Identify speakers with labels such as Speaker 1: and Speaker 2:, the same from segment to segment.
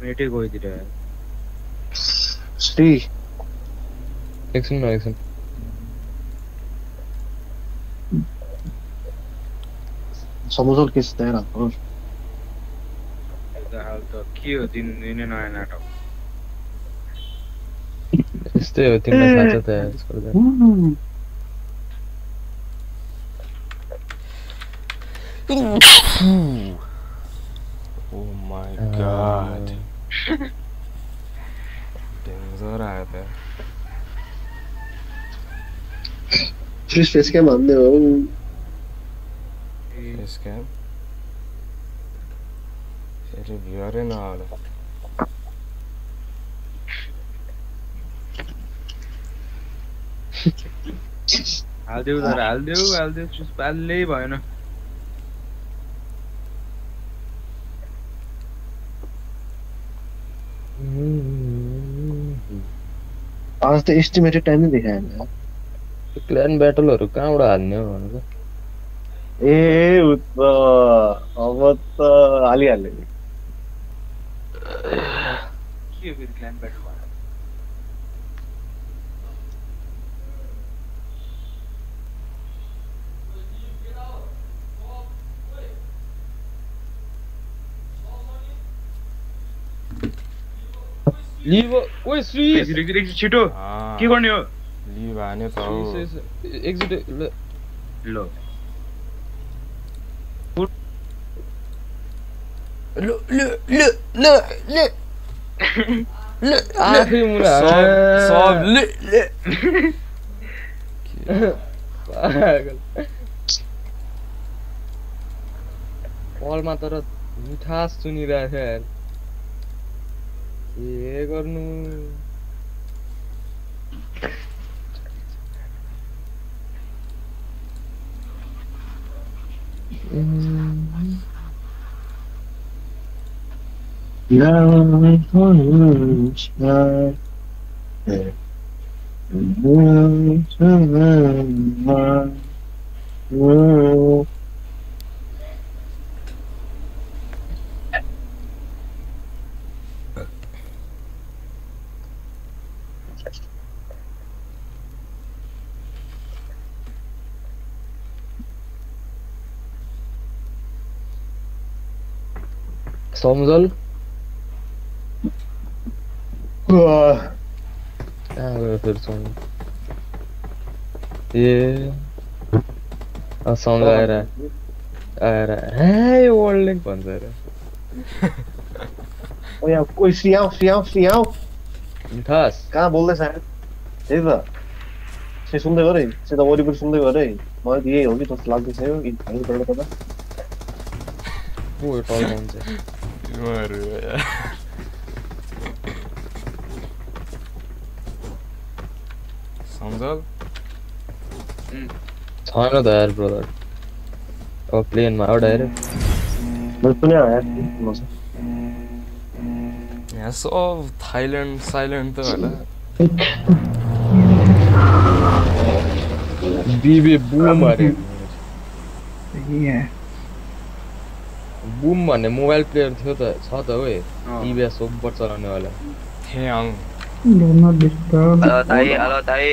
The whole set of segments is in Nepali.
Speaker 1: मेटै गइदिएर
Speaker 2: श्री
Speaker 3: एकछिन न एकछिन
Speaker 2: समुझल के छ त्यहाँ राम्रो
Speaker 1: हाल त के हो दिन दिनै नयाँ नाटक
Speaker 3: यस्तै हो तिमीलाई थाहा छ त यसको
Speaker 4: Oh my
Speaker 3: Uh,
Speaker 4: god. Danger आयो त
Speaker 2: श्री स्पेस क्या भन्ने हो
Speaker 4: यसका फेरि भ्युअरै नआउला
Speaker 1: हालिदेऊ तर हालिदेऊ हालिदेऊ चुस पाल्लै भएन
Speaker 2: आज त एस्टिमेटेड टाइम नै देखाएन यार।
Speaker 3: त्यो क्ल्यान ब्याटलहरू कहाँबाट हाल्ने हो भनेर
Speaker 2: ए उ त अब त हालिहाल्यो नि।
Speaker 1: के हो फेरि क्लाइम ब्याटल भएर
Speaker 3: लिभ ओइ श्री
Speaker 1: छिटो के गर्ने हो
Speaker 4: लिभ हान्यो त हौ
Speaker 3: एक्जिट ल
Speaker 1: ल
Speaker 4: लु लु लु लु लु लु
Speaker 3: आफै मुना
Speaker 4: सब सब लु लु
Speaker 3: पागल कलमा तर मिठास सुनिरहेको थियो यार के गर्नु सम्झल कहाँ गयो फेरि सम्झल ए अँ, सम्झाएर आएर हे वर्ल्ड लिङ्क भन्छ अरे
Speaker 2: ओ यहाँ कोही सियाउ सियाउ सियाउ
Speaker 3: मिठास
Speaker 2: कहाँ बोल्दैछ यार? त्यही त से सुन्दै गर है से त वरिपरि सुन्दै गर है मलाई त यही हो कि जस्तो लाग्दैछ यो इन्टरनेटबाट त
Speaker 3: को यो टल्काउँछ
Speaker 4: तिमीहरू यार। सम्झल
Speaker 3: छैन त यार ब्रदर अब प्लेनमा हो डाइरेक्ट
Speaker 2: मैले सुने यार मजा
Speaker 4: यहाँ सब थाइल्यान्ड साइल्यान्ड त होला
Speaker 3: बिबे बुम अरे बुम भन्ने मोबाइल प्लेयर थियो त छ त ओए चलाउने वाला.
Speaker 5: Halo Tai, halo Tai.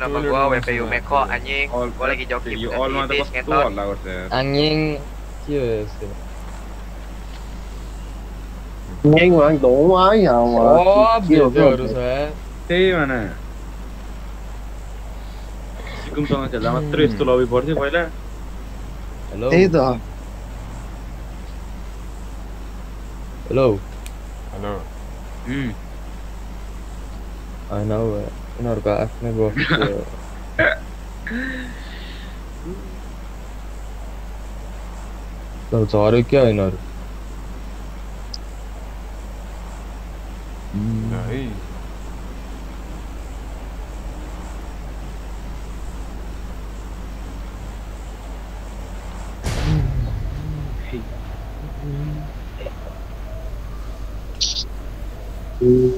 Speaker 5: Nama gua WPU. Meko anjing. Gua lagi joki ngetot.
Speaker 1: सिकुमसँग खेल्दा मात्रै यस्तो लबी पर्थ्यो पहिला।
Speaker 3: हेलो
Speaker 2: त्यही त।
Speaker 3: हेलो
Speaker 4: हेलो
Speaker 1: उम्,
Speaker 3: होइन हौ यिनीहरूको आफ्नै गफ थियो। ल झऱ्यो क्या यिनीहरू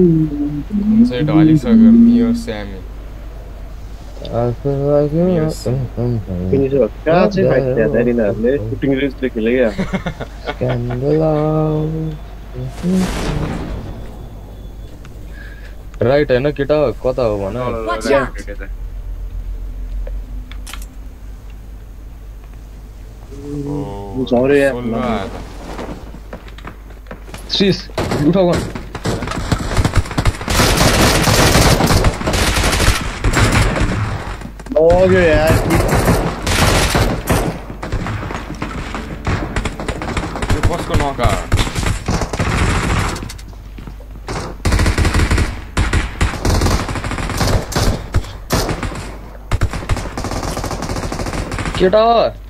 Speaker 4: है कुन चाहिँ ढलिसक्यो मियो स्यामी
Speaker 3: I feel like you
Speaker 4: Yes.
Speaker 2: Finisher कहाँ चाहिँ फाइट त्यहाँ त्यहाँनिरहरूले सुटिङ रेन्जले खेले क्या
Speaker 3: राइट होइन केटा कता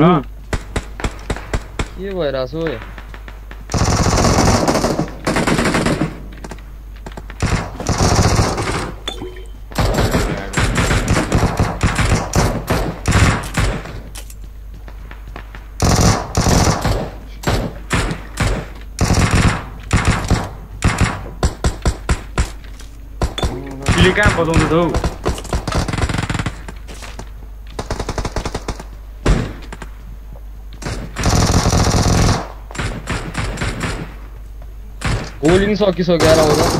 Speaker 3: हो भन
Speaker 5: Watch out!
Speaker 4: ओ
Speaker 2: झऱ्यो यार।
Speaker 4: सोल्भा आयो त।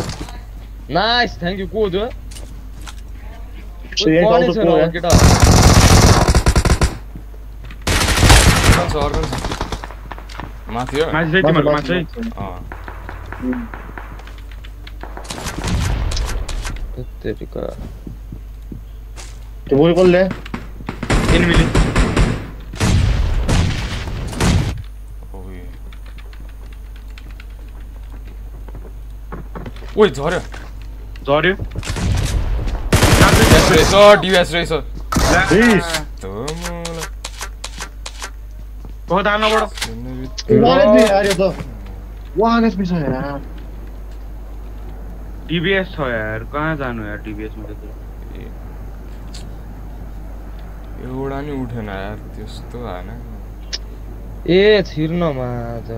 Speaker 3: श्रीस उठाउ भन
Speaker 2: लग्यो यार
Speaker 4: यो कसको नका
Speaker 3: केटा
Speaker 1: अँ,
Speaker 3: के भइरहेछ हो
Speaker 1: तिमीले कहाँ बजाउँदै हौ
Speaker 3: गोलिङ सकिसक्यो आएर आउँदा नाइस थ्याङ्क यू को जो
Speaker 2: यही
Speaker 3: पढ्ने
Speaker 2: गाउँको
Speaker 3: छैन
Speaker 2: को
Speaker 3: होला
Speaker 2: हो?
Speaker 3: केटा
Speaker 4: अर्को छ अर्को छ माथि हो
Speaker 1: माथि चाहिँ तिमीहरूको माथि चाहिँ
Speaker 4: अँ
Speaker 3: त्यतिका
Speaker 2: त्यो गोल कसले
Speaker 1: एनिमीले
Speaker 4: ओए ओइ झऱ्यो
Speaker 1: झऱ्यो
Speaker 4: डिएस रहेछ डिएस रहेछ
Speaker 2: इस।
Speaker 4: धुमुला।
Speaker 1: कहाँ दानाबाट
Speaker 2: वान एचपी यार यो त वान एचपी छ यार
Speaker 1: टिभीएस छ यार कहाँ जानु यार टिभीएसमा त
Speaker 4: एउटा नि उठेन यार त्यस्तो होइन
Speaker 3: ए छिर्न माझ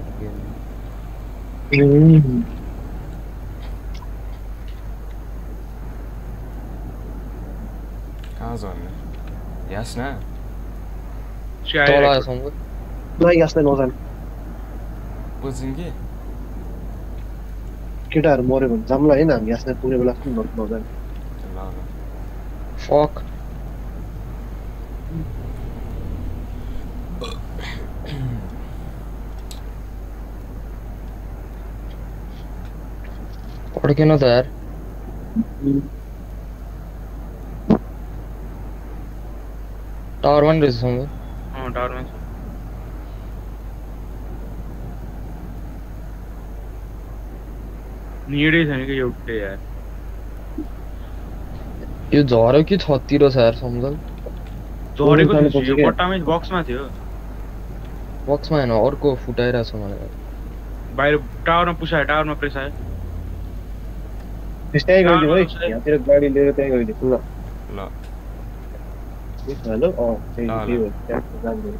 Speaker 4: कहाँ झर्ने यास न?
Speaker 3: तल आएसम्म
Speaker 2: ल यासलाई नजान।
Speaker 4: बुझ्यौँ कि?
Speaker 2: केटाहरू मऱ्यो भने जाम्ला होइन हामी यासलाई पुग्ने बेलासम्म न- नजान
Speaker 4: ल ल
Speaker 3: फक पड्केन त यार टावरमा नि रहेछ सँगै
Speaker 1: अँ टावरमा छ निडै छैन कि एउटै यार
Speaker 3: यो झऱ्यो कि छतिर छ यार सम्झल?
Speaker 1: झरेको
Speaker 2: जानु
Speaker 1: थियो
Speaker 2: पर्छ
Speaker 1: यो
Speaker 2: क्या?
Speaker 1: बट्टामै बक्समा थियो
Speaker 3: बक्समा होइन अर्को फुटाइरहेछ मलाई
Speaker 1: बाहिर टावरमा पुसायो टावरमा प्रेस आयो।
Speaker 2: त्यस त्यहीँ गइदिउँ
Speaker 1: ल,
Speaker 2: है। यहाँतिर गाडी लिएर त्यहीँ गइदिउँ ल
Speaker 4: ल
Speaker 2: हेलो अँ त्यही
Speaker 4: ल, ल।
Speaker 2: त्यही हो त्यहाँ जानु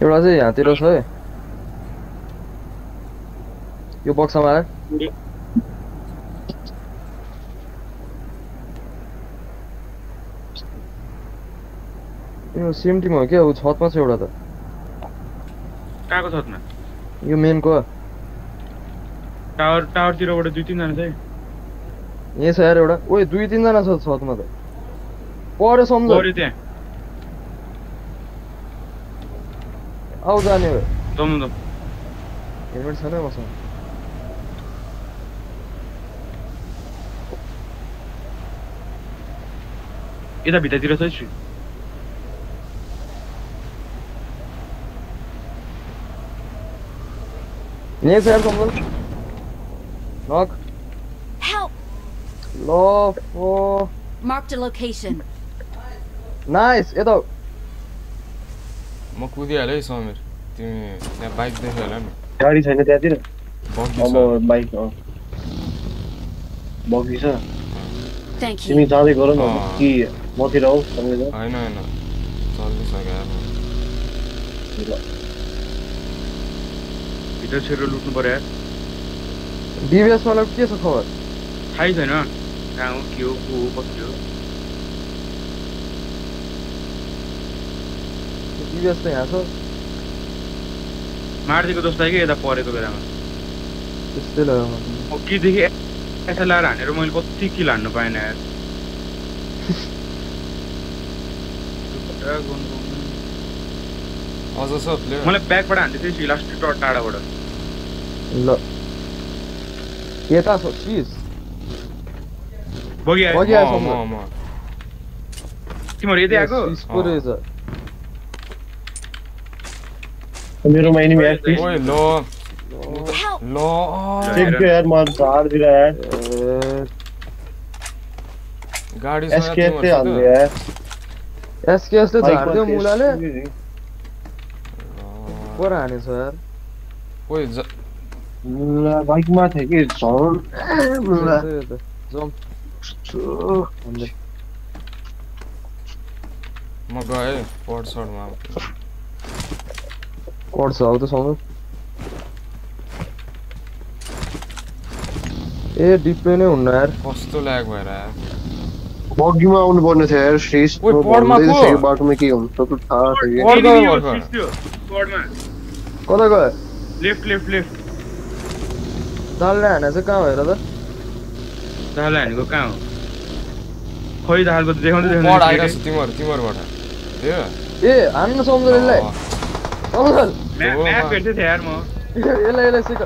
Speaker 3: एउटा चाहिँ यहाँतिर छ है यो बक्सामा आयो यो सेम टिम हो क्या ऊ छतमा छ एउटा त
Speaker 1: कहाँको छतमा
Speaker 3: यो मेनको
Speaker 1: टावर टावरतिरबाट दुई तिनजना चाहिँ
Speaker 3: यहीँ छ यार एउटा ओए दुई तिनजना छ छतमा त पऱ्यो सम्झ
Speaker 1: गऱ्यो त्यहाँ
Speaker 3: आऊ जाने हो
Speaker 1: जम्नु त
Speaker 3: हेलमेट छैन मसँग
Speaker 1: यता भित्रतिर छ श्री
Speaker 3: यहीँ छ यार सम्झल नक
Speaker 5: Help!
Speaker 3: ल फो
Speaker 5: Marked a location.
Speaker 3: नाइस यता
Speaker 4: म कुदिहालेँ है समीर। तिमी त्यहाँ बाइक देख्यो होला नि।
Speaker 2: गाडी छैन त्यहाँतिर बाइक बगी छ। तिमी. जाँदै गर न। कि मतिर आऊ सँगै
Speaker 4: होइन होइन। चल्दैछ
Speaker 1: भित्र छिरेर लुट्नु पर्यो
Speaker 3: मतलब के छ खबर?
Speaker 1: थाहै छैन। कहाँ हो के हो को हो कसो हो?
Speaker 3: डिभिएस त यहाँ छ।
Speaker 1: मारिदिएको जस्तो कि यता परेको बेलामा?
Speaker 3: त्यस्तै लाग्यो मलाई।
Speaker 1: म कि यसो लाएर हानेर मैले कति किल हान्नु पाएन यार।
Speaker 4: अझ छ
Speaker 1: मलाई ब्याकबाट हान्दै थियो लास्ट टाढाबाट।
Speaker 3: ल। यता छ चिज
Speaker 1: बगी आयो
Speaker 3: बगी आयो
Speaker 4: म
Speaker 3: सम्झ।
Speaker 4: म
Speaker 1: तिमीहरू यतै आएको?
Speaker 3: रहेछ।
Speaker 2: मेरोमा एनिमी यार प्लिज
Speaker 4: ओइ ल! ल
Speaker 2: चेक गयो यार म झारतिर यार
Speaker 3: ए
Speaker 4: गाडी छ
Speaker 2: चाहिँ हाल्दै
Speaker 4: तिमीहरूसँग?
Speaker 2: यार
Speaker 3: एसकेएसले
Speaker 2: बाइकमा
Speaker 3: झारिदियो
Speaker 2: चाहिँ
Speaker 3: मुलाले। पर हानेछ यार
Speaker 4: ओइ ज-
Speaker 2: मुला बाइकमा थियो कि? झन् ए, मुला
Speaker 3: भन्दै
Speaker 4: म गएँ पढ
Speaker 3: अब त सँगै ए डिप्ले नै हुन्न यार
Speaker 4: कस्तो ल्याग भएर आयो
Speaker 2: बग्गीमा आउनु पर्ने थियो यार श्रीष
Speaker 4: ओइ,
Speaker 2: म
Speaker 4: पढमा
Speaker 2: भन्दै
Speaker 4: को?
Speaker 2: बाटोमा के हुन्छ त थाहा छ कि
Speaker 4: पढ गयो
Speaker 1: Enemy हो,
Speaker 4: भर्खर।
Speaker 1: six थियो, squad मा
Speaker 3: कता गयो
Speaker 1: लेफ्ट लेफ्ट लेफ्ट
Speaker 3: दालले हाने चाहिँ कहाँ भएर त
Speaker 1: दाल हानेको कहाँ हो खै दालको देखाउँदै देखाउँदै
Speaker 4: छ तिमीहरू तिमीहरूबाट
Speaker 3: ए हान्न सम्झल यसलाई
Speaker 4: अँ,
Speaker 3: सम्झल
Speaker 1: म्याप म्याप हेर्दै थिएँ यार म
Speaker 3: यसलाई यसलाई सिक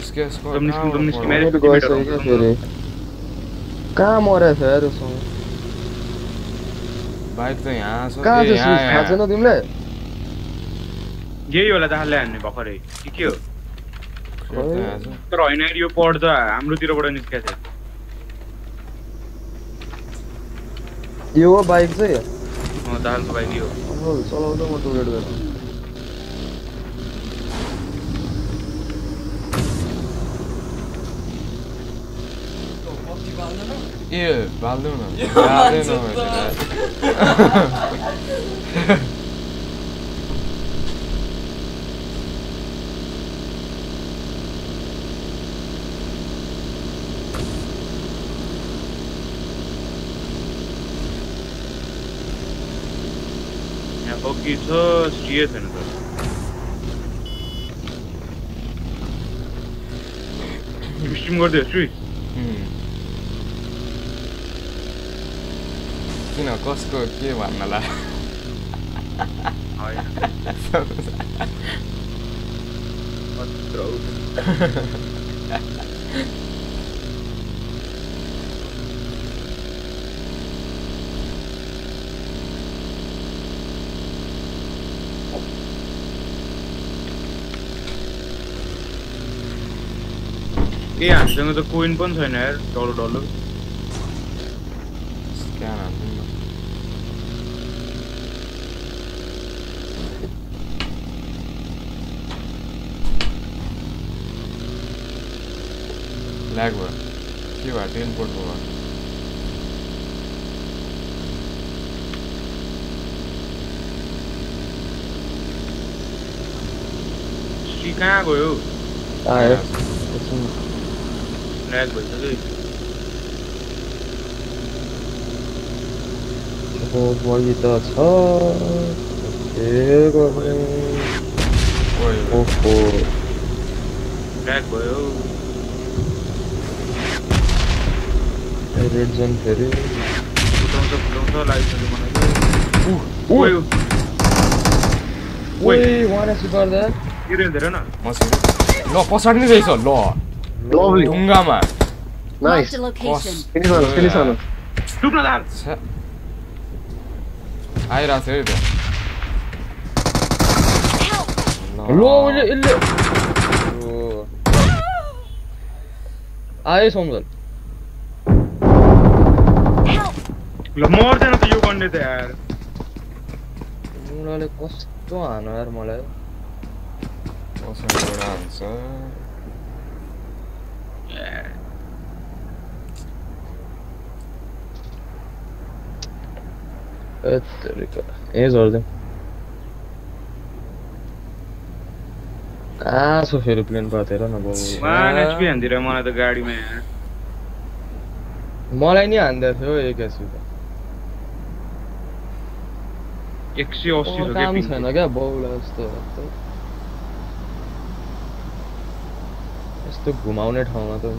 Speaker 4: SKS को
Speaker 1: तुम निस्किनु, तुम निस्किनु,
Speaker 4: कहाँबाट
Speaker 1: मेरो-
Speaker 3: गइसक्यो क्या फेरि। कहाँ मरेको छ यार उसँग
Speaker 4: पढ? बाइक त यहाँ छ
Speaker 3: कहाँ
Speaker 4: ए,
Speaker 3: छ
Speaker 4: यहाँ,
Speaker 3: सुस थाहा
Speaker 4: यहाँ।
Speaker 3: छैन तिमीलाई
Speaker 1: यही होला दालले हान्ने भर्खरै कि के हो।
Speaker 4: क्रेट त यहाँ छ
Speaker 1: तर होइन यो पढ त हाम्रोतिरबाट निस्केको थियो
Speaker 3: यो हो बाइक चाहिँ
Speaker 1: दालको बाइक यो
Speaker 3: अम्बल, चलाउँदा म टुलेट गरेँ
Speaker 4: ए बाल्दैन
Speaker 1: बग्गी छ सिए छैन त स्ट्रिम गरिदियो
Speaker 4: उम्. किन कसको के भन्नला
Speaker 1: ए हामीसँग त कोइन पनि छैन यार डल्लो डल्लो
Speaker 4: ल्याग भयो के भयो भयो
Speaker 1: कहाँ गयो ल्याग भइसक्यो
Speaker 3: बगी त छ ओहो
Speaker 1: ल्याग भयो
Speaker 3: रेड जोन फेरि
Speaker 1: फुटाउँछ फुटाउँछ लागिसक्यो मलाई
Speaker 4: ल पछाडि नै रहेछ ल ढुङ्गामा
Speaker 2: nice
Speaker 5: Marked a location.
Speaker 2: Finish गर्नु फिनिस गर्नु
Speaker 1: टुक्न दाल
Speaker 4: छ्या। आइरहेको थियो है त्यो
Speaker 5: Help!
Speaker 3: लो उसले यसले ओ। आयो सम्झल
Speaker 5: Help!
Speaker 1: ल मर्दैन त यो गर्ने त यार
Speaker 3: मुलाले कस्तो हानो यार मलाई
Speaker 4: पछाडिबाट हान्छ
Speaker 3: यत्तरीका ए झर्दै आसो फेरि प्लेन पाएको हेर न
Speaker 1: हान्दिएर मलाई त गाडीमा
Speaker 3: मलाई नि हान्दै थियो एक एसपी त
Speaker 1: एक सय अस्सी
Speaker 3: काम। छैन क्या बाउला जस्तो यस्तो घुमाउने ठाउँमा त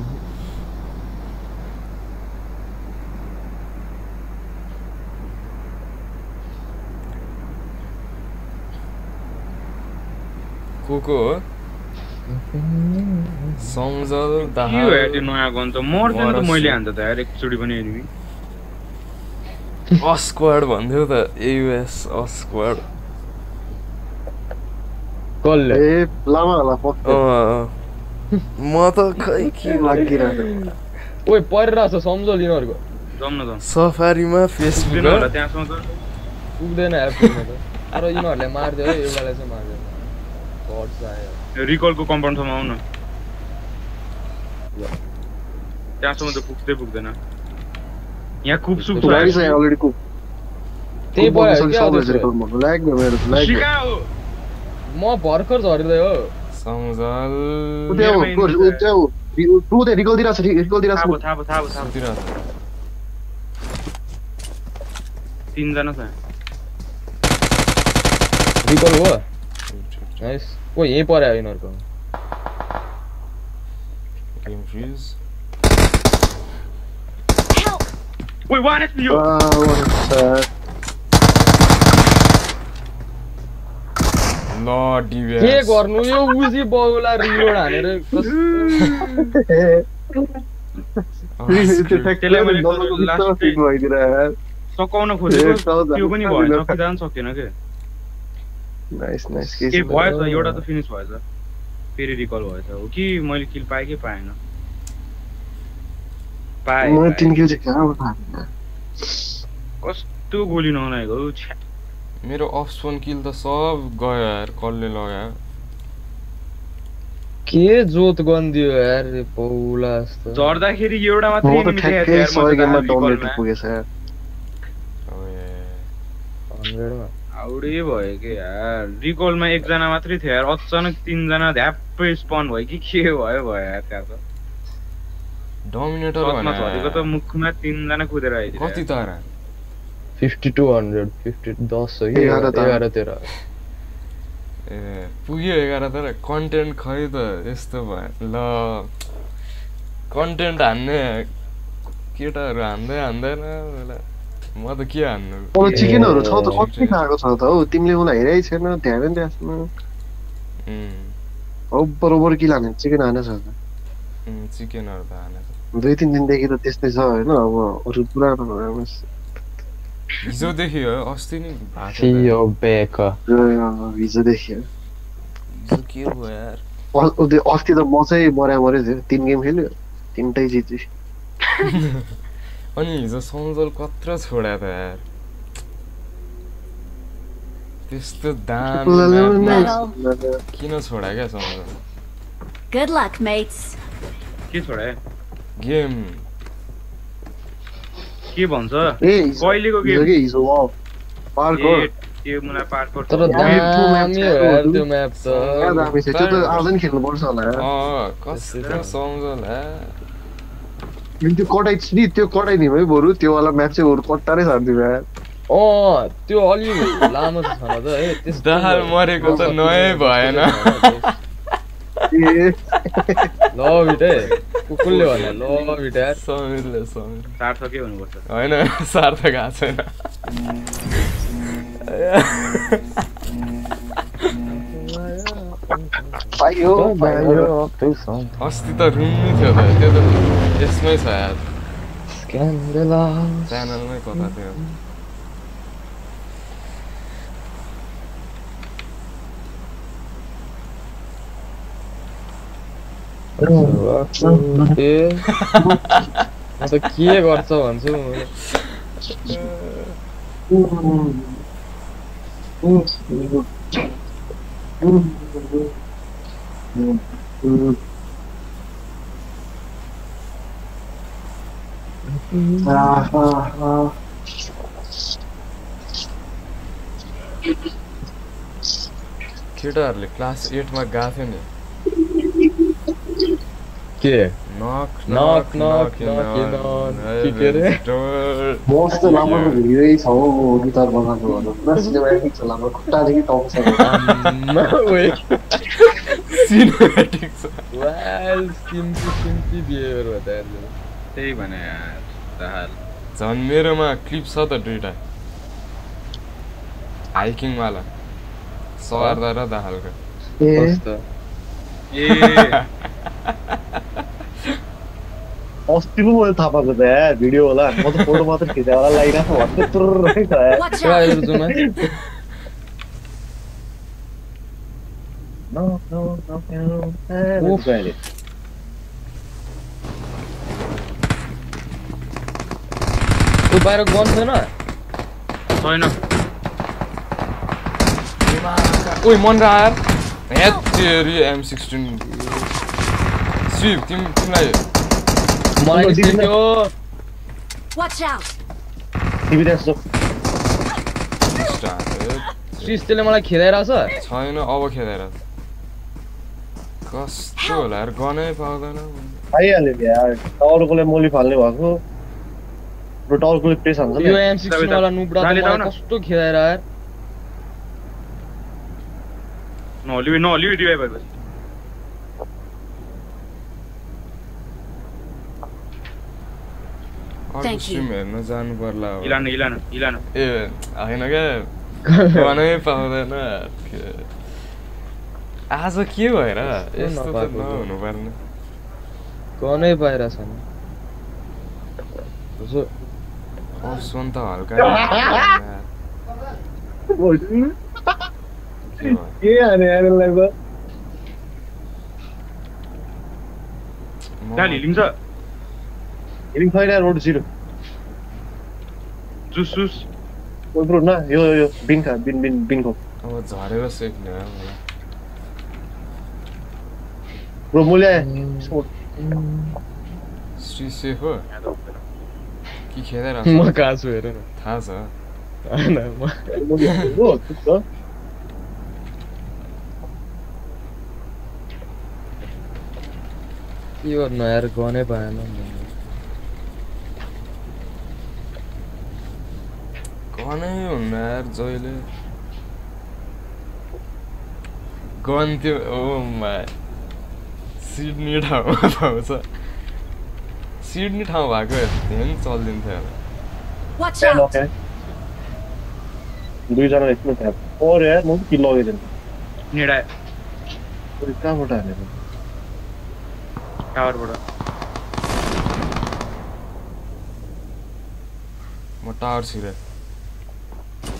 Speaker 4: को को हो सम्झल
Speaker 1: के हो यार त्यो
Speaker 4: दाहाल
Speaker 1: नयाँ गन त मर्दैन त
Speaker 4: मरस।
Speaker 1: मैले हान्द त यार एकचोटि पनि एनिमी
Speaker 4: अस्क्वाड भन्थ्यो त एयुएस अस्क्वाड।
Speaker 3: कसले?
Speaker 2: ए लामा होला पक्कै।
Speaker 4: म त खै के
Speaker 2: लागिरहेको
Speaker 3: ओइ परिरहेछ सम्झल यिनीहरूको
Speaker 4: सफारीमा फेसबुक
Speaker 1: त।
Speaker 3: पुग्दैन यार पुग्न त। तर यिनीहरूले मारिदियो है एउटालाई चाहिँ मारिदियो। घट्छ आयो
Speaker 1: रिकलको कम्पाउन्डसम्म आउन त्यहाँसम्म त पुग्दै पुग्दैन यहाँ कुपसुप छ
Speaker 2: गाडी छ अलरेडी कुक
Speaker 3: त्यही भयो क्या त्यसो भए।
Speaker 2: ल्याग भयो मेरो ल्याग
Speaker 1: सिका हो
Speaker 3: म भर्खर झरिँदै हो।
Speaker 4: सम्झल।
Speaker 2: ऊ त्यहाँ हो, ऊ- ऊ त्यहाँ हो। ऊ ऊ त्यहाँ रिकल दिइरहेको छ रिकल
Speaker 1: थाहा
Speaker 2: दिइरहेको
Speaker 1: भयो
Speaker 2: छ
Speaker 1: थाहा भयो थाहा भयो थाहा भयो
Speaker 4: सुतिरहेको
Speaker 1: तिनजना छ
Speaker 3: रिकल हो
Speaker 4: छ।
Speaker 3: नाइस ओ यहीँ पर्यो यिनीहरूको
Speaker 4: गेम फ्रिज
Speaker 1: वान
Speaker 3: के गर्नु यो उजी बाउलाई रिलोड हानेर।
Speaker 1: सकाउन खोजेको त्यो पनि
Speaker 2: जानु
Speaker 1: भएन
Speaker 2: सक्दैन।
Speaker 1: सकिँदा पनि सकेन के
Speaker 2: नाइस नाइस के छ
Speaker 1: भएछ एउटा त फिनिस भएछ फेरि रिकल भएछ हो कि मैले किल पाएँ कि पाएन पाएँ
Speaker 2: म
Speaker 1: पाएँ।
Speaker 2: तिन किल चाहिँ कहाँबाट हाल्ने?
Speaker 1: कस्तो गोली नहुनाएको हौ।
Speaker 4: मेरो अप्सन किल त सब गयो यार कसले लगायो
Speaker 3: के जोत गन्दियो यार बाउला जस्तो
Speaker 1: झर्दाखेरि एउटा मात्रै
Speaker 2: म त ठ्याक्कै
Speaker 1: थिएँ यार, मैले त
Speaker 2: डमिनेट
Speaker 1: मा।
Speaker 2: पुगेछ यार।
Speaker 4: अब ए,
Speaker 3: हन्ड्रेडमा
Speaker 1: हाउडे भयो कि यार? रिकलमा एकजना मात्रै थियो यार। अचानक तिनजना ध्याप्पै स्पन भयो कि के भयो भयो यार त्यहाँ त?
Speaker 4: डोमिनेटर भने
Speaker 1: झरेको त मुखमा तिनजना कुदेर आइदियो
Speaker 4: कति तारा
Speaker 3: फिफ्टी टू हन्ड्रेड फिफ्टी दस हो कि
Speaker 2: एघार त।
Speaker 3: एघार तेह्र
Speaker 4: ए पुग्यो एघार तर कन्टेन्ट खै त यस्तो भयो? ल कन्टेन्ट हान्ने केटाहरू हान्दै हान्दैन। होला। म त के हान्नु
Speaker 2: अब चिकनहरू छ त कति खाएको छ त हौ तिमीले मलाई हेरेकै छैन ध्यानै दिएन
Speaker 4: उम्,
Speaker 2: अब बरोबर कि लाने चिकन हानेछ त
Speaker 4: चिकनहरू त हानेछ
Speaker 2: दुई तिन दिनदेखि त त्यस्तै छ होइन अब अरू पुरानो भयो
Speaker 4: हिजोदेखि हो अस्ति नै
Speaker 2: हिजोदेखि
Speaker 4: हिजो के भयो यार
Speaker 2: अस्ति त म चाहिँ मर्या मरै थियो तिन गेम खेल्यो तिनटै जित्यो
Speaker 4: अनि हिजो सम्झल कत्रो छोड्या त यार त्यस्तो दाम. किन छोड्या क्या सम्झल
Speaker 5: Good luck, mates.
Speaker 1: के छोडा
Speaker 4: गेम
Speaker 1: के भन्छ कहिलेको गेम
Speaker 2: हिजो
Speaker 1: त्यो मलाई पार्कर
Speaker 3: तर दामी हो यार त्यो म्याप त
Speaker 2: त्यो त आज नि खेल्नुपर्छ होला यार।
Speaker 4: अँ कस्तो सम्झल
Speaker 2: त्यो कटाइ नि त्यो कटाइदिउँ है बरु त्यो वाला म्याप चाहिँ बरु कट्टारै छाडिदिउँ यार
Speaker 3: अँ त्यो अलि लामो छ त है त्यस्तो
Speaker 4: दाहाल मरेको त नयै भएन।
Speaker 2: ए
Speaker 3: ल बिटे कुकुरले भन्यो ल बिटे। यार
Speaker 4: समीरले समीर।
Speaker 1: सार्थकै हुनुपर्छ।
Speaker 4: होइन सार्थक आएको छैन। अस्ति त रुम्नी थियो त त्यो त यसमै छ यार
Speaker 3: Scandalous.
Speaker 4: च्यानलमै कता थियो
Speaker 3: ए के गर्छ भन्छु म।
Speaker 4: केटाहरूले क्लास एटमा गएको थियो नि
Speaker 3: के
Speaker 4: knock
Speaker 3: Knock, knock, knock in on. के के अरे?
Speaker 2: मस्त राम्रो भिडियो छ हौ गिटार बनाएको भन्नु पुरा सिनेमेटिक छ राम्रो खुट्टादेखि टाउकोसम्म
Speaker 4: सिनेमेटिक छ
Speaker 3: वाल सिम्पी सिम्पी बिहेभियर हो
Speaker 1: त्यही भने यार
Speaker 4: झन् मेरोमा क्लिप छ त दुइटा हाइकिङवाला। सर्दा र दाहालको।
Speaker 2: ए?
Speaker 1: ए।
Speaker 2: अस्ति पो मैले थाहा पाएको त यार भिडियो होला म त फोटो मात्र खिचेर होला भन्दै
Speaker 3: ऊ बाहिर गन छैन
Speaker 1: छैन
Speaker 4: ओइ मन र आएर हेत तेरी एम सिक्सटिन शिव तिम तिमीलाई
Speaker 3: मलाई
Speaker 2: ड्यान्स जो
Speaker 4: स्टार
Speaker 3: श्रीष त्यसले मलाई खेदाइरहेछ?
Speaker 4: छैन अब खेलेर कस्तो होला यार गनै पाउँदैन।
Speaker 2: आइहाल्यो यार टावरकोले मोली फाल्ने भएको। र टावरकोले प्रेस हान्छ
Speaker 3: यो
Speaker 2: नि
Speaker 3: एम सिक्सटिन वाला नुब्रा। कस्तो खेदाएर यार?
Speaker 1: नहलिउ नहलिउ रिभाइभ भएपछि
Speaker 4: स्ट्रिम हेर्न जानु पर्ला हो।
Speaker 1: इलानु इलानु इलानु
Speaker 4: ए होइन क्या गनै पाउँदैन के- आज के भएर यस्तो त। नहुनु पर्ने
Speaker 3: गनै पाइरहेको छैन
Speaker 4: अर्सन त हल्का। के
Speaker 2: हाने त? यो यो बिन खा बिन बिन बिनको
Speaker 4: अब झरेर सेक्ने हो मलाई
Speaker 2: ब्रो मोली आए
Speaker 4: श्री सेफ हो कि खेदाइरहेको
Speaker 3: म
Speaker 4: छ?
Speaker 3: कहाँ छु हेर न
Speaker 4: थाहा छ
Speaker 3: होइन म
Speaker 2: मोली हो ठिक छ
Speaker 3: के गर्नु यार गनै पाएन
Speaker 4: गनै हुन्न यार जहिले गन त्यो ओ मा सिडनी ठाउँमा पाउँछ सिडनी ठाउँ भएको भए धेरै चलिदिन्थ्यो होला
Speaker 5: Watch
Speaker 2: फ्यान
Speaker 5: out!
Speaker 2: अफ दुईजना यस्तो फ्यान पऱ्यो यार म किन लगेदिन
Speaker 1: नेडा
Speaker 2: कहाँबाट हानेको
Speaker 1: टावरबाट
Speaker 4: म टावर छिरेँ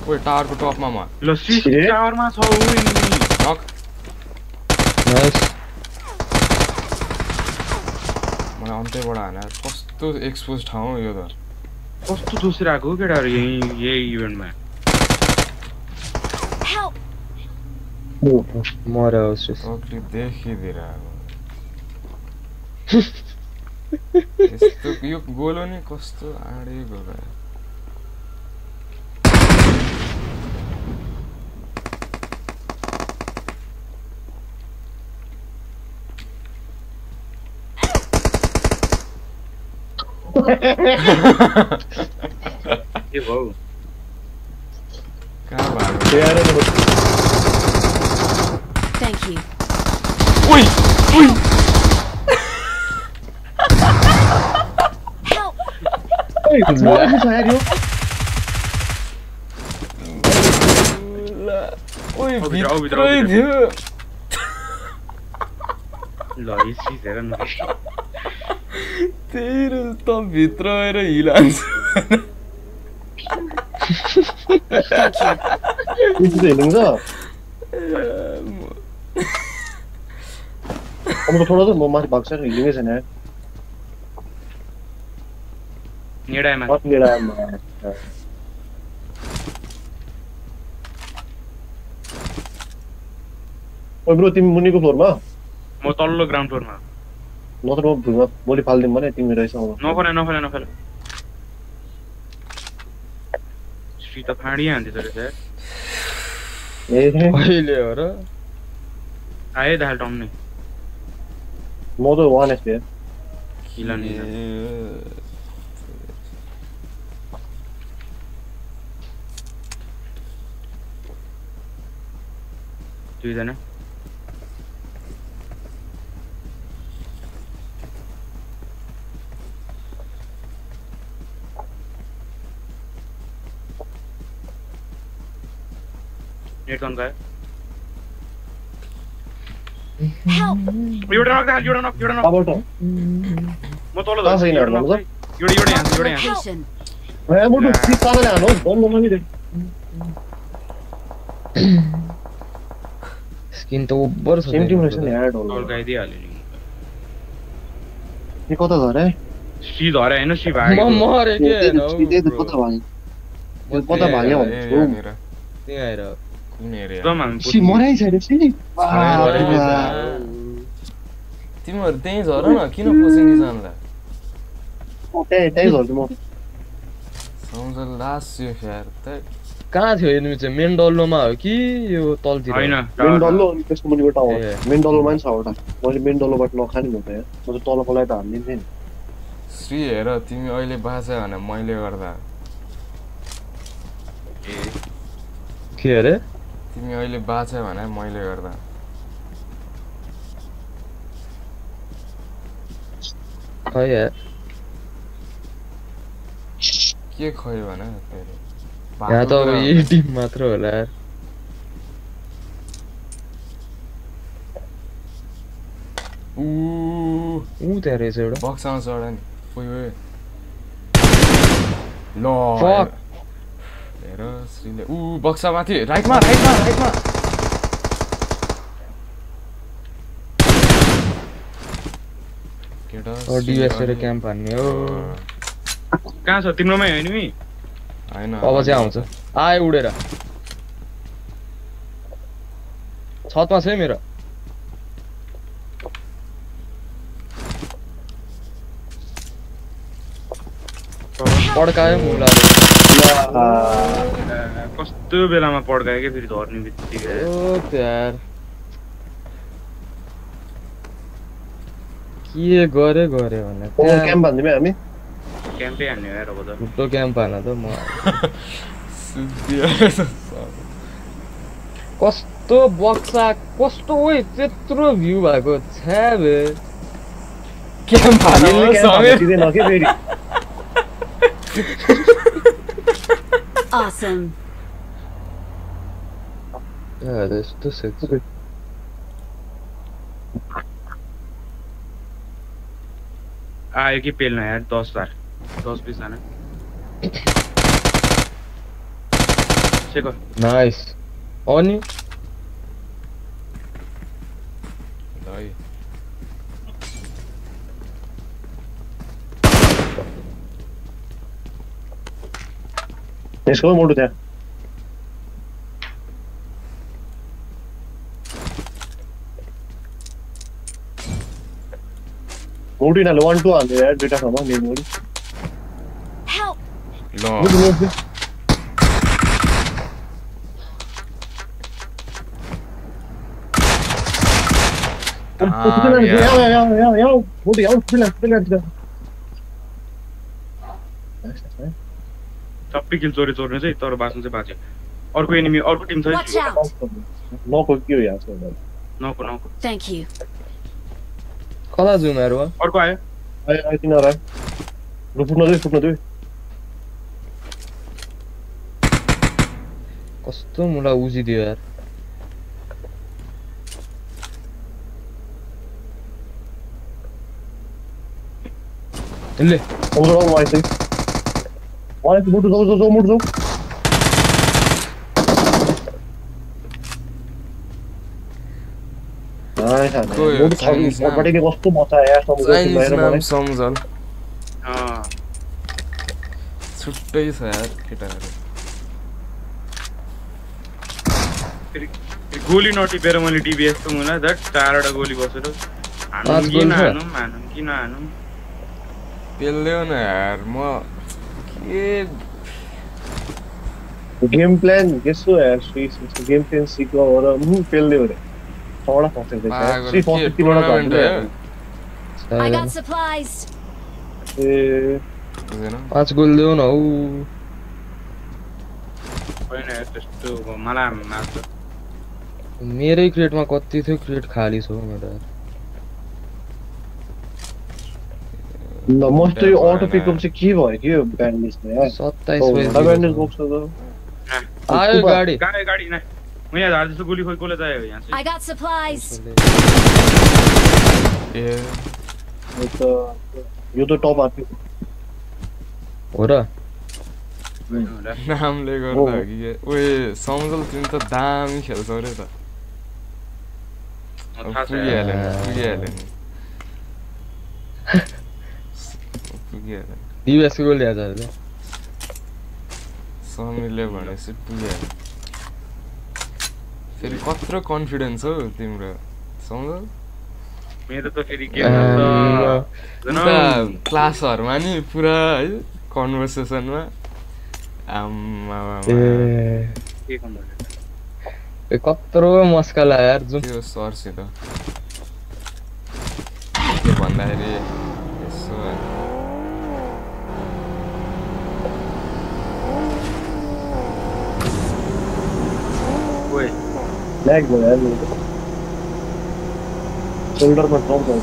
Speaker 4: ओइ टावरको टपमा म
Speaker 1: ल सिस? टावरमा छ enemy।
Speaker 4: नक
Speaker 3: नाइस
Speaker 4: मलाई अन्तैबाट हाने कस्तो एक्सपोज ठाउँ यो त
Speaker 1: कस्तो जोसिरहेको केटाहरू यही यही इभेन्टमा
Speaker 3: हो श्रेष
Speaker 4: तक्लिफ देखिदिरहेको यस्तो यो गोलो नि कस्तो आँडे गोलो que
Speaker 2: logo.
Speaker 5: Thank you.
Speaker 4: Ui!
Speaker 1: Ui! Help! Ei, morre, velho!
Speaker 4: Oi,
Speaker 1: Vitor!
Speaker 4: Oi,
Speaker 1: Vitor! Lá, esse fizeram no
Speaker 4: तेरो त भित्र आएर हिलान्छ
Speaker 2: म माथि भएको छैन छैन ब्रो तिमी मुनिको फ्लोरमा
Speaker 1: म तल्लो ग्राउन्ड फ्लोरमा
Speaker 2: नत्र म भुइँमा भोलि फालिदिउँ भने तिमी रहेछ अब
Speaker 1: नफले नफले नफले श्री त फाँडिहाल्थ्यो रहेछ यार
Speaker 2: ए
Speaker 3: अहिले हो र
Speaker 1: आयो दाल टम्ने
Speaker 2: म त वान एसपी
Speaker 1: हिला नि दुईजना नेट अन गयो
Speaker 5: Help!
Speaker 1: एउटा नक दाल एउटा नक एउटा नक
Speaker 2: कहाँबाट
Speaker 1: म तल
Speaker 2: कहाँ छ
Speaker 1: झर्छु,
Speaker 2: यिनीहरू
Speaker 1: एउटा
Speaker 2: मतलब?
Speaker 1: नक एउटा एउटा यहाँ एउटा यहाँ
Speaker 5: Location.
Speaker 2: ए मुटु सिट तानेर हानु बन्द नमिरे
Speaker 3: स्किन त ओभर छ
Speaker 2: सेम टिम रहेछ नि
Speaker 3: त्यसको
Speaker 2: यार
Speaker 1: तल
Speaker 2: डोल
Speaker 1: गाइदिइहाल्यो नि
Speaker 2: के कता झरे
Speaker 1: सी धरे होइन सी
Speaker 3: त।
Speaker 1: भागेको
Speaker 3: म मरे के
Speaker 2: त्यही
Speaker 3: होइन
Speaker 2: त-
Speaker 3: हौ,
Speaker 2: त्यही त
Speaker 3: bro।
Speaker 2: कता भाग्यो त्यो कता
Speaker 4: तिमीहरू त्यहीँ झर न किन पोसिङ जानला
Speaker 2: त्यही त्यही झर्छु म
Speaker 4: सम्झ लास्ट यो फ्यार त
Speaker 3: कहाँ थियो एनिमी चाहिँ मेन डल्लोमा हो कि यो तलतिर
Speaker 1: होइन
Speaker 2: मेन डल्लो अनि त्यसको मुनिबाट मेन डल्लोमा नि छ एउटा मैले मेन डल्लोबाट नखाने म त यहाँ म त तलकोलाई त हालिदिन्थेँ नि
Speaker 4: श्री हेर तिमी अहिले बाँच्यो भने मैले गर्दा
Speaker 3: के अरे
Speaker 4: तिमी अहिले बाँच्यो भने मैले गर्दा। के खै भने
Speaker 3: यहाँ त अब
Speaker 4: भाग्नु
Speaker 3: यही टिम मात्र होला
Speaker 4: ऊ।
Speaker 3: त्यहाँ रहेछ एउटा।
Speaker 4: बक्सामा चढ नि। ल. हेर श्रीले ऊ बक्सा माथि राइटमा राइटमा राइटमा केटा
Speaker 3: अब डिएसएर क्याम्प हान्ने हो।
Speaker 1: कहाँ छ? तिम्रोमै हो नि
Speaker 4: होइन।
Speaker 3: अब चाहिँ आउँछ आयो उडेर। छतमा छ है मेरो। पड्कायो मुलाले।
Speaker 1: कस्तो बेलामा पड्कायो क्या फेरि धर्ने बित्तिकै?
Speaker 3: के गरे गरे भने
Speaker 2: क्याम्प हान्दिउँ है हामी?
Speaker 1: क्याम्पै हान्ने हो यार अब त।
Speaker 3: छुट्टो क्याम्प हान त म। कस्तो बक्सा कस्तो ओइ त्यत्रो भ्यू भएको छ्याबे
Speaker 4: क्याम्प
Speaker 2: यसले क्याम्प हान्नु दिँदैन के फेरि
Speaker 5: Awesome.
Speaker 3: यस्तो सेक्स
Speaker 1: आयो कि पेल्न यार दस बार दस बिसजना Seiko
Speaker 3: nice Let's
Speaker 2: go move to there. Move to Nal. One, two on yeah, Beta come on. Move.
Speaker 5: Help.
Speaker 4: No.
Speaker 2: Move, move, move.
Speaker 4: Ah, yeah.
Speaker 2: Yeah, yeah, yeah, yeah. Move, yeah. Fill in, fill in. Nice, nice, nice.
Speaker 1: सबै किल चोरी चोर्ने चाहिँ तर बाँच्नु चाहिँ बाँच्यो अर्को एनिमी अर्को टिम छ!
Speaker 2: नको के हो यहाँ?
Speaker 1: नको नको.
Speaker 3: कता जाउँ यार वा
Speaker 1: अर्को आयो।
Speaker 2: आयो आयो तिनीहरू आयो। लु फुट्न दियो फुट्न दियो
Speaker 3: कस्तो मुला उजिदियो यार। ले।
Speaker 2: र आइसक्यो
Speaker 4: यो
Speaker 2: मुटु छ
Speaker 4: चाइनिज नाम?
Speaker 2: पट्टिकै कस्तो।
Speaker 4: सम्झल
Speaker 1: अँ,
Speaker 4: छुट्टै छ यार केटाहरू
Speaker 1: गोली नटिपेर मैले टिपिएस त मलाई झट्ट चारवटा गोली बसेर हानौँ कि? नहानौँ हानौँ कि नहानौँ
Speaker 4: पेल्यो न यार म के
Speaker 2: गेम प्लान यसो यार श्री गेम प्लान सिक गरेर उम्, पेल्दै हो रे छवटा फसेको रहेछ यार।
Speaker 4: पागल,
Speaker 2: श्री
Speaker 4: के
Speaker 2: फर्स्ट तिनवटा
Speaker 4: tournament
Speaker 2: झन्डै
Speaker 4: हो?
Speaker 5: I
Speaker 3: छैन।
Speaker 5: got supplies.
Speaker 2: ए
Speaker 4: बुझेन
Speaker 3: पाँच गोल देऊ न हौ
Speaker 1: होइन यार, त्यस्तो मलाई मार्छ
Speaker 3: मेरै क्रेटमा कति थियो क्रेट खाली छ हौ मेरो
Speaker 2: ल यो अटो पिकअप चाहिँ के भयो कि यो ब्यान्डेजमा यार
Speaker 3: सत्ताइस
Speaker 2: एउटा ब्यान्डेज
Speaker 3: बजी
Speaker 2: बोक्स त
Speaker 3: आयो गाडी
Speaker 1: गाडी गाडी नै म यहाँ झार्दैछु गोली खोइ कसले चाहियो यहाँ
Speaker 5: I
Speaker 1: चाहिँ
Speaker 5: got supplies.
Speaker 4: ए
Speaker 2: यो त यो त टप
Speaker 3: हो र।
Speaker 4: नामले गर्दा हो कि ओए तिमी त दामी खेल्छौ रे त पुगिहाल्यो। पुगिहाल्यो
Speaker 3: डिभेसको गोल ल्याएको छ अरे
Speaker 4: समीरले भनेपछि पुगिहाल्यो फेरि कत्रो कन्फिडेन्स हौ तिम्रो सम्झ
Speaker 1: मेरो त फेरि
Speaker 4: क्लासहरूमा नि पुरा है कन्भर्सेसनमा
Speaker 3: ए, कत्रो मस्का लाग्यो यार जुन
Speaker 4: त्यो सरसित के भन्दाखेरि यसो
Speaker 1: ओए
Speaker 2: ल्याग भयो यार मेरो त सोल्डरमा ड्रप भयो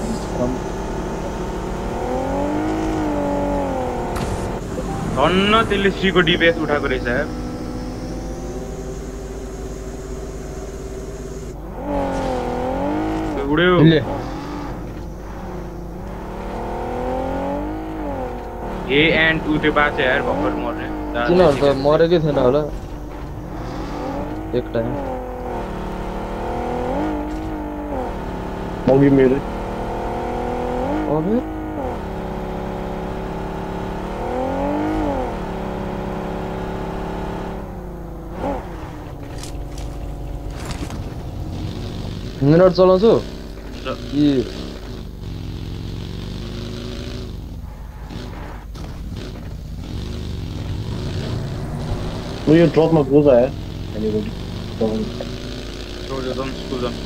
Speaker 1: धन्न त्यसले श्रीको डिपिएस उठाएको रहेछ यार त्यो उड्यो।
Speaker 3: ले
Speaker 1: ए एन्ड ऊ त्यो बाँच्यो यार भर्खर मर्ने।
Speaker 3: तिनीहरू त मरेकै थिएन होला? एक टाइम
Speaker 2: अघि मेरो
Speaker 3: अबे मिनट चलाउँछु कि
Speaker 2: म यो ड्रपमा गोज आयो हेलिकप्टर
Speaker 1: छोड्यो जाउँ स्कुल जाउँ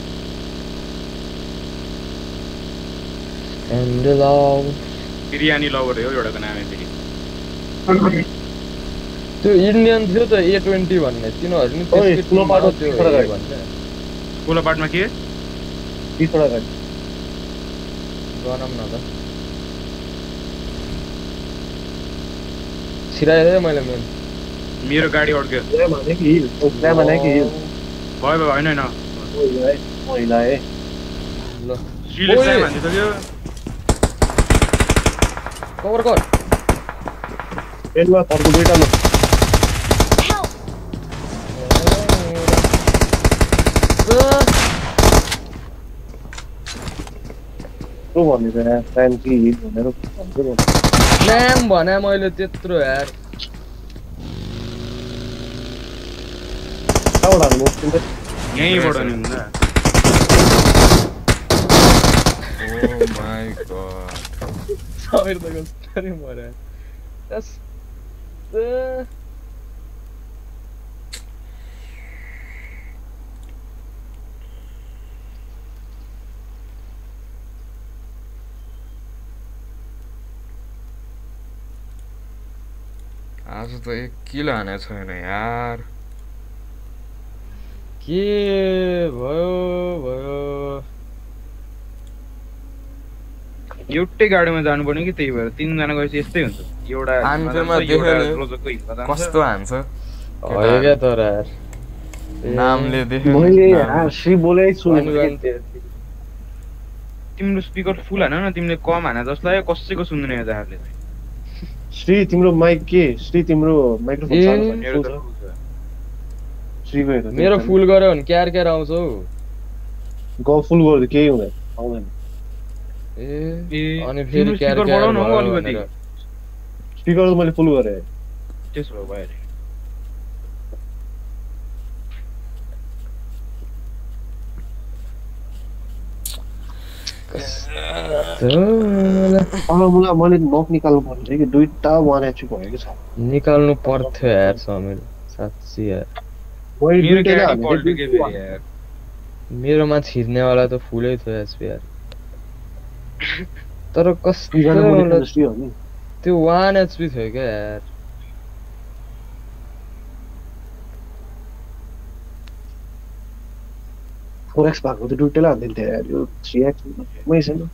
Speaker 3: एन्ड लाउ
Speaker 1: बिरयानी लभर हो एउटाको नाम फेरि
Speaker 3: त्यो इन्डियन थियो त ए ट्वेन्टी भन्ने तिनीहरू नि
Speaker 2: ओए,
Speaker 3: त्यसकै
Speaker 2: ठुलो
Speaker 3: टिममा
Speaker 2: बाटो
Speaker 3: त्यो
Speaker 2: खडा
Speaker 3: ए
Speaker 2: गाडी।
Speaker 3: भन्ने
Speaker 1: स्कुल पार्टमा के
Speaker 2: बिसवटा गाडी
Speaker 3: गरौँ न त छिराइदिएँ मैले मेन
Speaker 1: मेरो गाडी अड्क्यो
Speaker 2: स्ल्याम हाने कि हिल ओ स्ल्याम हाने कि हिल
Speaker 1: भयो भयो होइन होइन
Speaker 2: ओ हिलाए म हिलाएँ
Speaker 3: ल
Speaker 1: श्रीले
Speaker 3: ओए।
Speaker 1: साइम हानिसक्यो
Speaker 3: कभर कर
Speaker 2: एन्डमा अर्को दुइटामा
Speaker 5: Help!
Speaker 2: के भनेर यार स्ल्याम कि हिल भनेर भन्छु म
Speaker 3: नाम भने मैले त्यत्रो यार
Speaker 2: कहाँबाट हाल्नु तिमी त
Speaker 1: यहीँबाट नि हुन्छ
Speaker 4: ओ माई गड
Speaker 3: समीर त कसरी मर्यो यस ए,
Speaker 4: आज त एक किलो हानेको छैन यार
Speaker 3: के भयो भयो
Speaker 1: एउटै गाडीमा जानुपर्ने कि त्यही भएर तिनजना गएपछि यस्तै हुन्छ एउटा।
Speaker 4: कस्तो हान्छ
Speaker 3: भयो क्या तर यार ए,
Speaker 4: नामले
Speaker 2: मैले बोले।
Speaker 1: तिम्रो स्पिकर फुल हान न तिमीले कम हान जस्तो लाग्यो कसैको सुन्दैन यो
Speaker 2: श्री तिम्रो माइक के श्री तिम्रो माइक्रोफोन सानो छ,
Speaker 1: मेरो
Speaker 2: फुल
Speaker 3: गऱ्यो भने क्यार क्यार आउँछ हौ।
Speaker 2: ग फुल गर्दा केही हुँदैन आउँदैन।
Speaker 3: ए अनि फेरि क्यार क्यार
Speaker 1: बढाउनु हौ
Speaker 3: भयो
Speaker 1: अलिकति।
Speaker 2: स्पिकर त मैले फुल गरेँ।
Speaker 1: त्यसो भए भयो
Speaker 2: मलाई मैले नक निकाल्नु पर्ने कि दुइटा वान एचपी भएको छ।
Speaker 3: निकाल्नु पर्थ्यो यार समीर साँच्ची यार मेरोमा छिर्नेवाला त फुलै थियो एसपी यार तर कस्तो त्यो वान एचपी थियो क्या यार।
Speaker 2: फोर एक्स भएको त दुइटैले हालिदिन्थ्यो यार यो थ्री एक्स मै छैन।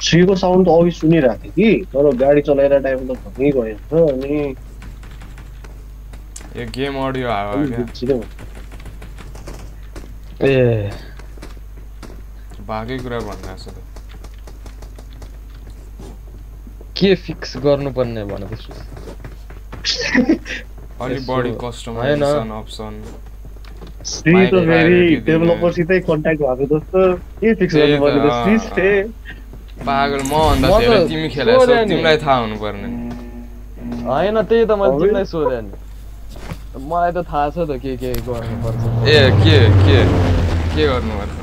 Speaker 2: थ्रीको साउन्ड त अघि सुनिरहेको थिएँ कि तर गाडी चलाएर टाइम त भङ्गै गयो अनि
Speaker 4: यो गेम अडियो
Speaker 2: भयो।
Speaker 3: ए
Speaker 4: बाकै कुरा भन्नु त
Speaker 3: के फिक्स गर्नुपर्ने भनेपछि यसो-
Speaker 4: बढी कस्टमाइजेसन अप्सन
Speaker 2: श्री त फेरि। डेभलपरसितै कन्ट्याक्ट भएको जस्तो के फिक्स
Speaker 4: त्यही त,
Speaker 2: गर्नु पर्ने
Speaker 4: अँ,
Speaker 2: श्रीज थिए
Speaker 4: पागल म भन्दा
Speaker 3: म त
Speaker 4: धेरै तिमी खेला
Speaker 3: सोधेँ नि।
Speaker 4: तिमीलाई थाहा हुनुपर्ने
Speaker 3: होइन त्यही त मैले? तिमीलाई सोधेँ नि मलाई त थाहा छ त के के गर्नुपर्छ
Speaker 4: ए के के के गर्नुपर्छ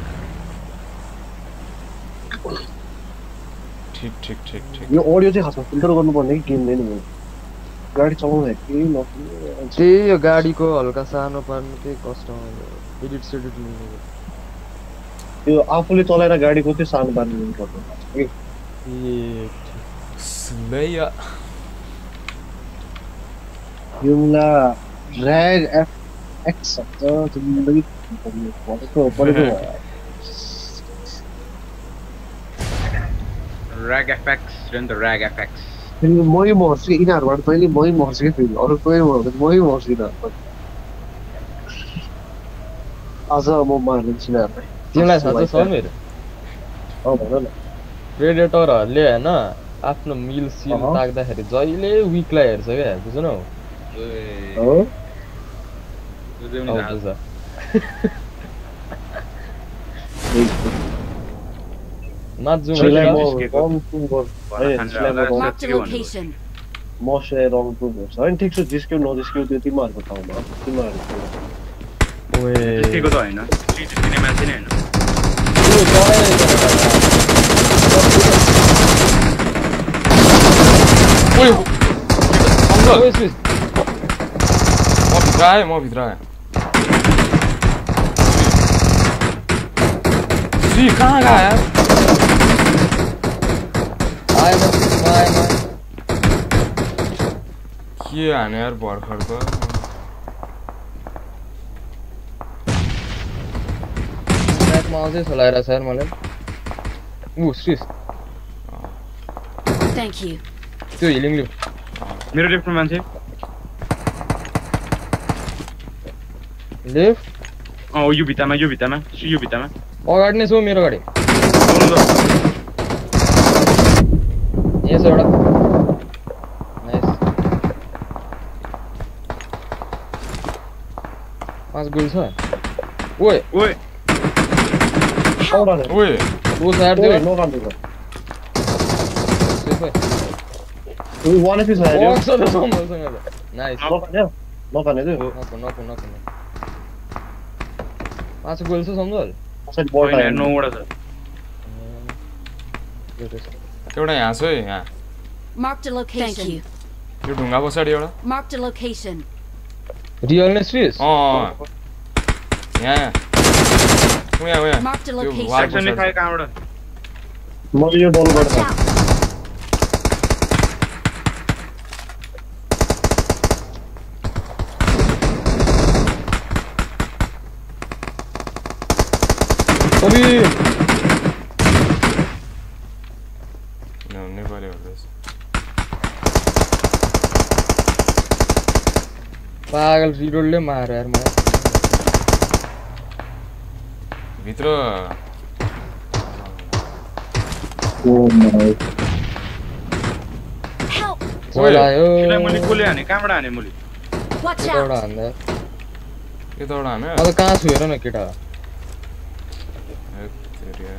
Speaker 4: ठिक ठिक ठिक
Speaker 2: यो अडियो चाहिँ खासमा फिल्टर गर्नुपर्ने कि गेमले नि गाडी चलाउँदा केही नसुन्ने
Speaker 3: त्यही यो गाडीको हल्का सानो पार्नु त्यही कष्ट एडिट सेडिट लिनु
Speaker 2: त्यो आफूले चलाएर गाडीको चाहिँ सानो पार्नु पर्छ कि युमला एफ एक्स जिन्दगी पढेको
Speaker 1: ऱ्याग एफएक्स झन् त ऱ्याग एफएक्स
Speaker 2: फेरि मै मर्छु कि यिनीहरूबाट तैँले मै मर्छु कि फेरि अरू कोही मर्दैन मै मर्छु यिनीहरूबाट आज म मारिदिन्छु यिनीहरूलाई
Speaker 3: तिमीलाई थाहा छ
Speaker 2: अँ भन न
Speaker 3: प्रेडेटरहरूले होइन आफ्नो मिल सिल। ताक्दाखेरि जहिले विकलाई हेर्छ क्या बुझ्नु
Speaker 2: हो
Speaker 3: हौ नाच्नु
Speaker 2: त्यसलाई म
Speaker 1: जिस्केको।
Speaker 2: रङ प्रुभ गर्छु होइन, त्यसलाई म रङ-
Speaker 5: Marked a location.
Speaker 2: म चाहिँ रङ प्रुभ गर्छु होइन ठिक छ जिस्क्यौ नजिस्क्यौ त्यो तिमीहरूको ठाउँमा तिमीहरूको
Speaker 1: जिस्केको त होइन जिस्किने मान्छे नै होइन
Speaker 4: ओइ अङ्कल म भित्र आएँ म भित्र आएँ श्री कहाँ गयो यार के हाने यार भर्खर त
Speaker 3: आउँदै चलाएर सर मलाई ऊ
Speaker 5: you.
Speaker 3: त्यो हिलिङ लिउ
Speaker 1: मेरो लेफ्टमा मान्छे
Speaker 3: लेफ़्ट
Speaker 1: अँ यो भित्तामा यो भित्तामा यो भित्तामा
Speaker 3: अगाडि नै छु मेरो गाडी।
Speaker 1: आउनु त
Speaker 3: यहाँ छ एउटा नाइस पाँच गोल छ ओए
Speaker 1: ओए
Speaker 4: ओइ
Speaker 3: ऊ साइड दियो
Speaker 2: नकान्नु त
Speaker 3: सेफ है
Speaker 2: त्यो वान एपी छ यार यो।
Speaker 3: बक्स त सम्भलसँग त नाइस नकु नकु नकु नकु पाँच गोल छ सम्झल
Speaker 2: बल
Speaker 4: एउटा यहाँ छ है यहाँ
Speaker 5: Marked a location. Thank you.
Speaker 4: यो ढुङ्गा पछाडि एउटा
Speaker 5: Marked a location.
Speaker 3: रियल नै स्विस
Speaker 4: अँ अँ, अँ। यहाँ यहाँ उहाँ उहाँ
Speaker 5: Marked a
Speaker 4: त्यो
Speaker 5: location.
Speaker 4: वाल
Speaker 1: एक्सनले
Speaker 4: पछाडि
Speaker 1: खायो कहाँबाट
Speaker 2: मैले यो डलबाट
Speaker 5: Watch out.
Speaker 3: अबि
Speaker 4: न- नेपाली भन्दैछ
Speaker 3: पागल रिरोलले मार यार मलाई
Speaker 4: भित्र
Speaker 5: Help.
Speaker 3: चलायो
Speaker 1: यसलाई मैले कसले हाने कहाँबाट हाने मैले
Speaker 5: Watch
Speaker 3: यताबाट
Speaker 5: out!
Speaker 3: हान्दा
Speaker 4: यताबाट हान्यो
Speaker 3: अब कहाँ छु हेर न केटा
Speaker 4: हेत् तेरिया।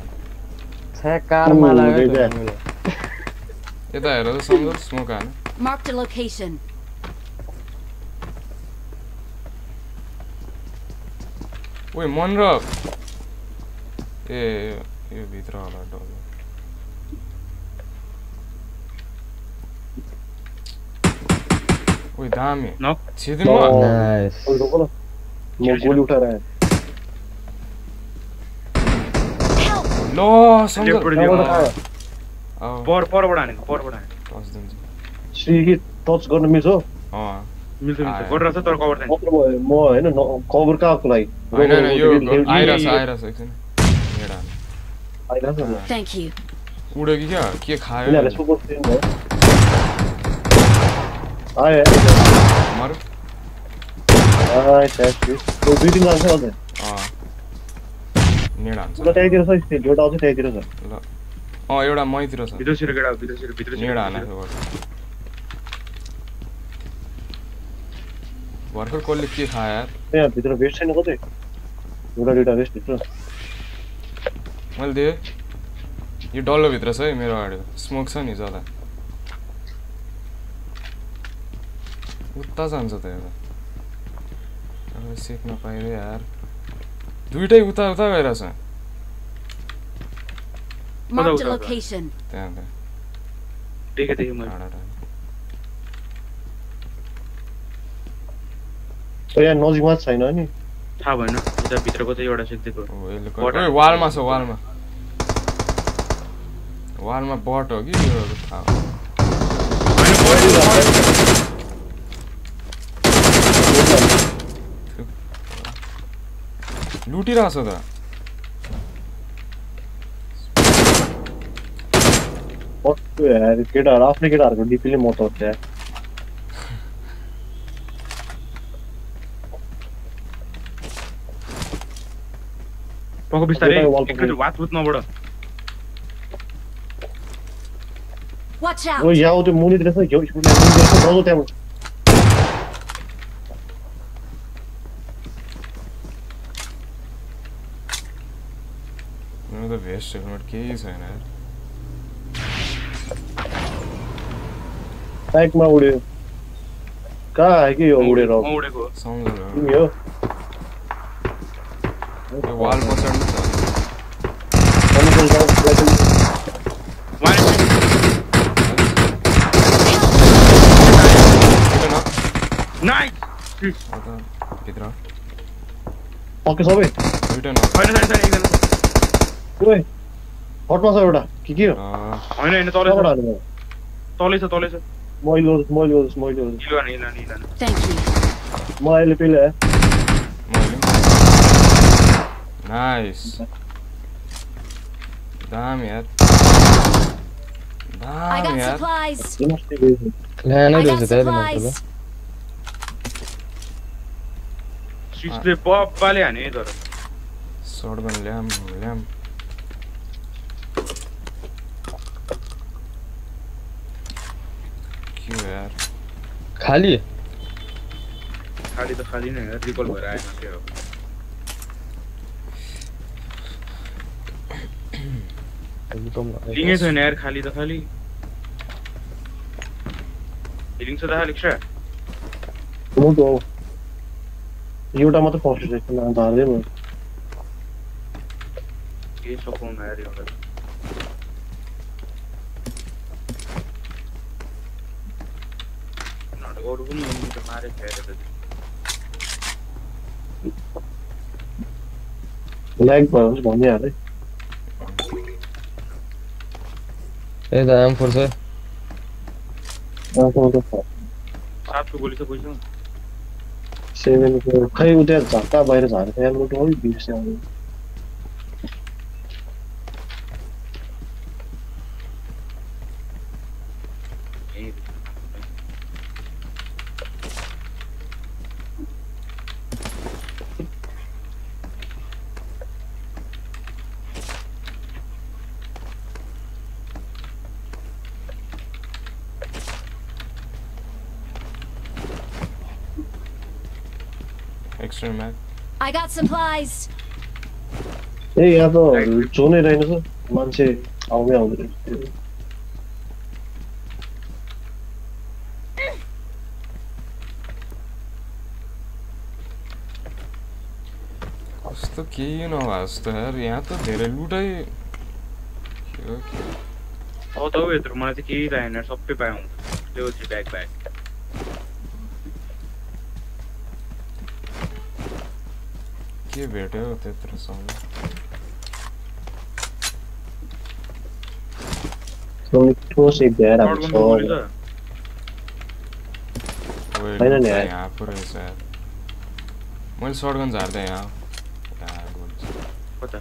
Speaker 3: छ्या कारमा
Speaker 2: ऊ,
Speaker 3: लाग्यो
Speaker 2: रेजा।
Speaker 3: त हामीलाई।
Speaker 4: यता हेर त सम्झ स्मोक हान
Speaker 5: Marked a location.
Speaker 4: ओइ मन र ए यो भित्र होला डल्लो ओइ दामी
Speaker 1: नक
Speaker 4: छिदिनु
Speaker 2: म गोली उठाएर आएँ!
Speaker 4: ल सम्झ
Speaker 2: कहाँबाट आयो?
Speaker 4: अब
Speaker 1: पर परबाट हानेको परबाट
Speaker 4: टच दिन्छु
Speaker 2: श्री टच गर्न मिल्छ हो?
Speaker 4: अँ
Speaker 1: मिल्छ मिल्छ। गरिरहेको छ तर कभर चाहिँ
Speaker 2: म म होइन न- कभर कहाँको लागि
Speaker 4: होइन होइन यो
Speaker 1: यो-
Speaker 4: आइरहेछ एकछिन
Speaker 2: छ नि।
Speaker 5: Thank you.
Speaker 4: उड्यो कि क्या के खायो
Speaker 2: यिनीहरूलाई support दिनु भयो। आयो।
Speaker 4: मर
Speaker 2: आयो, छु। त्यो दुई तिनजना छ अझै
Speaker 4: अँ नेड हान्छ
Speaker 2: ल त्यहीँतिर छ स्टेट एउटा आउँछ त्यहीँतिर छ
Speaker 4: ल अँ एउटा मैतिर छ
Speaker 1: भित्रतिर केटा भित्रतिर भित्रतिर
Speaker 4: नेड हान भर्खर कसले के खायो यार
Speaker 2: त्यहाँ भित्र भेस्ट छैन कतै एउटा दुइटा भेस्ट भित्र
Speaker 4: मैले दिएँ यो डल्लोभित्र छ है मेरो अगाडि स्मोक छ नि जता उता जान्छ त एउटा अब सेक्न पाइँदै यार। दुइटै उता उता गइरहेछ
Speaker 5: Marked a
Speaker 1: okay, okay.
Speaker 5: location.
Speaker 4: त्यहाँ त्यहाँ
Speaker 2: यहाँ नजिकमा छैन नि
Speaker 1: थाहा भएन उता भित्रको चाहिँ एउटा
Speaker 4: ओइ वालमा छ वालमा वालमा बट हो कि यो थाहा लुटिरहेछ त
Speaker 2: कस्तो यार केटाहरू आफ्नै केटाहरूको डिपीले मताउँछ यार
Speaker 1: पक्क बिस्तारै
Speaker 2: एउटा wall
Speaker 1: एकैचोटि वात बुत नबाट
Speaker 5: Watch
Speaker 2: ओ
Speaker 5: out!
Speaker 2: यहाँ त्यो मुनित रहेछ घ्याउ स्कुलमा मुनित रहेछ जाऊ त्यहाँबाट
Speaker 4: मेरो त भेस्ट हेलमेट केही छैन यार
Speaker 2: बाइकमा उड्यो कहाँ आयो कि यो उडेर
Speaker 1: म उडेको हो।
Speaker 4: सम्झनु
Speaker 2: तिमी हो
Speaker 4: यो वाल पछाडि छ
Speaker 2: कमर्सियल गाउँ बाइक-
Speaker 1: वान
Speaker 4: दुइटा न
Speaker 1: नाइस
Speaker 4: अन्त भित्र
Speaker 2: पक्कै सबै।
Speaker 4: दुइटा न
Speaker 1: छैन छैन छैन एकजना
Speaker 2: ओइ हटमा छ एउटा के के हो?
Speaker 4: अँ,
Speaker 1: होइन होइन तलै
Speaker 2: कहाँबाट
Speaker 1: छ
Speaker 2: हाल्नु भयो?
Speaker 1: तलै छ तलै छ
Speaker 2: मैले गर्दैछु मैले गर्दैछु मैले गर्दैछु
Speaker 1: इलो हाने इलो हाने इलो हाने
Speaker 5: Thank you.
Speaker 2: म अहिले पहिला आएँ
Speaker 4: मैले नाइस दाम यार
Speaker 5: I
Speaker 4: दाम
Speaker 5: got
Speaker 4: यार
Speaker 5: supplies.
Speaker 2: नमस्ते दिदी।
Speaker 3: ल्या नै
Speaker 5: I
Speaker 3: रहेछ
Speaker 5: got
Speaker 3: त्यही त मान्छे
Speaker 5: supplies.
Speaker 1: स्विचले बब्बाले हाने है तर
Speaker 4: सर्टगन ल्याम ल्याम के हो यार
Speaker 3: खाली
Speaker 1: खाली त खाली। नै हो रिकल भएर आएन के हो? हिलिङै छैन यार खाली त खाली हिलिङ छ त खाली एक्स्ट्रा
Speaker 2: म त हो एउटा मात्रै फर्स्ट रहेछ न अन्त हाल्दै भयो
Speaker 1: के सकाउनु यार एउटा उनीहरू अरू पनि एनिमी त मारे खेर त
Speaker 2: ल्याग भयो भने चाहिँ भनिहाल है
Speaker 3: ए त एम फोर छ
Speaker 2: आफूमा त छ।
Speaker 1: सातको गोली छ पैसा
Speaker 2: सेभेनको खै उ त्यहाँ झट्टा बाहिर झारेको एलबाट है बिर्स्यो अब।
Speaker 4: Extra
Speaker 5: I got supplies.
Speaker 2: ए यहाँ त जोनै रहेनछ मान्छे आउँदै आउँदै
Speaker 4: कस्तो केही नभए जस्तो यार यहाँ त धेरै लुटै के हो के हो।
Speaker 1: अब त यत्रो मलाई चाहिँ केही चाहिएन सबै पाए हुन्छ त्यो चाहिँ ब्याग ब्याग
Speaker 4: के भेट्यो त्यत्रो समय
Speaker 2: ठोस एक भ्याएर
Speaker 1: सर्टगन त बोली त
Speaker 4: ओए,
Speaker 2: होइन
Speaker 4: लुट
Speaker 2: नि
Speaker 4: त
Speaker 2: यार।
Speaker 4: यहाँ पो रहेछ यार मैले सर्टगन झार्दै यहाँ यहाँ। गोली छ।
Speaker 1: कता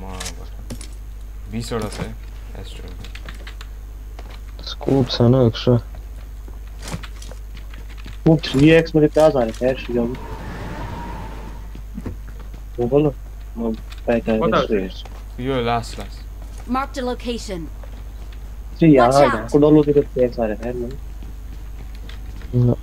Speaker 4: मबाट बिसवटा छ है। एस्ट्रो
Speaker 3: स्कोप छैन एक्स्ट्रा
Speaker 2: म थ्री एक्स मैले कहाँ झारेँ क्या सिगाउनु
Speaker 4: You're last, last.
Speaker 5: Marked a location.
Speaker 2: See, yeah,
Speaker 3: I
Speaker 1: could
Speaker 4: all look
Speaker 3: at the place. I.
Speaker 2: No.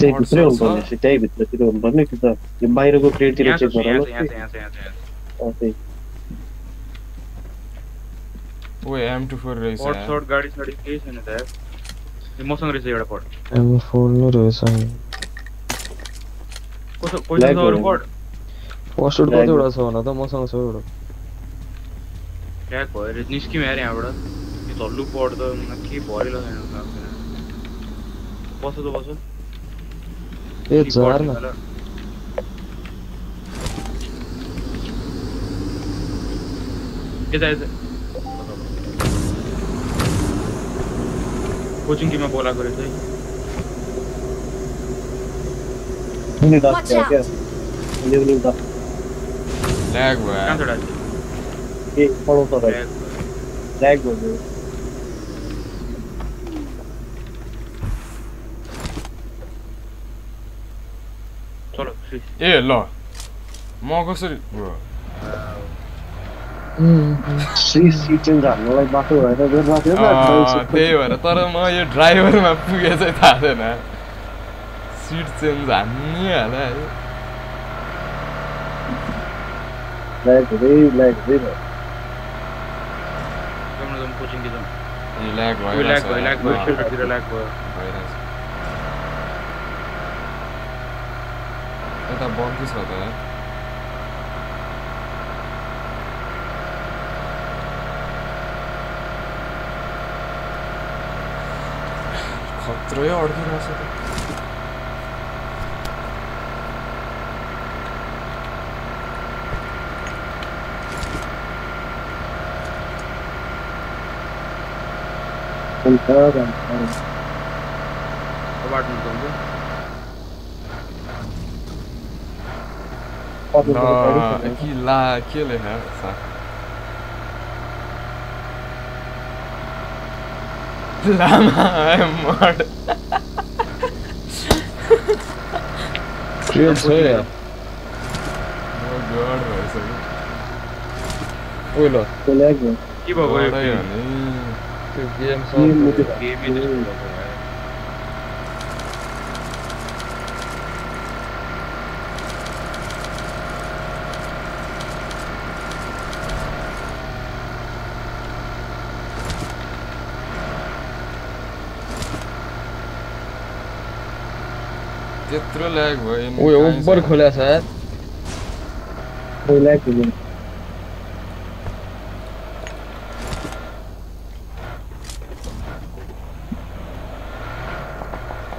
Speaker 4: What's
Speaker 2: भित्रै त्यही भित्रतिर हुनुपर्ने कि त यो बाहिरको क्रेडतिर चेक
Speaker 1: छ यहाँ
Speaker 2: गर
Speaker 1: छ यहाँ छ यहाँ छ यहाँ छ यहाँ छ
Speaker 2: न त्यही
Speaker 4: ओ एम टू फोर रहेछ
Speaker 1: पट
Speaker 4: यार।
Speaker 1: सर्ट गाडी साडी केही छैन त यार ए, मसँग रहेछ एउटा पट
Speaker 3: एम फोर नै रहेछ
Speaker 1: कसो पैसा
Speaker 2: Lag
Speaker 1: छ अरू
Speaker 2: भयो।
Speaker 1: पट
Speaker 3: फर्स्ट एड कतिवटा छ भन त मसँग छ एउटा
Speaker 1: ट्याग भयो अरे निस्क्यौँ यार यहाँबाट यो झल्लु पट त मलाई के भरिलो छैन बस त बस
Speaker 3: ए झार न
Speaker 1: यता यता कोचिङ टिममा बोलाएको रहेछ है।
Speaker 2: उनी
Speaker 5: Watch
Speaker 2: दस क्या?
Speaker 5: out.
Speaker 2: उनी उनी दस
Speaker 4: ल्याग भयो यार।
Speaker 1: कहाँबाट आएको
Speaker 2: ए पढाउँछ भाइ
Speaker 1: ट्याग भयो।
Speaker 2: ल्याग भयो
Speaker 1: चलो श्री
Speaker 4: ए ल। म कसरी त्यही भएर। तर म यो ड्राइभरमा पुगे चाहिँ थाहा छैन सिट चेन्ज
Speaker 2: ल्याग भयो
Speaker 1: जाउँ न जाउँ कोचिङ कि जाउँ
Speaker 4: ए ल्याग
Speaker 1: उयो ल्याग भयो ल्याग भयो
Speaker 4: भइरहेछ
Speaker 1: सेल्टरतिर ल्याग भयो
Speaker 4: भइरहेछ यता बग्गी छ त यार खत्रै अड्किरहेछ त
Speaker 2: हुन्छ जान्छ
Speaker 1: त्यो बाटोमा जाउँ
Speaker 4: No, aquilo
Speaker 3: aquilo é
Speaker 2: mesmo. Lama, é
Speaker 1: morto. Criança, olha.
Speaker 4: Meu Deus,
Speaker 3: velho. Olha.
Speaker 2: Colega. Que
Speaker 3: bagulho,
Speaker 1: velho. Que game, game,
Speaker 4: त्यत्रो ल्याग भयो
Speaker 3: ओइ ओभर खोल्या छ यार
Speaker 2: त्यो ल्याग हुने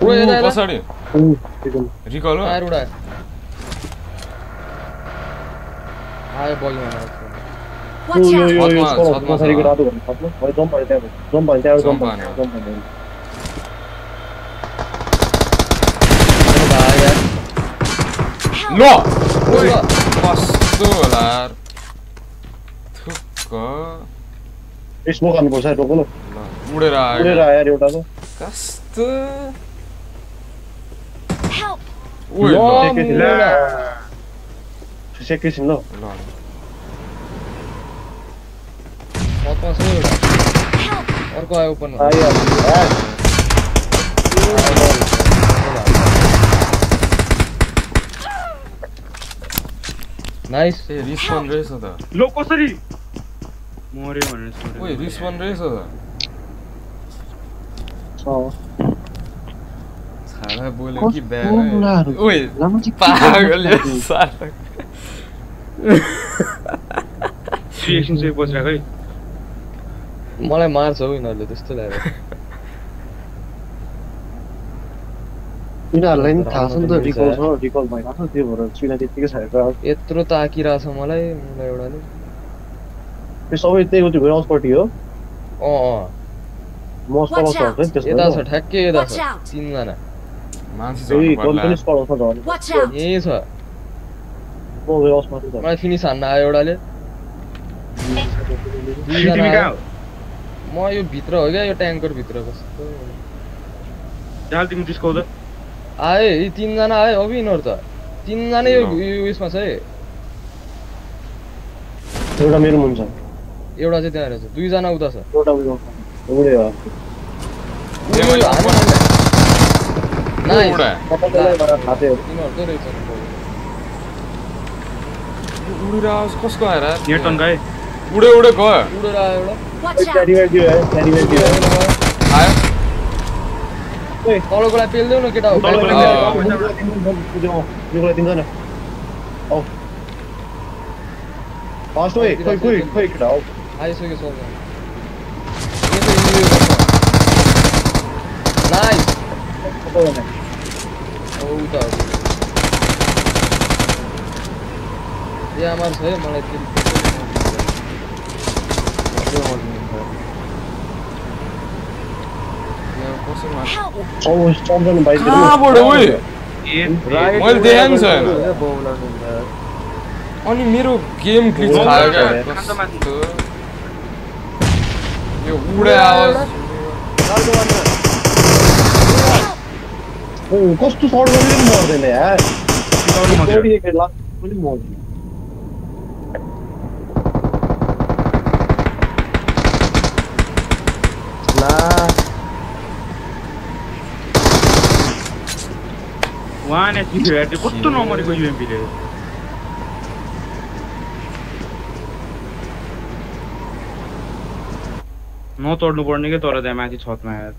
Speaker 3: ओ यता यता
Speaker 4: पछाडि
Speaker 2: ऊ, त्यो
Speaker 4: रिकल हो
Speaker 3: उडा आयो
Speaker 2: पछाडिको। रातो भन्नु सक्नु जम्प त्यहाँ जम्प
Speaker 4: जम्प
Speaker 2: जम्प
Speaker 4: ल कस्तो होला। थुक्क
Speaker 2: स्मोक हाल्नुपर्छ है टोको ल
Speaker 4: उडेर
Speaker 2: उडेर
Speaker 4: आयो
Speaker 2: आयो एउटा त
Speaker 4: कस्तो
Speaker 5: Help!
Speaker 4: ओइ ल
Speaker 2: एकैछिन
Speaker 1: ला।
Speaker 2: ल
Speaker 3: छ एउटा! अर्को आयो ओपन
Speaker 2: आइहाल्यो
Speaker 3: नाइस
Speaker 4: ए रिस्पन रहेछ त
Speaker 1: लो कसरी मऱ्यो भनेर सोधेको।
Speaker 4: ओइ रिस्पन रहेछ त
Speaker 2: अँ।
Speaker 4: छाडा बोल्यो कि? ब्याग ओइ पागल यो साला।
Speaker 1: चाहिँ बसिरहेको है
Speaker 3: मलाई मार्छ हौ यिनीहरूले त्यस्तो लाग्यो
Speaker 2: नि थाहा छ नि त। रिकल छ रिकल भइरहेको छ त्यो भएर चुइना त्यत्तिकै छ
Speaker 3: यत्रो ताकिरहेछ मलाई मलाई एउटाले
Speaker 2: त्यो सबै त्यही त्यो हाउसपट्टि हो
Speaker 3: अँ अँ
Speaker 2: म
Speaker 3: यता छ ठ्याक्कै यता छ. तिनजना
Speaker 4: मान्छे!
Speaker 3: यहीँ छ
Speaker 2: छु त
Speaker 3: मलाई फिनिस हान्न आयो एउटाले म यो भित्र हो क्या यो ट्याङ्कर भित्र कस्तो
Speaker 1: तिमी त
Speaker 3: आए यी तिनजना आयो अब यिनीहरू त। तिनजना यो उयसमा छ है।
Speaker 2: एउटा मेरो मुन्छ
Speaker 3: एउटा चाहिँ त्यहाँ रहेछ दुईजना उता छ। नि।
Speaker 4: उडिरहेको कसको आएर? उडे उडे गयो
Speaker 3: उडेर आयो एउटा
Speaker 5: Watch out!
Speaker 2: क्यारी ब्याग दियो है क्यारी ब्याग दियो है
Speaker 4: आयो
Speaker 3: तलकोलाई पेल्देऊ न केटा हो
Speaker 2: तलकोलाई
Speaker 4: अँ।
Speaker 2: तिनजना तिनजना औ फास्ट होइ खोइ खोइ खोइ केटा औ
Speaker 3: आइसक्यो सबजना नाइस
Speaker 2: सबैजना
Speaker 3: उता हो ए आमार छ है मलाई त्यो
Speaker 4: यहाँ कसरी मार्छ?
Speaker 5: Help!
Speaker 2: औ सबजना बाइक
Speaker 4: कहाँबाट ओइ
Speaker 1: ए
Speaker 4: मैले देखाएको नि छैन अनि मेरो गेम ग्लिच खायो क्या यो उडे आवाज
Speaker 2: ओ कस्तो सर्ट पनि मर्दैन यार पनि मर्दैन
Speaker 1: वान एचपी थियो कस्तो नमरेको युएमपीले नतोड्नु पर्ने क्या तर त्यहाँ माथि छतमा आएर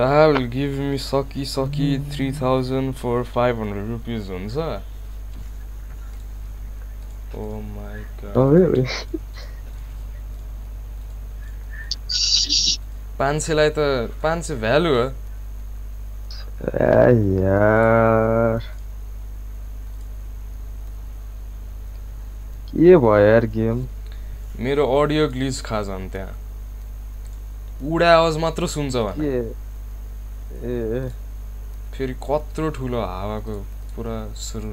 Speaker 4: That will give me सकी सकी three thousand four five hundred rupees हुन्छ ओ माई गड पाँच सयलाई त सय भ्यालु हो
Speaker 3: यार के भयो यार गेम
Speaker 4: मेरो अडियो ग्लिच खा झन् त्यहाँ उडा आवाज मात्र सुन्छ भने
Speaker 3: ए
Speaker 4: फेरि कत्रो ठुलो हावाको पुरा सुरु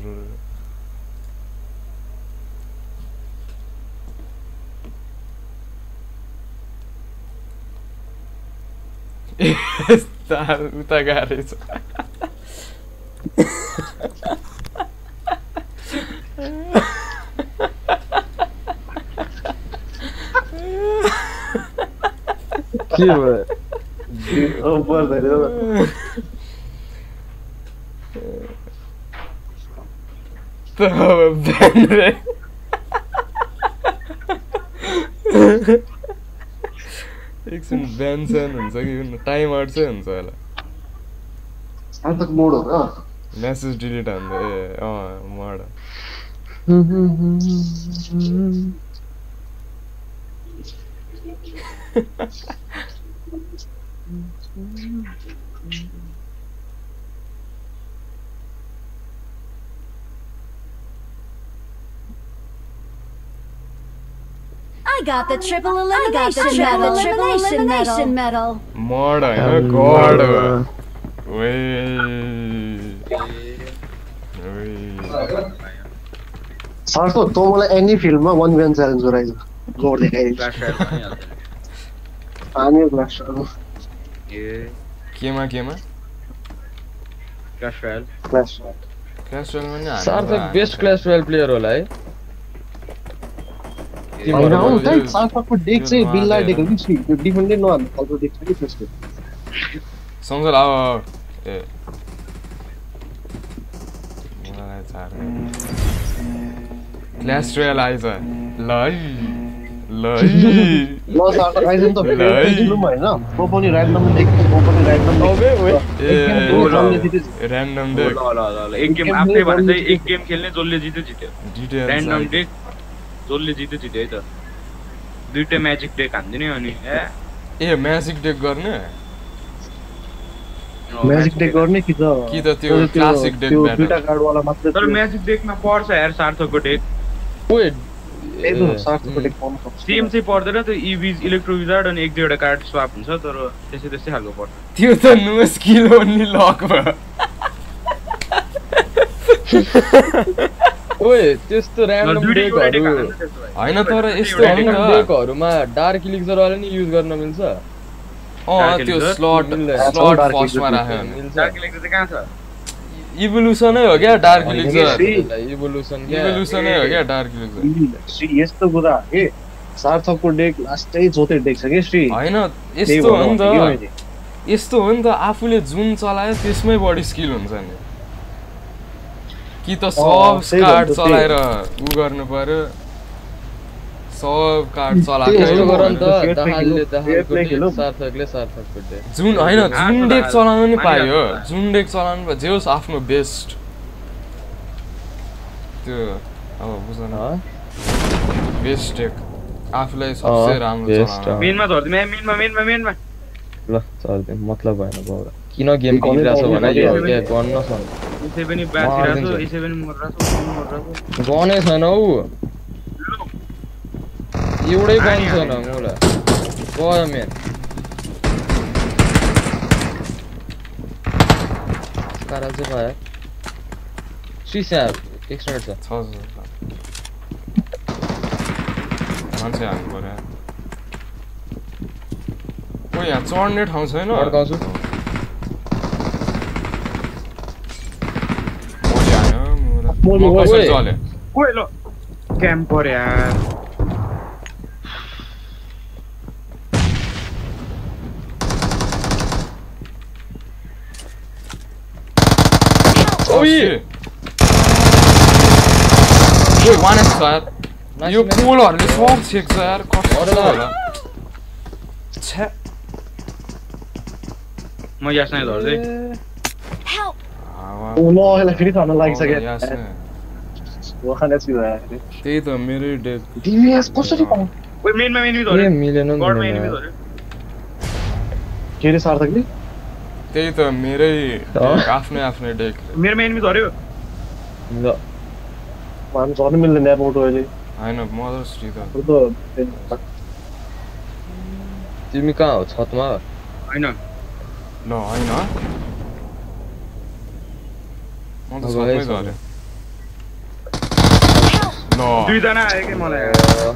Speaker 4: उता गाह्रेछ
Speaker 3: के भयो?
Speaker 2: औ पर्दैन
Speaker 4: त बिहान रे एकछिन बिहान सानो हुन्छ कि टाइम आउट चाहिँ हुन्छ होला
Speaker 2: सार्थक मोड हो र
Speaker 4: मेसेज डिलिट हान्दा ए अँ मड
Speaker 5: I got the triple elimination medal. Triple elimination medal.
Speaker 4: Mud होइन गड हो ओए ओए
Speaker 2: सार्थक तँ मलाई एनी फिल्डमा वान बिहान च्यालेन्ज गराइज जोड देखाइ
Speaker 1: ए
Speaker 4: केमा केमा
Speaker 1: क्लास ट्रायल
Speaker 2: क्लास
Speaker 4: क्लास ट्वेल्भमा नि
Speaker 3: सार्थक
Speaker 4: भयो।
Speaker 3: बेस्ट क्लास ट्वेल्भ प्लेयर होला है
Speaker 2: होइन हौ
Speaker 3: तिमीहरू
Speaker 2: त्यही सार्थकको डेक चाहिँ बिल्ला डेक हो कि श्री त्यो डिफेन्डै नहाल्नु खालको डेक छ कि त्यसको
Speaker 4: सम्झल अब ए मलाई। क्लास आएछ ल
Speaker 2: जसले
Speaker 1: चाहिँ एक गेम खेल्ने जसले जित्यो जित्यो डेक है त दुइटै म्याजिक डेक हानिदिने अनि ए
Speaker 4: ए म्याजिक डेक गर्ने?
Speaker 2: म्याजिक डेक गर्ने कि त?
Speaker 4: कि त त्यो deck
Speaker 2: त्यो
Speaker 4: battle?
Speaker 2: दुईटा कार्डवाला मात्रै
Speaker 1: तर म्याजिक डेकमा पर्छ यार सार्थकको डेक
Speaker 3: ओए
Speaker 1: सेम चाहिँ पर्दैन त्यो इभिज इलेक्ट्रो विजार्ड अनि एक दुईवटा कार्ड स्वाप हुन्छ तर त्यस्तै त्यस्तै खालको पर्छ।
Speaker 4: त्यो त नो स्किल ओन्ली लक भयो।
Speaker 3: ओए त्यस्तो ऱ्यान्डम
Speaker 1: त्यसो।
Speaker 4: होइन तर यस्तो
Speaker 3: डेकहरूमा डार्क इलिक्सरवाला नि युज गर्न मिल्छ।
Speaker 4: अँ त्यो? स्लट। स्लट फर्स्टमा राख्यो भने।
Speaker 3: मिल्छ।
Speaker 1: Dark Elixir चाहिँ कहाँ छ?
Speaker 4: इभोल्युसनै हो क्या डार्क इलिक्सर
Speaker 3: इभोल्युसन
Speaker 4: इभोल्युसनै हो क्या डार्क इलिक्सर
Speaker 2: श्री यस्तो कुरा के? सार्थकको डेक लास्टै जोते डेक छ कि श्री?
Speaker 4: होइन
Speaker 2: त्यही
Speaker 4: यस्तो हो नि त। यस्तो हो नि त आफूले जुन चलायो त्यसमै बढी स्किल हुन्छ नि। कि त सब कार्ड। चलाएर उ गर्नु पर्यो। सब कार्ड चलाएको जुन होइन जुन
Speaker 1: आफ्नो
Speaker 4: डेक चलाउनु नि पायो। जुन डेक चलाउनु पायो जे होस् आफ्नो बेस्ट। त्यो अब बुझ न
Speaker 3: अँ?
Speaker 4: Best deck. आफूलाई सबसे राम्रो
Speaker 3: best,
Speaker 4: चलाउनु।
Speaker 3: अँ।
Speaker 1: मेनमा झर्दै मेनमा मेनमा मेनमा
Speaker 3: ल चल्दै मतलब भएन किन गेम खेलिरहेछ भने। यो गर्न सक्छ
Speaker 1: यसै पनि यसै पनि।
Speaker 3: गनै छैन हौ। एउटै छैन
Speaker 1: हानी।
Speaker 3: मलाई गयो मेन कारा चाहिँ भयो सुइसा एक्सट्रा छ।
Speaker 4: मान्छे हाल्नु पर्यो ओ यहाँ चढ्ने ठाउँ छैन
Speaker 3: अड्काउँछु।
Speaker 4: मोली।
Speaker 2: मोली।
Speaker 4: चल्यो
Speaker 1: ओए ल
Speaker 3: ओइ!
Speaker 4: ओइ वान एस छ यार यो। पोलहरूले सब छेक्छ यार कस्तो। होला छ्या
Speaker 1: म यासना
Speaker 2: यसलाई फेरि थाहा लागिसक्यो
Speaker 4: त्यही त मेरै डेक
Speaker 2: डिभिएस कसरी पाउँ
Speaker 1: मेनमा मेनमी
Speaker 3: ए
Speaker 1: झर्यो
Speaker 3: मिलेन
Speaker 2: के अरे सार्थकले
Speaker 4: त्यही त मेरै आफ्नै आफ्नै डेक।
Speaker 1: मेरोमा एनिमी झर्यो
Speaker 3: ल।
Speaker 2: हामी झर्नु मिल्दैन आउट अहिले।
Speaker 4: होइन मदर्स डे त।
Speaker 2: त्यो त।
Speaker 3: तिमी कहाँ हो? छतमा?
Speaker 1: होइन।
Speaker 4: ल होइन। म त
Speaker 3: अब
Speaker 4: सबै
Speaker 3: है
Speaker 4: झऱ्यो। ल।
Speaker 1: दुईजना आयो क्या मलाई?
Speaker 3: अ,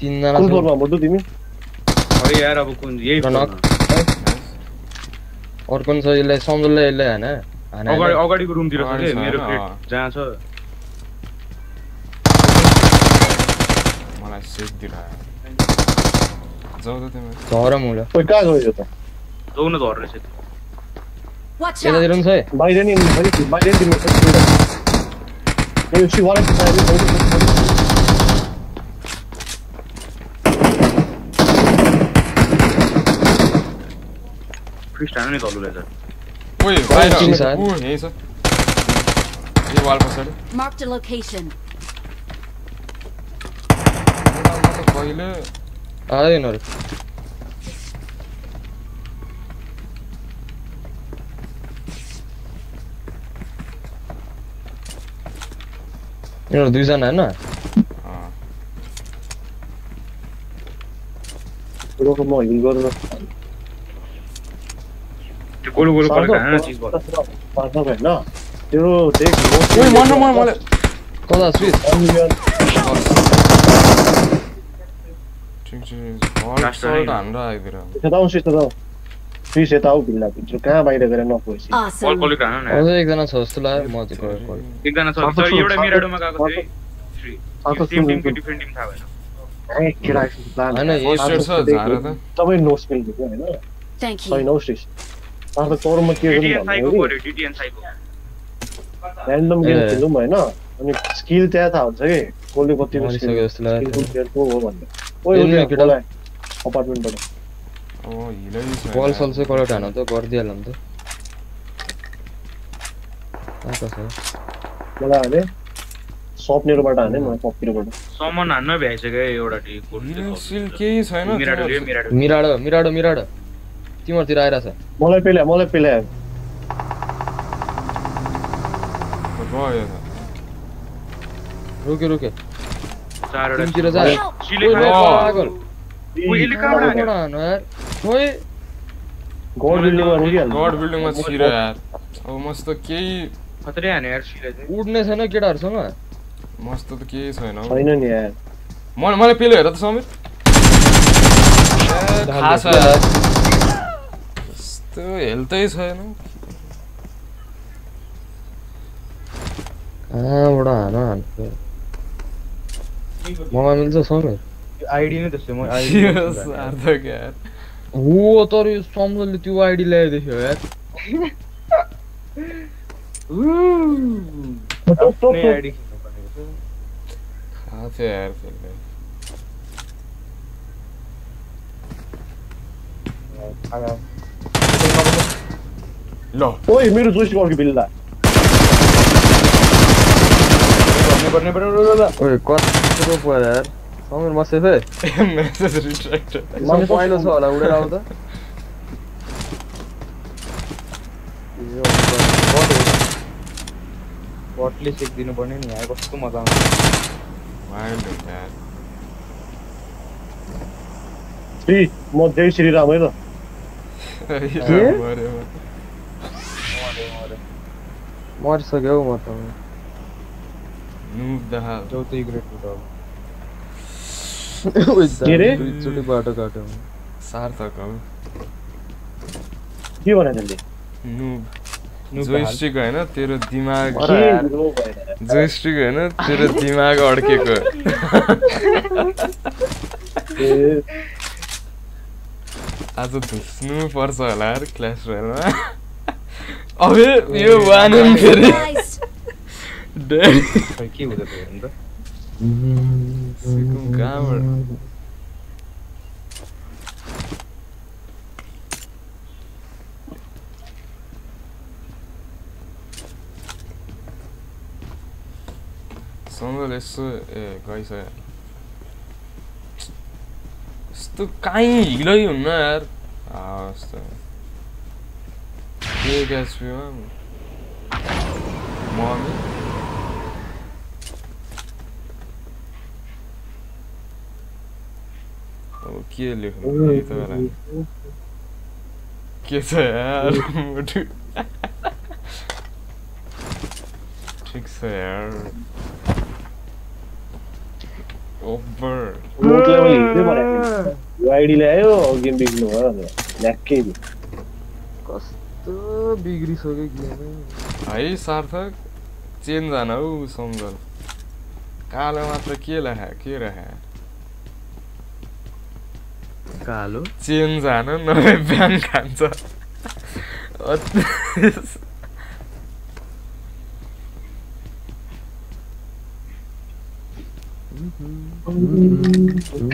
Speaker 3: तिनजना
Speaker 1: है यार अब कुन यही
Speaker 3: यसलाई सम्झललाई यसलाई हान
Speaker 1: अगाडि अगाडिको रुमतिर छ कि? मेरो? प्लेट जहाँ छ।
Speaker 4: मलाई सेक दिइरह्यो जाऊ त तिमी।
Speaker 3: मुला
Speaker 2: ओइ कहाँ गयो यो त?
Speaker 1: जाउन झर्यो रहेछ त्यो।
Speaker 5: Watch
Speaker 3: यतातिर
Speaker 5: out!
Speaker 3: पनि छ है?
Speaker 2: बाहिर नि नि बाहिर नि तिम्रो
Speaker 1: फिस्ट हान्नु नि तल्लो रहेछ।
Speaker 4: ओइ बाहिर। ऊ यहीँ छ। यो वाल पछाडि।
Speaker 5: Marked a location.
Speaker 4: म त कहिले
Speaker 3: आयो यिनीहरू। यिनीहरू दुईजना होइन?
Speaker 2: म
Speaker 1: त्यो गोलो गोलो परेको हान चिज भयो
Speaker 2: पार्छ होइन त्यो देख
Speaker 4: ओइ मर्नु मर्नु मलाई
Speaker 3: कता स्विच
Speaker 4: ठिक छ हल्ट सल्ट हानेर आइदिएर
Speaker 2: यता आउँ यता आऊ प्लिज यता आऊ भिल्ला भित्र कहाँ बाहिर गएर नपुगेपछि
Speaker 1: बल
Speaker 5: Awesome.
Speaker 1: गोलो हान न
Speaker 3: अझै एकजना छ जस्तो लाग्यो म चाहिँ गएर कल
Speaker 1: एकजना छ
Speaker 2: सातो
Speaker 1: सर
Speaker 2: छु,
Speaker 1: एउटा
Speaker 2: सातो
Speaker 1: मिराडोमा गएको थियो
Speaker 2: सातो
Speaker 1: है टिम
Speaker 2: छु,
Speaker 1: टिमको
Speaker 2: छु।
Speaker 1: डिफ्रेन्ट टिम थाहा भएन
Speaker 2: ए, केटा एकछिन प्लान
Speaker 3: होइन,
Speaker 2: है।
Speaker 4: स्टेट छ झार त
Speaker 2: सबै नो स्किल थियो होइन
Speaker 5: Thank
Speaker 2: छैन
Speaker 5: you.
Speaker 2: हौ स्टेस अन्त तरुमा के ऱ्यान्डम गेम। खेलौँ होइन अनि स्किल त्यहाँ थाहा हुन्छ कि कसले कतिको
Speaker 3: मरिसक्यो जस्तो लाग्यो
Speaker 2: स्किल प्लेयर को हो भन्ने ओइ
Speaker 3: खेल्नु
Speaker 2: ओइ
Speaker 3: केटा।
Speaker 2: बोलाए अपार्टमेन्टबाट
Speaker 3: बल सल चाहिँ कलर हान त त
Speaker 2: मलाई हाने सपनेरबाट हाने मलाई पप्पिरबाट
Speaker 1: समन हान्न भ्याइसक्यो एउटा टी
Speaker 4: हिल सिल केही छैन
Speaker 1: मिराडो लियो
Speaker 4: त्यहाँ।
Speaker 1: मिराडो
Speaker 3: मिराडो मिराडो मिराडो तिमीहरूतिर आइरहेछ
Speaker 2: मलाई पेल्या मलाई पेल्या
Speaker 4: गयो त
Speaker 3: रोक्यो रोक्यो
Speaker 1: चारवटा
Speaker 3: तिमीतिर जा
Speaker 5: Help.
Speaker 1: सिले
Speaker 3: ओइ,
Speaker 1: खायो।
Speaker 3: पागल
Speaker 1: ओइ, यसले कहाँबाट हान्यो?
Speaker 3: कहाँबाट हान्यो यार खोइ
Speaker 2: गड बिल्डिङमा रुकिहाल्नु
Speaker 4: गड बिल्डिङमा छिरो यार अब मस्त केही
Speaker 1: खतरै हान्यो यार सिले चाहिँ
Speaker 3: उड्ने छैन केटाहरूसँग
Speaker 4: मस्त त केही छैन हौ
Speaker 2: छैन नि यार
Speaker 4: मलाई मलाई पेलो हेर त समीर ए, थाहा छ यार यस्तो हेल्थै छैन
Speaker 3: कहाँबाट हान हान्छ ममा मिल्छ समीर
Speaker 1: आइडी नै त्यस्तो म
Speaker 4: यार
Speaker 3: हो। तर यो सम्झले त्यो आइडी ल्याइदियो यार।
Speaker 1: आइडी
Speaker 4: थाहा थियो यार त्यसलाई ल
Speaker 2: ओइ मेरो जोइस्टिक अर्को बिल्ला
Speaker 1: पर्ने पर्ने
Speaker 3: ओइ कस्तो पऱ्यो यार समीर म सेफै
Speaker 4: मेसेज रिट्र्याक्टेड
Speaker 3: समीर पहिलो छ होला उडेर त
Speaker 1: बटले चेक दिनुपर्ने नि यार कस्तो मजा आउँछ
Speaker 4: वाइल्ड यार
Speaker 2: श्री म जय श्रीराम है त
Speaker 3: मरिसक्यो हौ म त
Speaker 1: चौथै ग्रेड पुग्यो
Speaker 2: के रे?
Speaker 3: दुईचोटि बाटो काट्यो
Speaker 4: सार्थक हौ
Speaker 2: के भने त्यसले
Speaker 4: नुब जोइस्टिक होइन तेरो दिमाग जोइस्टिक होइन तेरो दिमाग अड्केको
Speaker 2: ए,
Speaker 4: आज धुस्नु पर्छ होला क्लास रोयलमा अबे यो वान डेड
Speaker 1: खै के हुँदैछ हेर्नु त
Speaker 4: सिकुम कहाँबाट सङ्गल यसो ए गइसक्यो यस्तो काहीँ हिलै हुन्न यार यस्तो के एचपीमा मम्मी अब के लेख्नु यही त बेला के छ यार मुटु ठिक छ यार ओभर
Speaker 2: रोडलाई मैले हिँड्दै भनेको यो आइडी ल्यायो गेम बिग्नु भयो भनेर ल्याक्कै दियो
Speaker 3: कस्तो बिग्रिसक्यो गेम
Speaker 4: है सार्थक चेन्ज जान हौ सम्झल कालो मात्र के लेखा के राखा
Speaker 1: कालो?
Speaker 4: चेन्ज जान नभए बिहान खान्छ।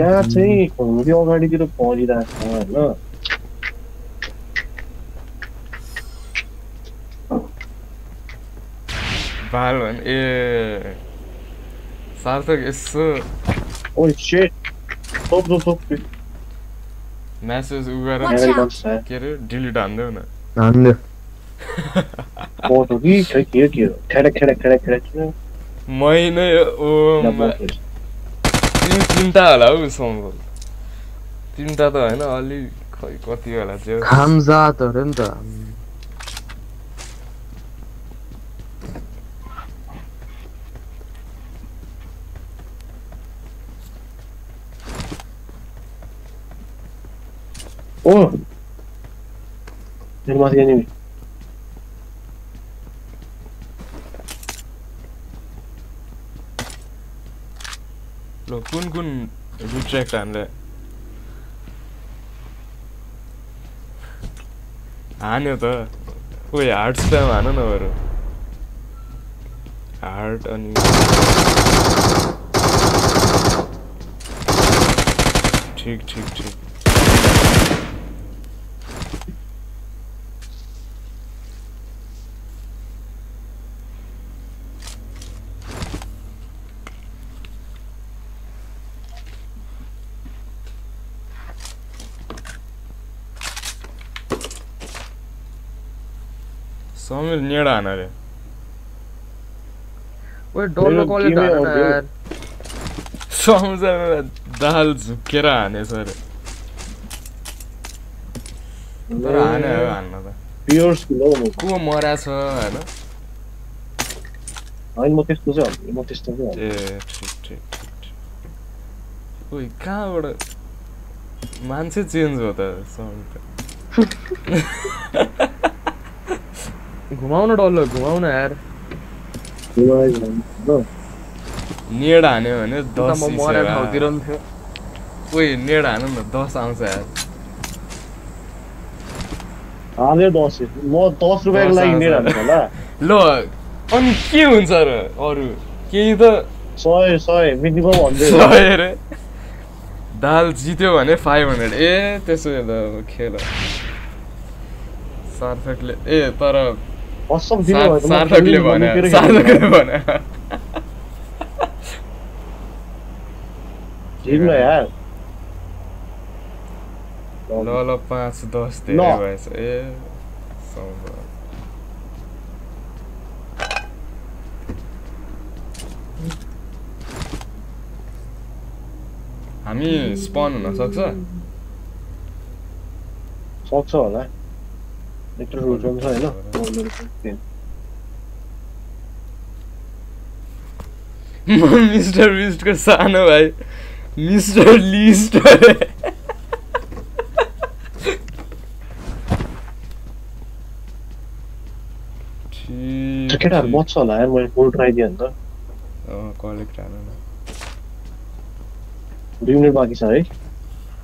Speaker 2: कहाँ चाहिँ अगाडितिर परिरहेको छ होइन?
Speaker 4: बाल भन् ए सार्थक यसो
Speaker 2: ओइ सेट थोप थोप थोप
Speaker 4: म्यासेज उ गरेर
Speaker 5: Watch
Speaker 2: मेरै
Speaker 5: out.
Speaker 2: बन्छ है
Speaker 4: के अरे डिलिट हानिदेऊ न
Speaker 3: हान्दियो
Speaker 2: फोटो कि खै के हो के हो खेडक खेडक खेडक खेडक खेडक
Speaker 4: मै नै ओ
Speaker 2: डब्बा
Speaker 4: मा-
Speaker 2: खेल्छ।
Speaker 4: तिमी तिनवटा होला हौ सम्भव तिनवटा त होइन अलि खै कति होला त्यो
Speaker 3: खामजात अरे नि त
Speaker 2: मेरो माथि एनिमी
Speaker 4: ल कुन कुन रिट्र्याक्ट हान्ले हान्यो त ओइ हार्ट स्प्याम हान न बरु हार्ट अनि ठिक ठिक ठिक समीर नेडा हान अरे
Speaker 3: ओए
Speaker 2: गेमै
Speaker 3: धान
Speaker 2: आउँदैन।
Speaker 3: यार.
Speaker 4: दाल झुकेर हानेछ अरे तर हाने हो हान्न त
Speaker 2: प्योर स्किल हो म
Speaker 4: को मरा छ होइन
Speaker 2: होइन म त्यस्तो म।
Speaker 4: ए ठिक ठिक ओइ कहाँबाट मान्छे चेन्ज हो त समीर. त
Speaker 3: घुमाउन डल्लो घुमाउन यार।
Speaker 4: नेड हान्यो भने
Speaker 3: त
Speaker 4: दस
Speaker 3: म मरेर ठाउँतिर नि थियो।
Speaker 4: ओइ नेड हानु न दस आउँछ यार।
Speaker 2: हाल्यो दस म दस रुपियाँको
Speaker 4: दस
Speaker 2: लागि
Speaker 4: आउँछ।
Speaker 2: लिएर हाल्छु होला।
Speaker 4: ल अनि के हुन्छ र अरू? केही त
Speaker 2: सय सय मिनिमम हन्ड्रेड
Speaker 4: सय रे। दाल जित्यो भने फाइभ हन्ड्रेड ए त्यसो भए त खेल। सार्थकले ए तर
Speaker 2: दिनु भयो
Speaker 4: सार्थकले भने सार्थकले। भने
Speaker 2: यार
Speaker 4: ल ल पाँच दस धेरै
Speaker 2: ल।
Speaker 4: भएछ ए हामी स्पन हुन सक्छ
Speaker 2: सक्छ होला एक रुपियाँ छ होइन
Speaker 4: म मिस्टर बिस्टको सानो भाइ मिस्टर लिस्ट अरे ठिक,
Speaker 2: केटाहरू
Speaker 4: ठिक।
Speaker 2: बच्छ होला यार मैले गोल्ड ट्राई दिएँ अन्त
Speaker 4: अँ, कलेक्ट हान न।
Speaker 2: दुई मिनट बाँकी छ है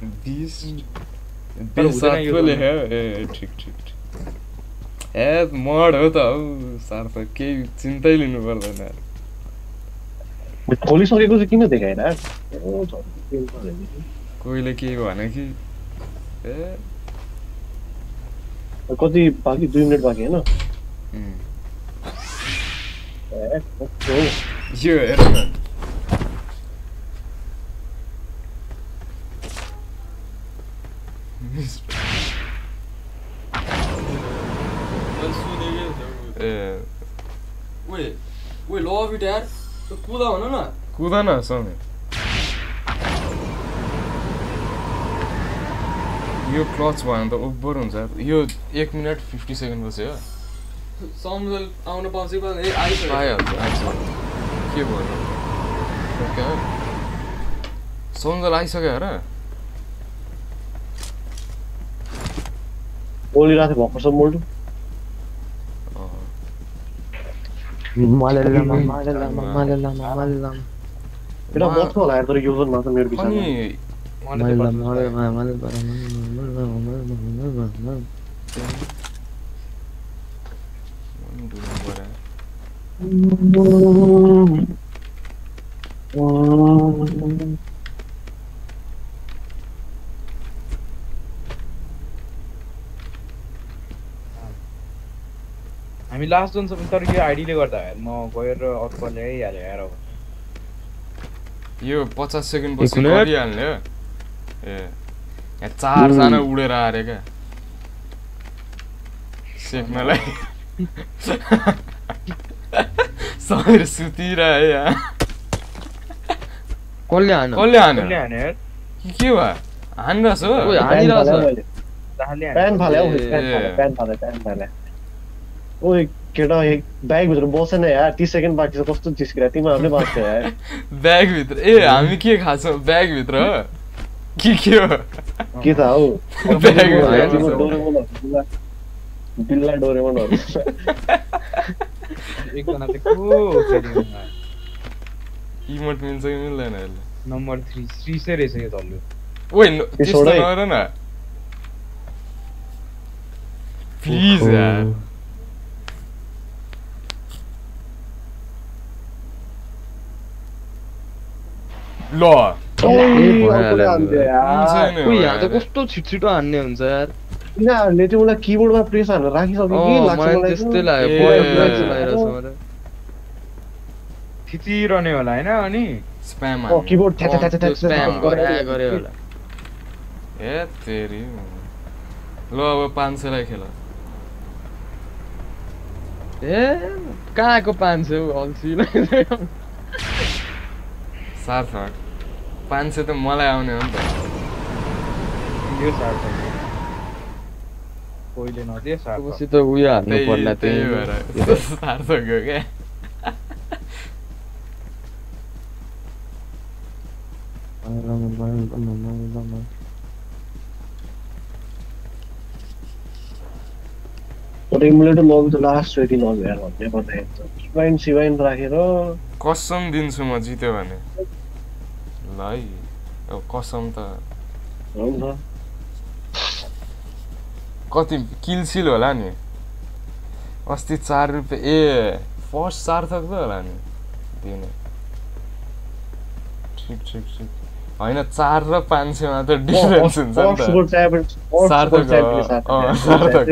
Speaker 4: बिस
Speaker 1: तर
Speaker 4: बिस
Speaker 1: हुँदैन यो
Speaker 4: सातको
Speaker 1: गर्नु।
Speaker 4: लेख्यो ए ठिक ठिक ठिक। ए मड हो त हौ सार्थ केही चिन्तै लिनु पर्दैन
Speaker 2: खोलिसकेको चाहिँ किन देखाएन।
Speaker 4: कोहीले केही भने कि ए
Speaker 2: कति बाँकी दुई मिनट बाँकी होइन?
Speaker 4: यो हेर ए
Speaker 6: ओए ओए ल बिटा यार कुदा भन न
Speaker 4: कुद न समय यो क्लच भयो भने त ओभर हुन्छ। यो एक मिनट फिफ्टी सेकेन्ड पछि हो
Speaker 6: सम्झल आउन पाउँछ कि पाउँदैन? ए आइसक्यो
Speaker 4: आइहाल्छ आइसक्यो के भयो ओके सन्जल आइसक्यो हेर
Speaker 2: बोलिरहेको थियो भर्खर सब मोल्टु
Speaker 4: अँ,
Speaker 3: मलेलामा मलेलामा मलेलामा मलेलामा
Speaker 2: केटा
Speaker 4: मा-
Speaker 2: बच्छ होला यार तर यो गर्नु त मेरो
Speaker 4: अनि
Speaker 2: विचारमा
Speaker 3: मलेलामा मलेलामा मलेलामा मलेलामा मलेलामा
Speaker 4: अनि ढुल्नु
Speaker 1: हामी लास्ट जोन छ तर यो आइडीले गर्दा यार म गएर अर्को ल्याइहाल्यो यार अब।
Speaker 4: यो पचास सेकेन्ड पछि। गरिहाल्ने हो। ए यहाँ चारजना उडेर आएर क्या। सेक्नलाई। समीर सुतिरहे यहाँ।
Speaker 3: कसले हान्यो?
Speaker 4: कसले हान्यो? के के भयो? हान्नुहोस् हो।
Speaker 3: हानिरहेछ।
Speaker 2: फाल्यो मैले।
Speaker 1: दाहालले
Speaker 2: प्यान फाल्यो हौ,
Speaker 3: ए,
Speaker 2: प्यान फाल्यो, प्यान फाल्यो, प्यान फाल्यो। ओइ केटा एक ब्यागभित्र बसेन यार। तिस सेकेन्ड बाँकी छ कस्तो जिस्किरा तिमीहरूले बाँच्छ यार
Speaker 4: ब्यागभित्र ए हामी के खान्छौँ ब्यागभित्र के के हो
Speaker 2: के त हौ। बिल्ला बिल्ला डोरेमोनहरू
Speaker 1: एकजना चाहिँ को
Speaker 4: इमोट मिल्छ कि मिल्दैन यसले
Speaker 1: नम्बर थ्री श्रीसै रहेछ यो धल्लो
Speaker 4: ओइ न- त्यस्तो। नगर न? प्लिज यार। ल।
Speaker 3: कस्तो छिटो हान्ने हुन्छ यार
Speaker 2: यिनीहरूले चाहिँ मलाई किबोर्डमा प्रेस हालेर राखिसक्यो कि लाग्छ
Speaker 1: थिचिरहने होला होइन अनि
Speaker 4: स्प्याम
Speaker 2: किबोर्ड
Speaker 3: स्प्याम गरे होला
Speaker 4: ए तेरी ल अब पाँच सयलाई खेल
Speaker 3: ए कहाँको पाँच सय अल्छी
Speaker 4: सार्थक पाँच सय त मलाई आउने हो नि त।
Speaker 1: यो सार्थक पहिले नदिए सार्थक
Speaker 3: तपाईँसित उयो हान्नु
Speaker 4: त्यही
Speaker 3: पर्ला
Speaker 4: त्यही
Speaker 3: त्यही
Speaker 4: भएर सार्थक हो क्या।
Speaker 2: तर इमुलेटर लग्नु त लास्ट रेडी लग्यो यार भन्ने भन्दाखेरि त सिवाइन सिवाइन राखेर
Speaker 4: कसम दिन्छु म जित्यो भने। ल है अब कसम त कति किलसिल होला नि अस्ति चार रुपियाँ ए फर्स्ट सार्थक त होला नि दिने ठिक ठिक ठिक होइन चार र पाँच सय मात्र डिफरेन्स हुन्छ नि त सार्थक Sarthak.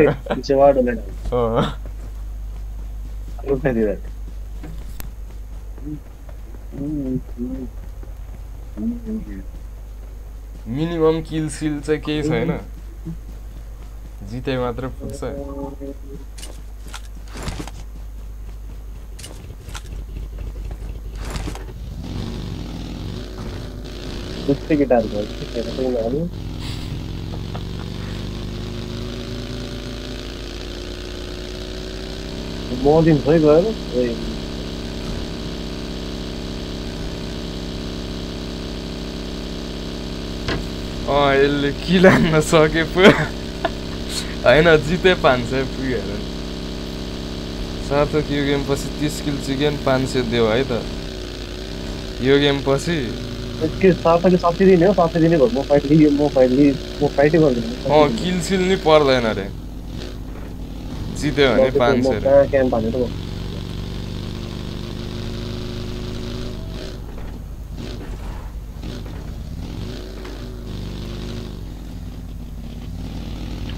Speaker 2: Look at that.
Speaker 4: Minimum किलसिल चाहिँ केही छैन। जिते मात्र पुग्छ।
Speaker 2: गिटार भयो हेर त यिनीहरू। म दिन खोइ गएर
Speaker 4: अँ यसले किल हान्न सके पो होइन जिते पाँच सय पुग्यो हेर यो गेम पछि तिस किल चिकन पाँच सय देऊ है त यो गेम पछि
Speaker 2: के
Speaker 4: अँ किल सिल नि पर्दैन अरे जित्यो भने पाँच सय
Speaker 2: म
Speaker 4: अरे
Speaker 2: कहाँ क्याम्प हानेर म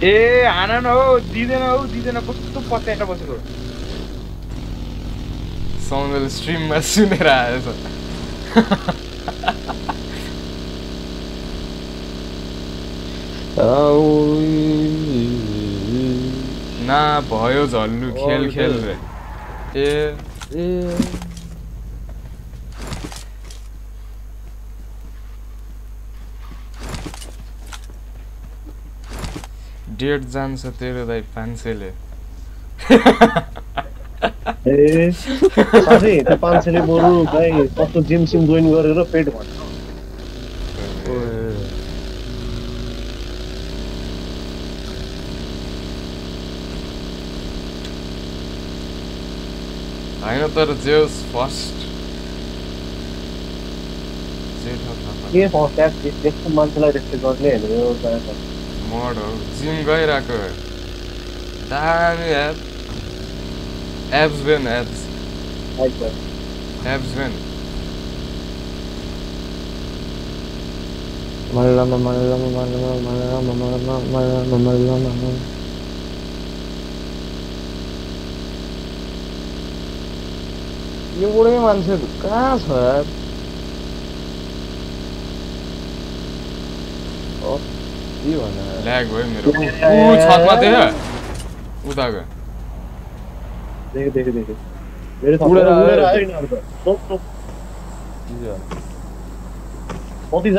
Speaker 1: ए हान न हौ दिँदैन हौ दिँदैन कस्तो पत्याएर बसेको?
Speaker 4: सौन्दर्य स्ट्रिममा सुनेर आएछ। ना भयो झल्लु खेल खेल रे। ए।
Speaker 3: ए।
Speaker 4: डेट जान्छ तेरो दाइ पाँच सयले।
Speaker 2: ए साथी त्यो पाँच सयले बरु भाइ कस्तो जिम सिम जोइन गरेर पेट भन्छ
Speaker 4: होइन तर जे होस् फर्स्ट
Speaker 2: के त्यस्तो मान्छेलाई रेस्पेक्ट गर्ने होइन
Speaker 4: मड हो। जिम गइरहेको दामी यार एब्स बेन एब्स। एब्स बेन
Speaker 3: मल्लम मल्लम मल्लम मल्लम मल्लम मल्लम मल्लम एउटै मान्छेहरू कहाँ छ यार? ही वाला है
Speaker 4: लैग भाई मेरे को ओ छाक मारते हैं उठा के
Speaker 2: देख देख देख मेरे
Speaker 3: साथ उड़
Speaker 2: रहा है
Speaker 4: इधर टॉप टॉप
Speaker 3: बहुत ही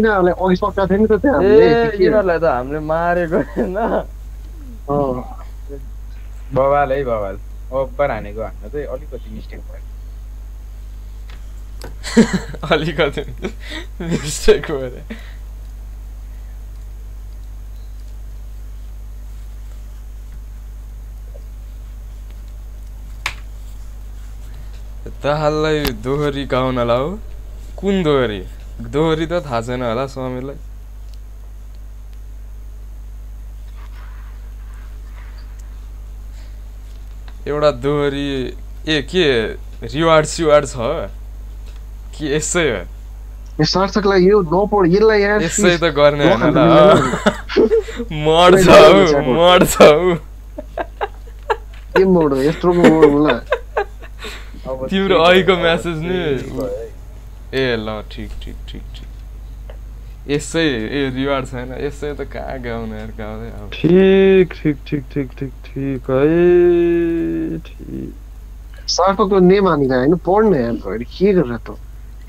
Speaker 3: त.
Speaker 2: यिनीहरूलाई अघि सकेका थियो नि त त्यहाँ
Speaker 3: यिनीहरूलाई त हामीले मारेको होइन।
Speaker 1: बवाल है बवाल। ओभर हानेको हाम्रो चाहिँ अलिकति मिस्टेक भयो।
Speaker 4: अलिकति मिस्टेक भयो अरे ताहाललाई दोहोरी गाउन लाऊ कुन दोहोरी? दोहोरी त थाहा छैन होला स्वामीलाई एउटा दोहोरी ए के रिवार्ड सिवार्ड छ कि यसै हो
Speaker 2: सार्थकलाई यो नपढ यसलाई यार
Speaker 4: यसै त गर्ने होइन ल मर्छ हौ मर्छ हौ
Speaker 2: के मोड हो यत्रो मोड होला
Speaker 4: तिम्रो अहिलेको message नि-। ए ल ठिक ठिक ठिक ठिक। यसै ए रिवार्ड छैन। यसै त कहाँ गाउने यार गाउँदै अब
Speaker 3: ठिक ठिक ठिक ठिक ठिक ठिक है ठिक।
Speaker 2: सार्थकको नेम हानेर होइन पढ्न यार के गरेर त?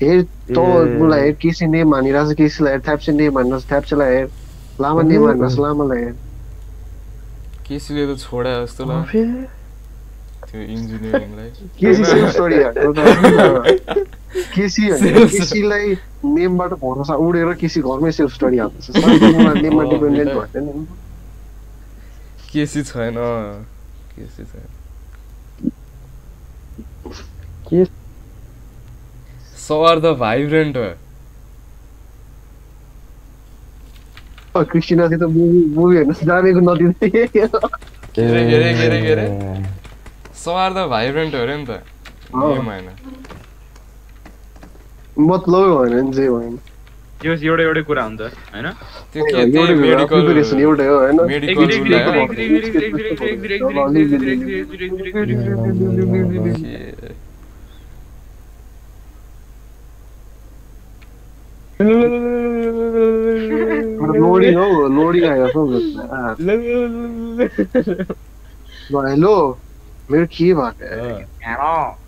Speaker 2: हेर त। मलाई हेर केसी नेम हानिरहेको छ केसीलाई हेर थ्याप्से नेम हानिरहेको छ थ्याप्सेलाई हेर लामा नेम हानिरहेको छ लामालाई हेर।
Speaker 4: केसीले त छोडा जस्तो लाग्यो त्यो इन्जिनियरिङलाई।
Speaker 2: केसी सेल्फ स्टडी केसी होइन, केसीलाई नेमबाट भरोसा उडेर केसी घरमै सेल्फ स्टडी सार्थक नेममा डिपेन्डेन्ट
Speaker 4: त।
Speaker 2: भएन नि
Speaker 4: केसी छैन केसी छैन
Speaker 3: के
Speaker 4: सवार त भाइब्रेन्ट हो
Speaker 2: अँ, क्रिस्टिनासित मुभी मुभी हेर्न जानेको नदिँदै
Speaker 4: के रे, के रे, के रे, के रे? सवार त भाइब्रेन्ट हो अरे नि त
Speaker 2: अँ।
Speaker 4: गेम बहुत
Speaker 2: लो हो हैन जी हो
Speaker 1: हैन यो एउटा एउटा कुरा हुन्छ ना
Speaker 4: त्यो के
Speaker 2: त्यो
Speaker 4: मेडिकल
Speaker 2: प्रिपरेसन एउटा हो हैन
Speaker 4: मेडिकल
Speaker 2: लोडिङ हौ लोडिङ आइरहेको छ हेलो मेरो के भएको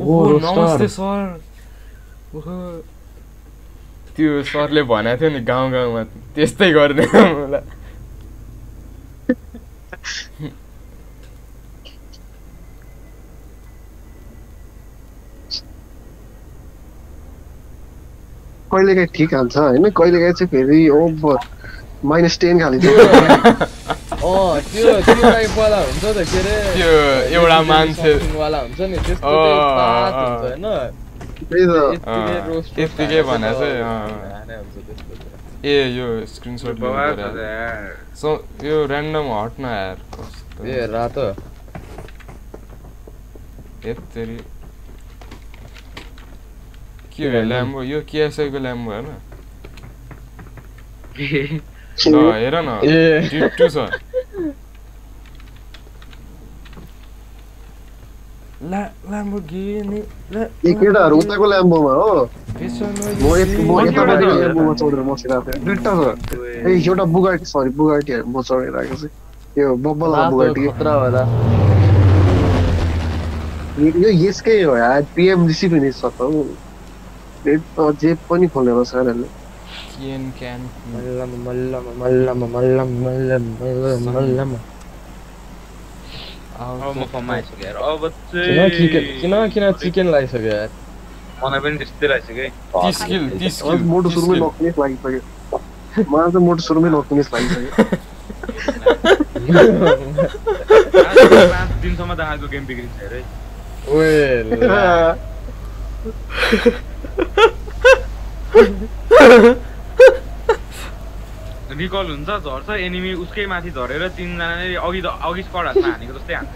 Speaker 3: ओहो ओ,
Speaker 4: नमस्ते
Speaker 3: सर।
Speaker 4: ओहो त्यो सरले भनेको थियो नि गाउँ गाउँमा त्यस्तै गर्ने मलाई
Speaker 2: कहिलेकाहीँ ठिक हाल्छ होइन कहिलेकाहीँ चाहिँ फेरि ओभर माइनस टेन खाले
Speaker 3: अँ त्यो त्यो टाइपवाला हुन्छ त के अरे
Speaker 4: त्यो एउटा मान्छे
Speaker 3: वाला हुन्छ नि त्यस्तो
Speaker 4: ए यो स्क्रिनसट सो यो ऱ्यान्डम
Speaker 3: ए रातो
Speaker 4: यत्तरी के ल्याम्बो यो केएसआईको ल्याम्बो होइन ल हेर न
Speaker 3: ए
Speaker 4: डिट्टु छ ला ल्याम्बोगिनी
Speaker 2: ए केटाहरू उताको हो म एक म
Speaker 1: कतिवटा
Speaker 2: यतापट्टि
Speaker 1: छ?
Speaker 2: ल्याम्बोमा चढेर बसिरहेको थिएँ दुइटा छ ए एउटा बुगाटी सरी बुगाटी म चढिरहेको चाहिँ यो बब्बल बुगाटी
Speaker 3: खतरा होला
Speaker 2: यो यसकै हो यार पिएमडिसी पनि छ त हौ रेड त जे पनि खोलेर छ
Speaker 4: Ian
Speaker 3: can. Mallama, mallama, mallama, mallama, mallama, mallama.
Speaker 1: अब म कमाइसकेँ यार अब
Speaker 3: चाहिँ चिकन किन किन चिकन लागिसक्यो यार
Speaker 1: मलाई पनि त्यस्तै लागिसक्यो
Speaker 4: तिस किल तिस किल
Speaker 2: मोटो सुरुमै नकिनेस लागिसक्यो मलाई त मोटो सुरुमै नकिनेस लागिसक्यो
Speaker 1: पाँच दिनसम्म त आजको गेम बिग्रिन्छ हेरे
Speaker 3: ओए ला
Speaker 1: रिकल हुन्छ झर्छ एनिमी उसकै माथि झरेर तिनजनाले अघि अघि स्कड हातमा हानेको जस्तै हान्छ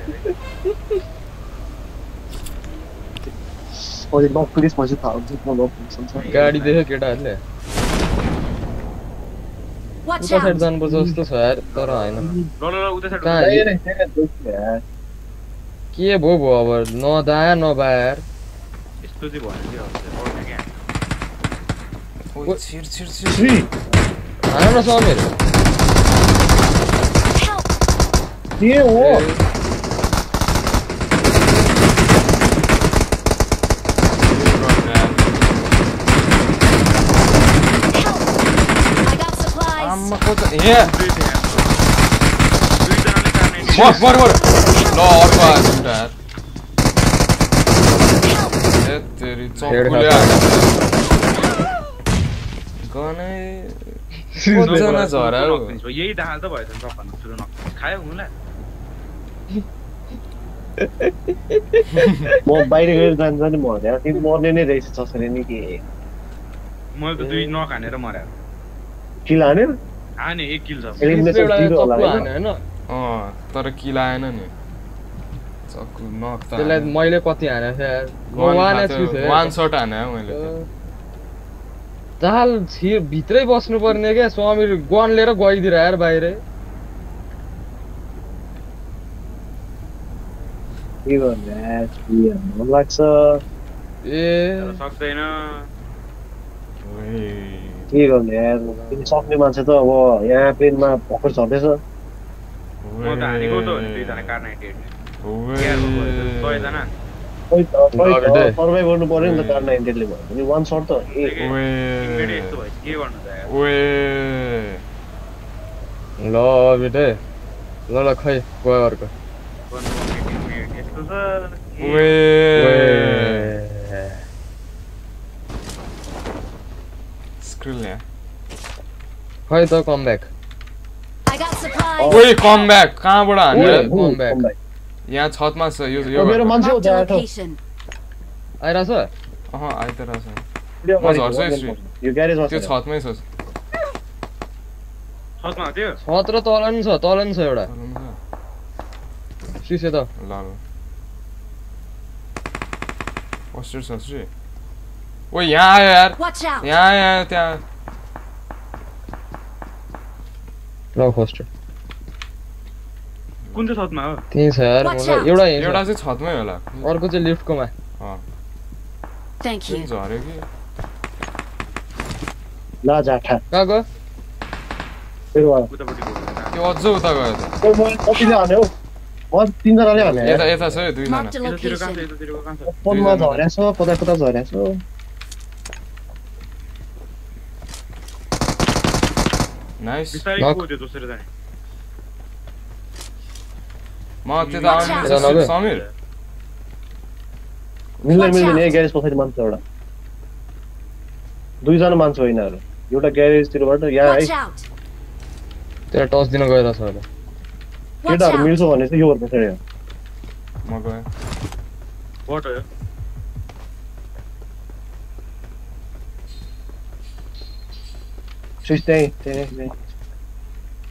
Speaker 3: गाडी देख्यो केटाहरूले उता साइड जानुपर्छ जस्तो छ यार तर होइन
Speaker 1: ल ल ल उता साइड
Speaker 3: कहाँ?
Speaker 2: हुन्छ
Speaker 3: के भयो भयो अब नदाया नबाया यार
Speaker 1: यस्तो चाहिँ भयो Ananı sana verin.
Speaker 4: Niye o? Ee, Amma
Speaker 3: koca. Niye? Var
Speaker 5: var
Speaker 2: var. La
Speaker 5: orba üstler. Etteri çok
Speaker 4: kulak. Gane यही
Speaker 1: दाहाल त भयो त सबभन्दा ठुलो नक खायो हुनुलाई
Speaker 2: म बाहिर गएर जान्छ नि म त्यहाँ तिमी मर्ने नै रहेछ जसरी नि के
Speaker 1: मैले त दुई नक हानेर मर्यो
Speaker 2: किल
Speaker 1: हाने एक किल छ
Speaker 2: होला
Speaker 4: तर किल आएन नि चक्कु नक त
Speaker 3: त्यसलाई मैले कति थिएँ वान
Speaker 4: सट हाने मैले
Speaker 3: चाल छि भित्रै बस्नु पर्ने क्या समीर गन लिएर गइदिएर यार बाहिरै।
Speaker 2: के गर्ने लाग्छ।
Speaker 3: ए।
Speaker 1: सक्दैन।
Speaker 2: के यार? सक्ने मान्छे त अब यहाँ प्लेनमा भर्खर झर्दैछ।
Speaker 1: म त हानेको त हो नि दुईजना कार नाइन्टी एट सयजना
Speaker 2: सर्भाइभ गर्नु पर्यो नि त कार भयो भने वान सर्ट त
Speaker 3: ल बेटे ल ल खै गयो अर्को खै त कम ब्याक!
Speaker 4: ओइ कम ब्याक कहाँबाट हान्यो
Speaker 3: ओए,
Speaker 4: यार?
Speaker 3: Come back.
Speaker 4: यहाँ छतमा छ यो यो
Speaker 2: मेरो मान्छे हो
Speaker 5: Marked a
Speaker 2: त्यहाँ
Speaker 5: location.
Speaker 3: आइरहेछ
Speaker 4: अह आइतरहेछ
Speaker 2: यो
Speaker 4: म झर्छु है श्री।
Speaker 2: यो ग्यारेजमा
Speaker 4: त्यो
Speaker 2: छ
Speaker 4: छतमै छ
Speaker 1: छतमा हो त्यो
Speaker 3: छत र तल नि छ तल नि छ एउटा सिसे त
Speaker 4: ल ल पोस्टर छ श्री ओ यहाँ आयो यार
Speaker 5: Watch out!
Speaker 4: यहाँ आयो यहाँ त्यहाँ
Speaker 3: ल फर्स्ट
Speaker 1: कुन चाहिँ छतमा हो?
Speaker 3: त्यही छ यार. एउटा
Speaker 4: एउटा चाहिँ छतमै होला।
Speaker 3: अर्को चाहिँ लिफ्टकोमा।
Speaker 5: Thank
Speaker 4: त्यो
Speaker 5: you.
Speaker 4: झऱ्यो कि?
Speaker 2: ला जाठा
Speaker 3: कहाँ गयो?
Speaker 4: त्यो अझ उता गयो त
Speaker 2: तिनजनाले हाने
Speaker 4: यता यता छ दुईजना।
Speaker 2: फोनमा कता कता
Speaker 4: नाइस
Speaker 1: त्यो
Speaker 4: म आउने
Speaker 3: out.
Speaker 4: छु, समीर
Speaker 5: out.
Speaker 2: ए ग्यारेज पछाडि मान्छे एउटा दुईजना मान्छे हो यिनीहरू एउटा ग्यारेजतिरबाट यहाँ है!
Speaker 3: त्यहाँ टच दिन गइरहेछ अहिले
Speaker 5: Watch
Speaker 2: केटाहरू! मिल्छ भने चाहिँ यो पछाडि हो
Speaker 4: म गएँ
Speaker 1: हो
Speaker 2: त्यहीँ त्यहीँ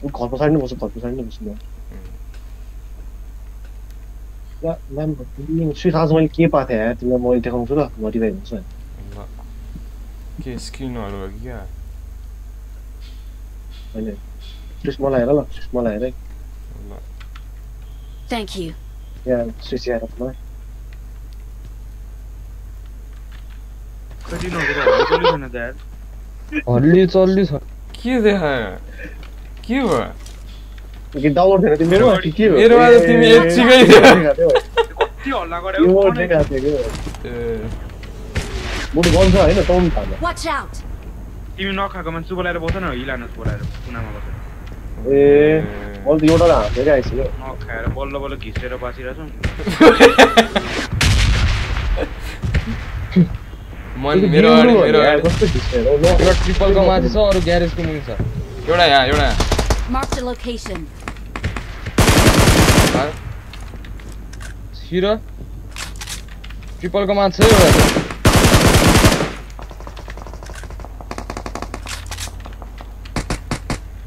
Speaker 2: घर पछाडि नै बस्छ घर पछाडि नै बस्नु ला स्विच आज मैले के पाएको थिएँ यार तिमीलाई मैले देखाउँछु ल भरिभाइ हुन्छ
Speaker 4: ल के स्क्रिनहरू हो क्या
Speaker 2: होइन स्विच मलाई हेर ल स्विच मलाई हेर
Speaker 5: Thank you.
Speaker 2: यहाँ स्विच
Speaker 1: यार
Speaker 3: हल्ली चल्ली छ
Speaker 4: के देखायो के भयो
Speaker 2: कि डाउनलोड थिएन तिमीहरू कि के हो
Speaker 4: मेरोमा त तिमी
Speaker 2: ए,
Speaker 4: यत्तिकै
Speaker 2: देखाएको थियो।
Speaker 1: कति हल्ला गऱ्यो
Speaker 2: यो
Speaker 1: हौ,
Speaker 2: देखाएको थियो कि मुटु गन्छ तँ पनि थाहा
Speaker 5: Watch out!
Speaker 1: तिमी नखाएको मान्छे चुप लाएर बस न हिलानुहोस् बोलाएर कुनामा बसेर
Speaker 2: ए मैले त एउटा हातेरै आइसक्यो
Speaker 1: नखाएर बल्ल बल्ल घिसेर बाँचिरहेछ नि
Speaker 4: मन मेरो अगाडि मेरो अगाडि
Speaker 2: कस्तो।
Speaker 3: एउटा ट्रिपलको माथि छ अरू ग्यारेजको मुनि छ
Speaker 4: एउटा यहाँ एउटा
Speaker 5: Marked a location.
Speaker 4: आयो।
Speaker 3: सिर ट्रिपलको माथि छ एउटा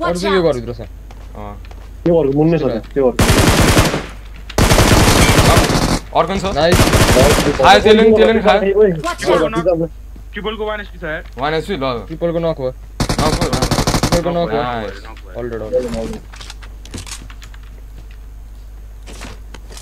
Speaker 3: अरू चाहिँ यो! घरभित्र छ।
Speaker 2: त्यो घरको मुन्ने छ त्यो घरको।
Speaker 4: अर्को छ
Speaker 3: नाइस
Speaker 4: खायो, त्यसले नि- त्यसले नि खायो।
Speaker 1: ट्रिपलको वान एसपी छ यार
Speaker 4: वान एचपी ल
Speaker 3: ट्रिपलको नक हो
Speaker 4: नक हो,
Speaker 3: ट्रिपलको नक हो. हल्ड्रेड हल्ड्रेड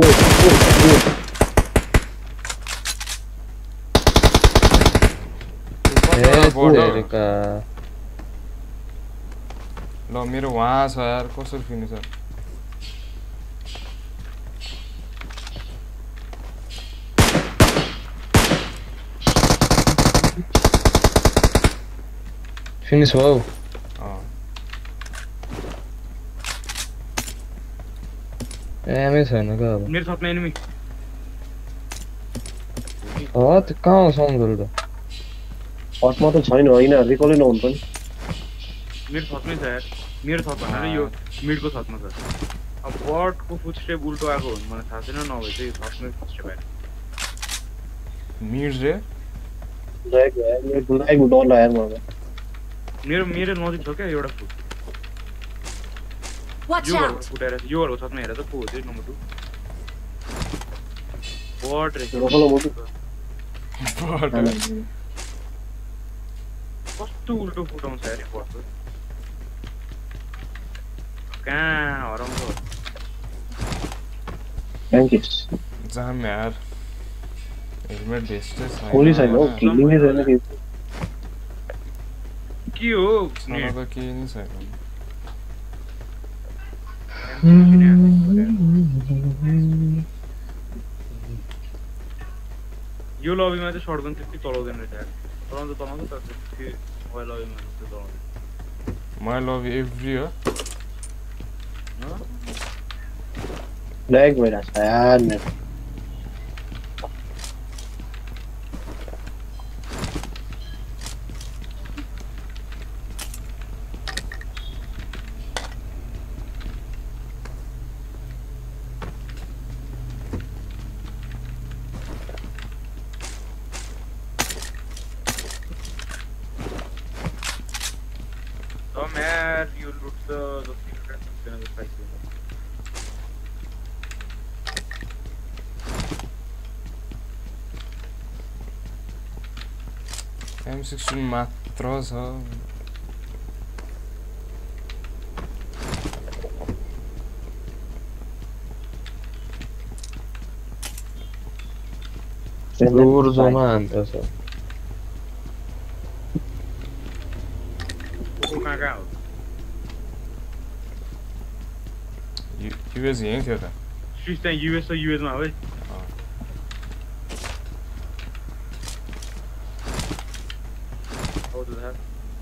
Speaker 2: ओ, ओ, ओ,
Speaker 3: ए
Speaker 4: बोर्ड हो।
Speaker 3: तेरिका।
Speaker 4: ल मेरो वहाँ छ यार कसरी फिर्नु छ
Speaker 3: फिनिस भयो हौ।
Speaker 4: अँ।
Speaker 3: एमै छैन क्या अब
Speaker 1: मेरो छतमा एनिमी
Speaker 3: हो त्यो कहाँ हो सम्झौँ त
Speaker 2: फर्स्टमा त छैन होइन रिकलै नहुनु पनि
Speaker 1: मेरो छतमै छ यार मेरो छत भनेर यो मिडको छतमा छ अब बटको फुटस्टेप उल्टो आएको हो मलाई थाहा छैन नभए चाहिँ छतमै फुटस्टेप आएर
Speaker 4: मिड रे
Speaker 2: मेरो
Speaker 1: मेरो नजिक छ क्या एउटा foot
Speaker 5: Watch
Speaker 1: यो घरको
Speaker 5: out!
Speaker 1: फुटाएर यो घरको छतमा हेर त को हो चाहिँ नम्बर टू बट रहेछ
Speaker 2: रोकल मुटु।
Speaker 4: बट
Speaker 1: कस्तो उल्टो फुटाउँछ यार यो बट कहाँ हराउँछ
Speaker 2: थ्याङ्क यू
Speaker 4: जाम यार हेलमेट भेस्टै छैन
Speaker 2: गोली छैन हौ किलिङै छैन कि
Speaker 1: के हो
Speaker 4: छन त केही नै छैन
Speaker 1: यो लबीमा चाहिँ सर्टगन त्यति चलाउँदैन रहेछ यार। चलाउँछ चलाउँछ तर त्यति मोबाइल लबीमा त्यस्तो चलाउँदैन
Speaker 4: माई लभ एभ्री हो।
Speaker 2: ल्याग भइरहेको छ यार मेरो।
Speaker 1: Come here, you loot the, the secret and the spice.
Speaker 4: M sixteen मात्र छ
Speaker 3: जोरमा हान्दैछ
Speaker 1: को कहाँ कहाँ हो
Speaker 4: युएस यहीँ थियो त
Speaker 1: स्विच त्यहाँ युएस छ युएसमा हो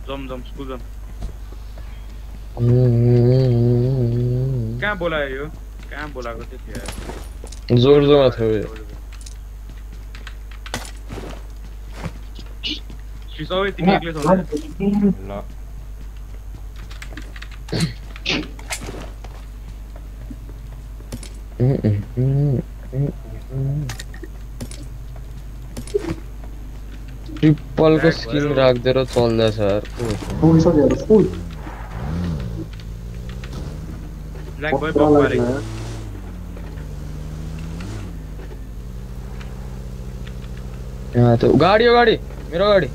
Speaker 1: जम जम स्कुल जम कहाँ बोलायो यो कहाँ बोलाएको थियो त्यो यार?
Speaker 3: जोर जोरमा थियो यो।
Speaker 1: स्विच तिमी एक्लै छौ भने
Speaker 4: ल
Speaker 3: ट्रिपलको स्किन राखिदिएर चल्दैछ यार
Speaker 1: ब्ल्याक भयो बक पारे
Speaker 3: यहाँ त्यो गाडी हो गाडी मेरो गाडी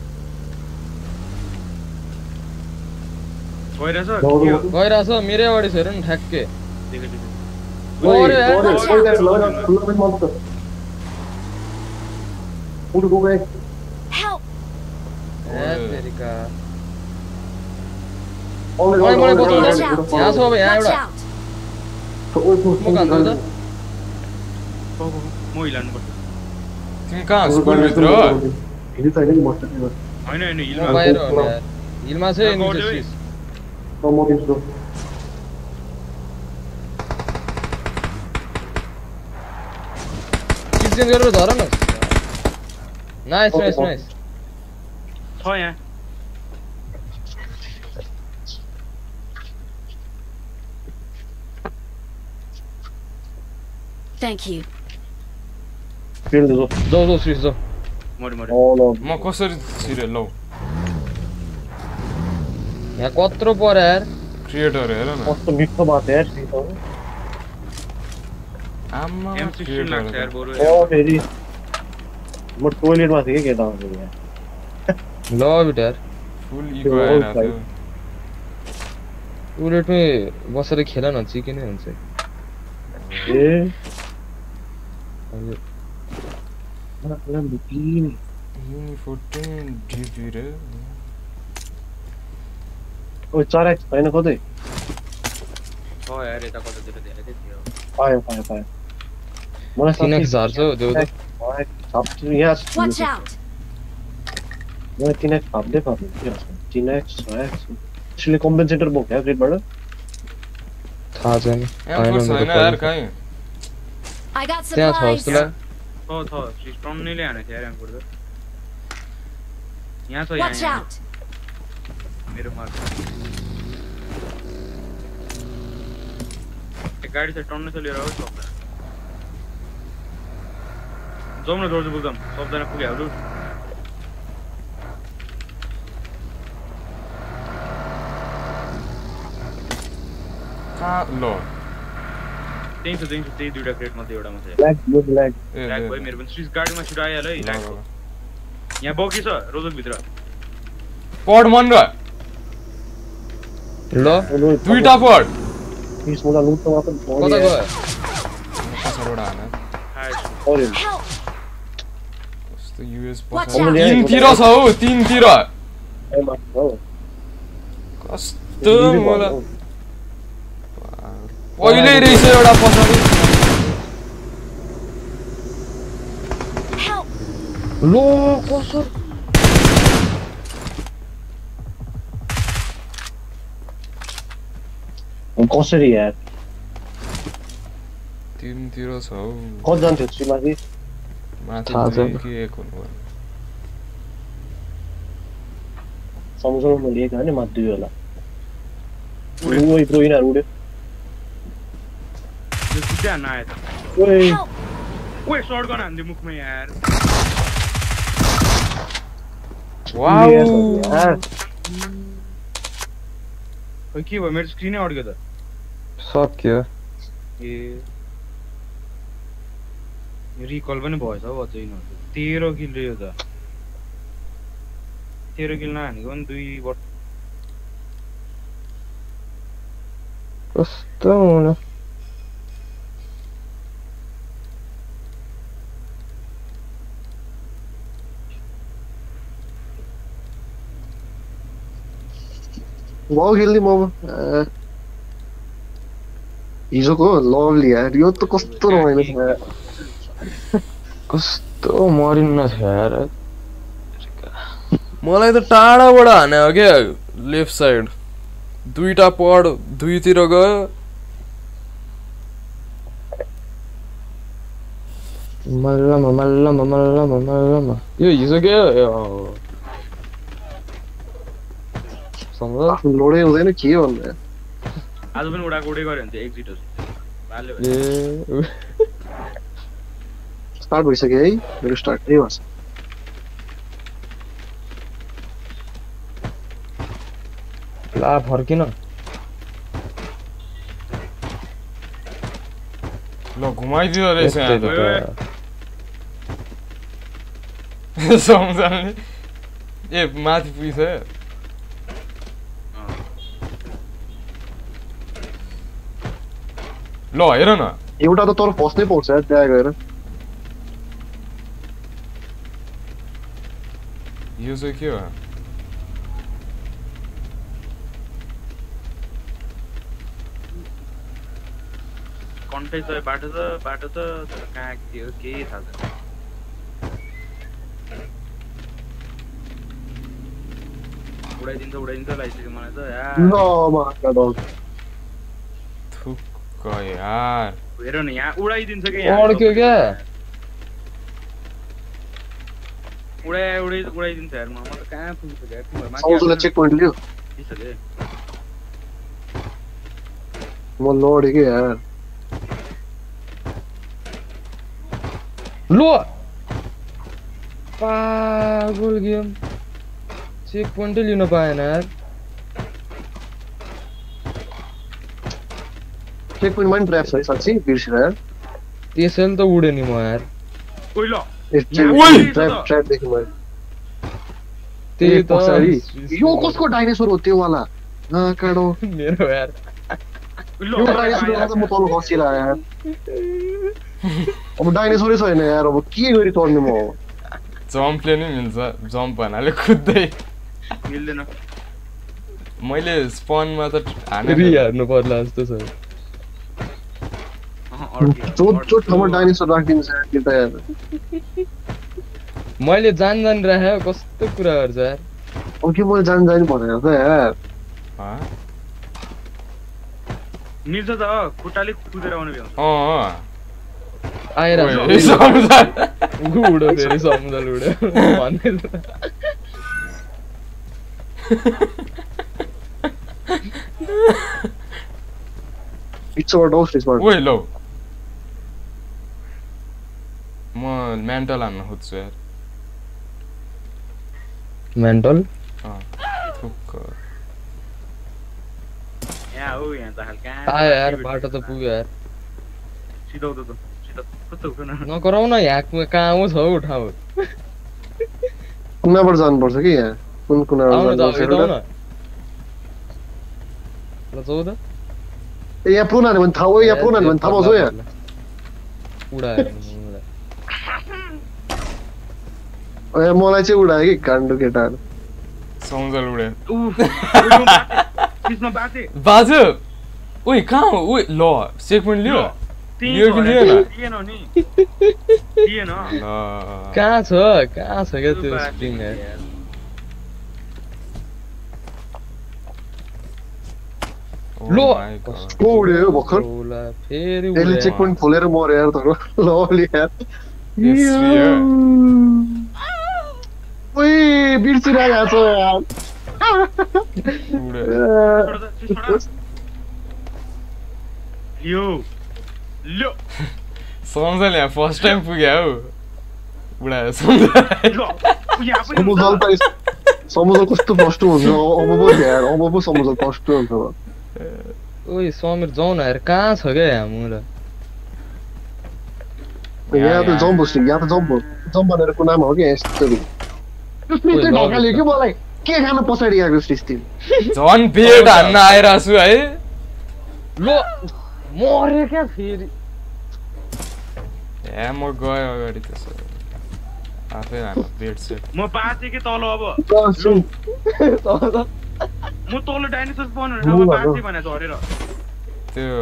Speaker 1: गइरहेछ के हो
Speaker 3: गइरहेछ मेरै अगाडि छ हेर न ठ्याक्कै
Speaker 1: देखेँ देखेँ।
Speaker 3: अरे यार,
Speaker 2: अरे,
Speaker 5: watch
Speaker 2: पहिला
Speaker 5: out.
Speaker 2: लगा, खुल्ला पनि मत कर। उठ गो गए।
Speaker 5: Help!
Speaker 3: ए, तेरिका।
Speaker 2: औले,
Speaker 3: मलाई मलाई त।
Speaker 2: औले,
Speaker 3: यहाँ छ यहाँ एउटा म कान्छु त
Speaker 1: हो, हो, हो, म हिलाउनुपर्छ
Speaker 4: तिमी कहाँ स्कुलभित्र
Speaker 2: त होइन।
Speaker 1: होइन हिलमा
Speaker 3: बाहिर हिलमा छ
Speaker 1: यहाँ
Speaker 3: नि
Speaker 1: गौरव
Speaker 3: त्यो
Speaker 1: है।
Speaker 3: स्विच।
Speaker 2: म म दिन्छु।
Speaker 3: स्विच चेन्ज गरेर झर न नाइस नाइस नाइस
Speaker 1: छ यहाँ
Speaker 5: Thank you.
Speaker 2: फिल्ड जो।
Speaker 3: जाऊ जाऊ स्विच जाऊ
Speaker 1: मऱ्यो मऱ्यो
Speaker 2: औले,
Speaker 4: म कसरी छिरे लौ
Speaker 3: यहाँ कत्रो पर्यो यार
Speaker 4: क्रिएटर हेर न
Speaker 2: कस्तो मिठो बात यार सीता।
Speaker 4: आमा
Speaker 1: एम सिक्सटिन लाग्छ यार बरु
Speaker 2: ओ, फेरि। म टोइलेटमा थिएँ कि केटा फेरि यहाँ।
Speaker 3: ल बिट यार
Speaker 4: फुल इको आइरहेको थियो
Speaker 3: टोइलेटमै बसेर खेल न चिकन नै हुन्छ
Speaker 2: ए
Speaker 3: अहिले
Speaker 4: युनि फोर्टिन डिपी रे
Speaker 2: ओ चराक छैन कतै
Speaker 1: छ यार यता कतातिर धेरै थियो
Speaker 2: पायो पायो पायो मलाई
Speaker 3: तिन
Speaker 2: साँच्चै
Speaker 3: झार्छ हौ त्यो त
Speaker 2: चराक छाप्छु यहाँ
Speaker 5: Watch out!
Speaker 2: मलाई तिन एक्स फाप्दै फाप्नु के तिन एक्स छ एक्स त्यसले कम्पेन्सेटर बोक्यो ग्रेडबाट
Speaker 3: थाहा छैन
Speaker 4: एम
Speaker 3: आएन
Speaker 4: फोर
Speaker 3: मेरो
Speaker 4: छैन यार
Speaker 3: पहिला।
Speaker 4: कहीँ
Speaker 5: I got
Speaker 3: त्यहाँ छ
Speaker 5: supplies.
Speaker 3: जस्तो लाग्यो
Speaker 1: छ छ स्विच टन्नैले हानेको थियो यार यहाँ पुर्दा यहाँ छ यहाँ
Speaker 5: Watch
Speaker 1: यहाँ
Speaker 5: out!
Speaker 1: मेरो मार्क ए, गाडी चाहिँ टन्नै छ लिएर आऊ सबजना जाउँ न जोर्ज बुझाउँ सबजना पुगिहाल्नु
Speaker 4: कहाँ ल
Speaker 1: त्यही छ त्यही छ त्यही दुइटा क्रेट मध्ये एउटामा छ
Speaker 2: ब्ल्याक ब्लू ब्ल्याक
Speaker 4: ए
Speaker 1: ल्याग भयो मेरो पनि स्विच गाडीमा छिटो आइहाल है ल्याग। यहाँ बगी छ रोजकभित्र
Speaker 4: पढ मन र
Speaker 3: ल।
Speaker 4: दुईटा पढ
Speaker 2: मात्र
Speaker 3: कता गयो
Speaker 4: पछाडिबाट हान! कस्तो युएस! तिनतिर छ हौ तिनतिर
Speaker 2: ए माथि हो
Speaker 4: कस्तो मलाई पहिल्यै रहेछ एउटा पछाडि!
Speaker 3: लो कसो?
Speaker 2: कसरी यार?
Speaker 4: तिनतिर छ हौ।
Speaker 2: कति जान्थ्यो श्रीमाथि
Speaker 4: माथि। कि एक हुनु
Speaker 2: सँगसँगै मैले एक होइन माथि दुई होला ओइ ब्रो यिनीहरू उड्यो।
Speaker 1: यो सिधै हान्न आयो त
Speaker 2: ओइ
Speaker 5: Help!
Speaker 1: ओए सर्ट गर्न हान्थ्यो मुखमा यार
Speaker 4: वाउ
Speaker 2: यार
Speaker 1: खै के भयो मेरो स्क्रिनै अड्क्यो त
Speaker 3: सक्यो
Speaker 1: ए रिकल पनि भएछ हौ अझै यिनीहरूको तेह्र किल यो त तेह्र किल नहानेको पनि दुई वर्ष
Speaker 3: कस्तो हुन।
Speaker 2: म खेल्ने म हिजोको लभली यार यो त कस्तो रमाइलो छ।
Speaker 3: कस्तो मरिन्न थियो यार
Speaker 4: मलाई त टाढाबाट हाने हो क्या लेफ्ट साइड दुईटा पढ दुईतिर गयो
Speaker 3: मल्लम मल्लम मल्लम मल्लम यो हिजो के हो?
Speaker 2: आफ्नो लोडै हुँदैन के भन्नु।
Speaker 1: आज पनि उडाएको उडै गऱ्यो भने त एक्जिट भाले
Speaker 3: ए
Speaker 2: स्टार्ट भइसक्यो है मेरो स्टार्ट यही भन्छ
Speaker 3: ला फर्किन
Speaker 4: ल घुमाइदिँदो रहेछ। सम्झाउने ए माथि पुगिसक्यो ल हेर न।
Speaker 2: एउटा त तर फस्नै पाउँछ यार त्यहाँ गएर
Speaker 4: यो चाहिँ के हो?
Speaker 1: कन्टेक्ट छ बाटो छ बाटो तर कहाँ के हो केही थाहा छैन। उडाइदिन्छ उडाइदिन्छ लागिसक्यो मलाई त यार।
Speaker 2: ल महाकाल
Speaker 4: थुक्क यार
Speaker 1: हेर न यहाँ उडाइदिन्छ कि
Speaker 3: अड्क्यो क्या
Speaker 1: उडाइ उडाइ उडाइदिन्छ यार। म म त कहाँ पुगिसक्यो यार तिमीहरू माथि
Speaker 2: साउजूलाई चेक पोइन्ट लियो।
Speaker 1: आइसक्यो।
Speaker 2: म लडेँ कि यार
Speaker 3: लो। पागल गेम। चेक पोइन्टै लिन पाएन यार।
Speaker 2: चेक पोइन्टमा पनि ट्र्याप छ है साँच्ची बिर्सेर यार
Speaker 3: त्यसैले त उडेँ नि म यार।
Speaker 1: ओइ ल।
Speaker 2: ए, ट्र्याप
Speaker 1: ओइ!
Speaker 2: ट्र्याप ट्र्याप देखेँ मैले
Speaker 3: त्यही
Speaker 2: ए, पछाडि
Speaker 3: त
Speaker 2: यो कसको डाइनेसोर हो त्यो वाला? आ, काडो
Speaker 3: मेरो यार।
Speaker 1: ओइ
Speaker 2: यो
Speaker 1: ल
Speaker 2: डाइनेसोर त म तल खसिरहेँ यार। अब डाइनेसोरै छैन यार अब के गरी चढ्ने म।
Speaker 4: जम्पले नै मिल्छ जम्प भन्नाले कुद्दै
Speaker 1: मिल्दैन
Speaker 4: मैले स्पनमा त
Speaker 3: रि
Speaker 4: हाने
Speaker 3: हार्नु पर्ला जस्तो छ
Speaker 2: ठाउँमा। डाइनेसोर राखिदिन्छ
Speaker 3: मैले जान जान राखेँ कस्तो कुरा गर्छ यार?
Speaker 2: अब के मैले जान त यार।
Speaker 1: त खुट्टाले कुदेर आउनु भ्याउँछ।
Speaker 4: अँ।
Speaker 3: उडो फेरि
Speaker 4: म मेन्टल हान्न खोज्छु यार।
Speaker 1: हो त
Speaker 3: बाटो त पुग्यो यार।
Speaker 1: सिधाउँदो त सिधा कस्तो उठ्यो न
Speaker 3: नकराउ न यहाँ कहाँ छ हौ ठाउँ।
Speaker 2: कुनाबाट जानुपर्छ कि यहाँ? कुन कुनाबाट एउटा?
Speaker 3: ल जाऊ त।
Speaker 2: ए यहाँ भने थाहा हो यहाँ भने थाहा पाउँछ यहाँ।
Speaker 3: उडाएर नि मलाई।
Speaker 2: ए, मलाई चाहिँ उडायो कि काण्डो केटाहरू
Speaker 4: बाजु ओइ कहाँ हो ओइ ल चेक पोइन्ट लियो
Speaker 3: कहाँ छ कहाँ छ क्या त्यो स्प्रिङ लो।
Speaker 2: को उड्यो भर्खर यसले। चेक पोइन्ट खोलेर मऱ्यो यार तर लली यार
Speaker 4: Yes, we are.
Speaker 2: ओइ बिर्सिरहेको छ यार
Speaker 4: उड्यो।
Speaker 1: छोड त, त्यो छोड। लियो लियो
Speaker 4: सम्झल यहाँ फर्स्ट टाइम पुग्यो हौ उडायो सम्झल
Speaker 1: ल, यहाँ पनि
Speaker 2: समुद्र
Speaker 1: हुन्छ।
Speaker 2: त समुद्र कस्तो फस्टो हुन्छ अब पो यार अब पो समुद्र फस्टो हुन्छ
Speaker 3: ओइ समीर जाउँ न यार कहाँ छ क्या यहाँ मुला
Speaker 2: यहाँ त जम्प होस् यहाँ त जम्प हो जम्प भनेर कुनामा हो कि यस्तो
Speaker 3: ओइ, ल,
Speaker 2: ढकाल्यो। कि मलाई के खानु पछाडि आएको सृष्टि
Speaker 4: झन् बेड हान्न आइरहेको छु है
Speaker 3: लो मर्यो क्या फेरि
Speaker 4: ए म गएँ अगाडि त्यसो आफै बेड सेट
Speaker 1: म बाँचेँ कि तल अब म तल डाइनोसर बनाउनु
Speaker 2: लु
Speaker 1: अब। बाँचेँ भने झरेर
Speaker 4: त्यो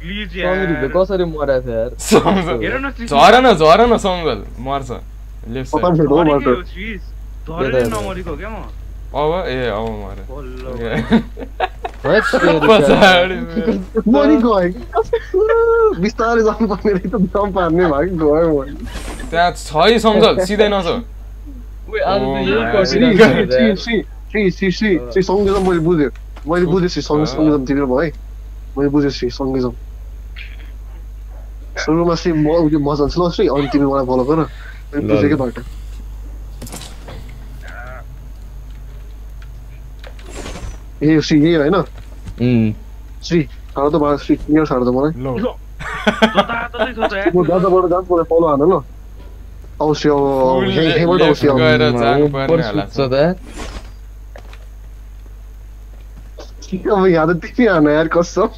Speaker 1: प्लिज
Speaker 3: समीरले
Speaker 1: यार
Speaker 3: कसरी मरेको थियो यार
Speaker 4: सम्झल
Speaker 1: हेर न सृष्टि।
Speaker 4: झर न झर न सम्झल मर्छ लेफ्ट साइड अब ए अब
Speaker 2: बिस्तारै जम्प हान्ने भयो कि गयो मैले
Speaker 4: त्यहाँ छ है सम्झल सिधै नछ
Speaker 2: सङ्गीजम मैले बुझेँ मैले बुझेँ श्री सङ्ग सङ्गीजम तिम्रो है मैले बुझेँ श्री सङ्गीजम सुरुमा श्री म उयो म जान्छु ल श्री अनि तिमी मलाई फलो गर ए श्री यही होइन श्री साह्रो त भयो श्री यहाँ साह्रो त मलाई। म जहाँबाट जान्छु मलाई फलो हान ल यहीँबाट
Speaker 3: सुत्छ त यार
Speaker 2: अब यहाँ त तिमी हान यार कसम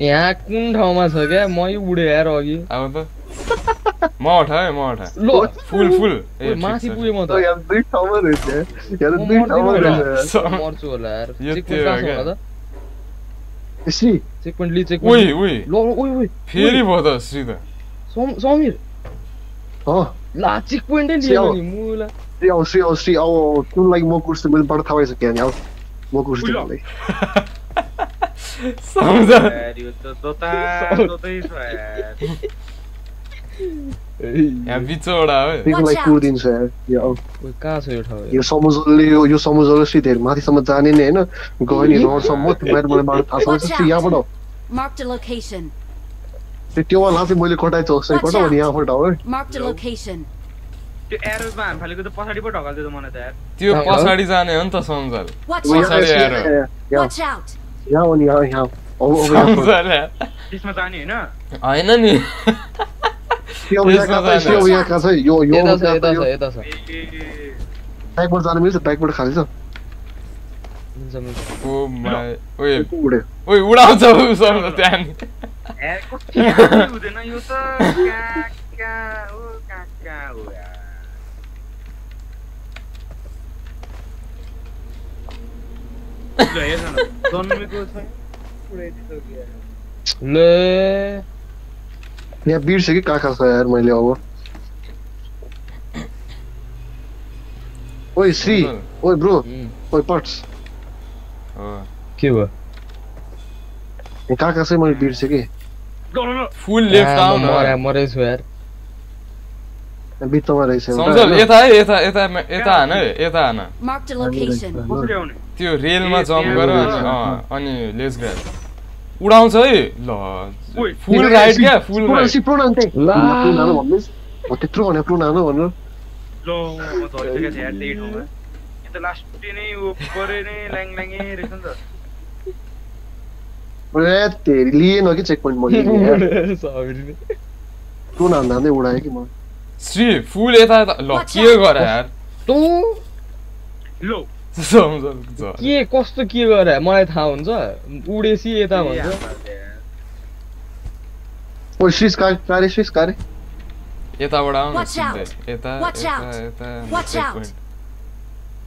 Speaker 3: यहाँ कुन ठाउँमा छ क्या मै उडे यार अघि
Speaker 4: अब त म
Speaker 3: ल
Speaker 4: फुल फुल
Speaker 3: माथि पुगेँ म त
Speaker 2: दुई ठाउँमा रहेछ यार। दुई ठाउँमा रहेछ
Speaker 3: होला। मर्छु होला यार
Speaker 4: यो
Speaker 3: चेक
Speaker 4: त्यो
Speaker 3: पोइन्ट कहाँ छ
Speaker 4: क्या।
Speaker 3: होला त
Speaker 2: यसरी
Speaker 3: चेक पोइन्ट लि चेक ल ओइ ओइ
Speaker 4: फेरि भयो त श्री त
Speaker 3: सम- समीर
Speaker 2: अँ
Speaker 3: ला चेक पोइन्टै। नि मुला
Speaker 2: श्री श्री श्री। तिमीलाई म मैले बडा थाहा भइसक्यो नि आऊ म। तिमीलाई
Speaker 4: सम्झ यहाँ बिचवटा हो
Speaker 2: तिमीलाई. कुर्दिन्छु यार
Speaker 3: कहाँ छ यो ठाउँ
Speaker 2: यो समुद्रले यो यो समुद्रले सिधै माथिसम्म जाने नै होइन गयो नि रहरसम्म तिमीलाई मलाई बाटो थाहा छ जस्तो यहाँबाट
Speaker 5: location.
Speaker 2: त्यो त्योवाला चाहिँ मैले कटाएको छु
Speaker 5: Watch
Speaker 2: कटाउ
Speaker 5: out.
Speaker 2: नि यहाँबाट हो
Speaker 5: Marked a location.
Speaker 1: त्यो एरोमा हाम फालेको त पछाडि पो ढकाल्थ्यो त मलाई त यार
Speaker 4: त्यो? पछाडि जाने हो नि त सम्झल. पछाडि आएर।
Speaker 2: यहाँ यहाँ
Speaker 5: Watch out.
Speaker 2: यहाँ हो नि यहाँ यहाँ अब अब यहाँ
Speaker 4: सम्झल यार।
Speaker 1: त्यसमा जाने होइन
Speaker 4: होइन नि
Speaker 2: त्यो अब यहाँ कहाँ छ त्यो अब यहाँ कहाँ छ यो यो
Speaker 3: यता छ
Speaker 2: कहाँ
Speaker 3: यता
Speaker 2: छ,
Speaker 3: छ
Speaker 2: यो
Speaker 3: यता छ
Speaker 1: ए
Speaker 2: ब्याकबाट जानु मिल्छ ब्याकबाट खाली छ
Speaker 3: मिल्छ मिल्छ
Speaker 4: ओ माई ओए
Speaker 2: उड्यो
Speaker 4: ओए उडाउँछ उ सम्झ त्यहाँ नि
Speaker 1: यार कति हुँदैन यो त कहाँ कहाँ हो कहाँ कहाँ हो यार ल हेर्न न, जन्मेको छ उडाइदिइसक्यो यार।
Speaker 3: ले
Speaker 2: यहाँ बिर्सेँ कि कहाँ कहाँ छ यार मैले अब ओइ श्री ओइ ब्रो ओइ पट्स
Speaker 3: के भयो
Speaker 2: कहाँ कहाँ चाहिँ मैले बिर्सेँ कि
Speaker 4: फुल लेफ्ट
Speaker 3: आ,
Speaker 4: आउ
Speaker 3: म
Speaker 4: न
Speaker 3: मरे मरेछु यार
Speaker 2: रहेछ एउटा,
Speaker 4: सम्झल
Speaker 2: होइन?
Speaker 4: यता है यता यता यता हान है यता हान
Speaker 5: Marked a location.
Speaker 1: कसरी आउने
Speaker 4: त्यो रेलमा
Speaker 1: ए,
Speaker 4: जम्प गर अनि लेस ग्राब उडाउँछ है ल फुल राइट क्या फुल
Speaker 2: सी प्रोनाउन त्यही
Speaker 3: ला।
Speaker 2: प्रोनाउन भन्नुहोस् हो त्यत्रो भने प्रोनाउन भन्नु
Speaker 1: ल म झरिसकेको थिएँ यार त्यही ठाउँमा यो त लास्ट नै ऊ परे नै ल्याङ ल्याङै रहेछ नि त
Speaker 2: ए तेरी लिएन कि चेक पोइन्ट मैले म
Speaker 4: श्री फुल यता यता ल के. गर यार
Speaker 3: तँ
Speaker 1: लो।
Speaker 3: के कस्तो के गरे? मलाई थाहा हुन्छ। उडेसी यता भन्छ
Speaker 2: ओइ स्विच कार कारे स्विच कारे
Speaker 4: यताबाट आउन. यता यता.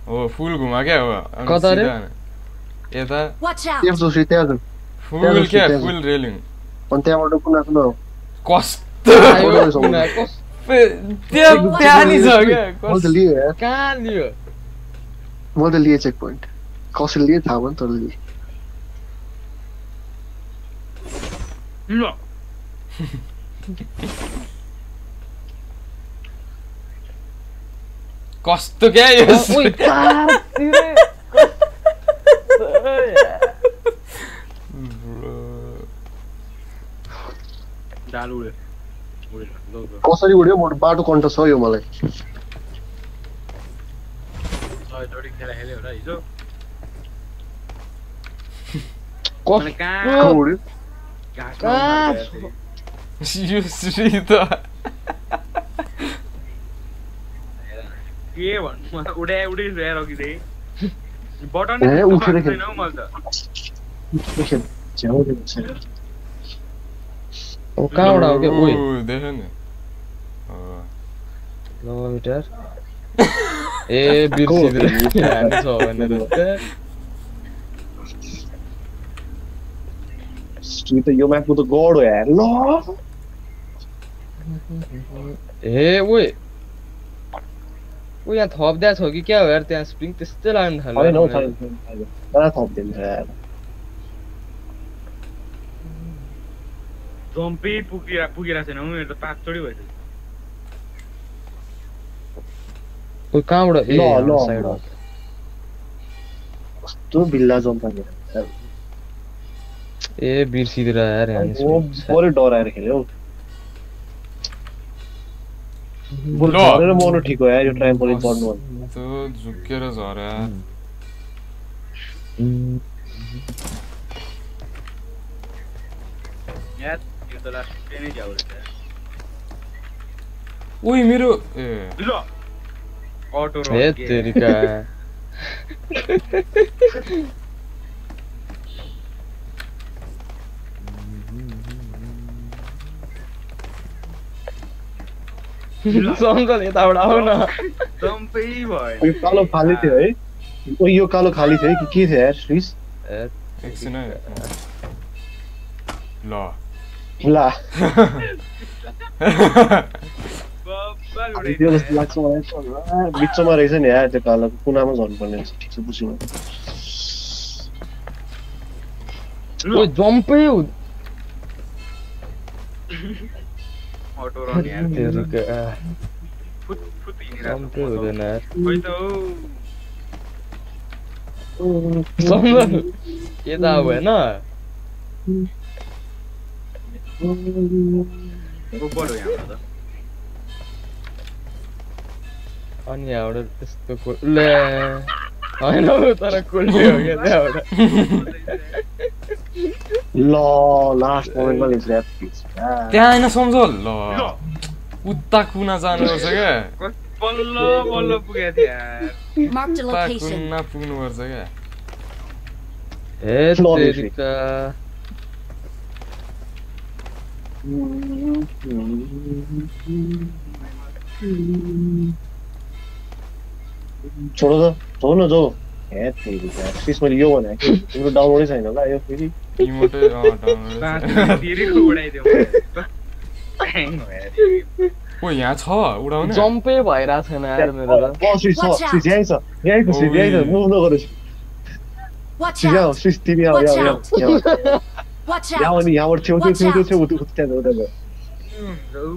Speaker 4: हो फुल घुमा क्या हो
Speaker 3: कता रे?
Speaker 4: यता। फुल क्या? Full railing.
Speaker 2: अनि त्यहाँबाट कुना कुना
Speaker 4: कस्तो?
Speaker 3: कहाँ लियो?
Speaker 2: मैले त लिएँ चेक पोइन्ट कसरी लिएँ थाहा भएन तर लिएँ
Speaker 1: ल
Speaker 4: कस्तो क्या
Speaker 2: कसरी उड्यो बाटो कन्ट छ यो मलाई
Speaker 1: सयचोटि खेला खेल्यो होला हिजो
Speaker 3: कस-
Speaker 1: मैले कहाँ
Speaker 2: कहाँ उड्यो
Speaker 1: घाँसमा
Speaker 3: कहाँ
Speaker 1: उमारेको यार
Speaker 4: यो श्री त
Speaker 1: के भन्नु मलाई उडाए उडेछ यार अघिदेखि बटन
Speaker 2: ए, उठेर खेल।
Speaker 1: छैन हौ मैले त
Speaker 2: देखेँ झ्याउँदै बसेँ।
Speaker 3: अब कहाँबाट आयो क्या ओइ
Speaker 4: ऊ, देख्यो नि हो।
Speaker 3: किलोमिटर ए बिर्सिँदै हाल्नु छ भनेर
Speaker 2: त यो म्यापको त गड हो यार ल
Speaker 3: ए यहाँ थप्दा छ कि क्या हो यार त्यहाँ स्प्रिङ त्यस्तै लाग्नु थाल्यो
Speaker 2: थपिदिन्छ
Speaker 1: जम्पै पुगिरहेको छैन मेरो त भइसक्यो
Speaker 3: ओइ कहाँबाट? ए
Speaker 2: ल,
Speaker 3: साइड।
Speaker 2: कस्तो बिल्ला जम्प हानेर
Speaker 3: ए बिर्सिदिएर यार।
Speaker 2: बरु डराएर खेल्यो हौ। बरु
Speaker 4: ल।
Speaker 2: झरेर मर्नु ठिक हो यार यो चढ्नु भने
Speaker 4: झर्या
Speaker 1: यार त
Speaker 4: मेरो ए।
Speaker 1: ऑटो
Speaker 3: रोल
Speaker 1: तेरी
Speaker 3: का सङ्कल यताबाट आऊ न
Speaker 1: दम्पै भयो
Speaker 2: यो कालो खाली थियो है ओ यो कालो खाली थियो कि के थियो यार
Speaker 3: स्विस
Speaker 4: एकछिन ल
Speaker 2: ल थियो जस्तो लाग्छ मलाई बिचमा रहेछ नि यार त्यो कालो कुनामा झर्नुपर्ने रहेछ ठिक छ
Speaker 3: ओइ जम्पै हुँदैन यता होइन?
Speaker 1: ओभर हो यहाँबाट। त
Speaker 3: अनि यहाँबाट त्यस्तो को ले होइन हौ, तर कोल्टी हो क्या त्यहाँबाट
Speaker 2: ल लास्ट मोमेन्टमा लिन्छ
Speaker 4: त्यहाँ होइन सम्झल ल उता कुना जानुपर्छ क्या
Speaker 1: बल्ल बल्ल पुगेको थियो.
Speaker 4: कुना पुग्नुपर्छ क्या
Speaker 3: ए
Speaker 2: छोडो त जाउ न जाउ श्रीस मैले यो भने तिम्रो डाउनलोडै छैन होला यो फेरि
Speaker 4: छ। ओ यहाँ छ उडाउने
Speaker 3: जम्पै भइरहेको छैन यार मेरो त
Speaker 2: श्रीस छ यहीँ छ यहीँ छ श्रीस यहीँ छ मुभ नगर हो,
Speaker 5: out!
Speaker 2: श्रीस तिमी
Speaker 5: Watch
Speaker 2: यहाँ. यहाँ! अनि यहाँबाट छेउ छेउ
Speaker 5: Watch
Speaker 2: छेउ छेउ
Speaker 5: out.
Speaker 2: छेउ उता उता त्यहाँ उता
Speaker 3: जाऊ, जाऊ।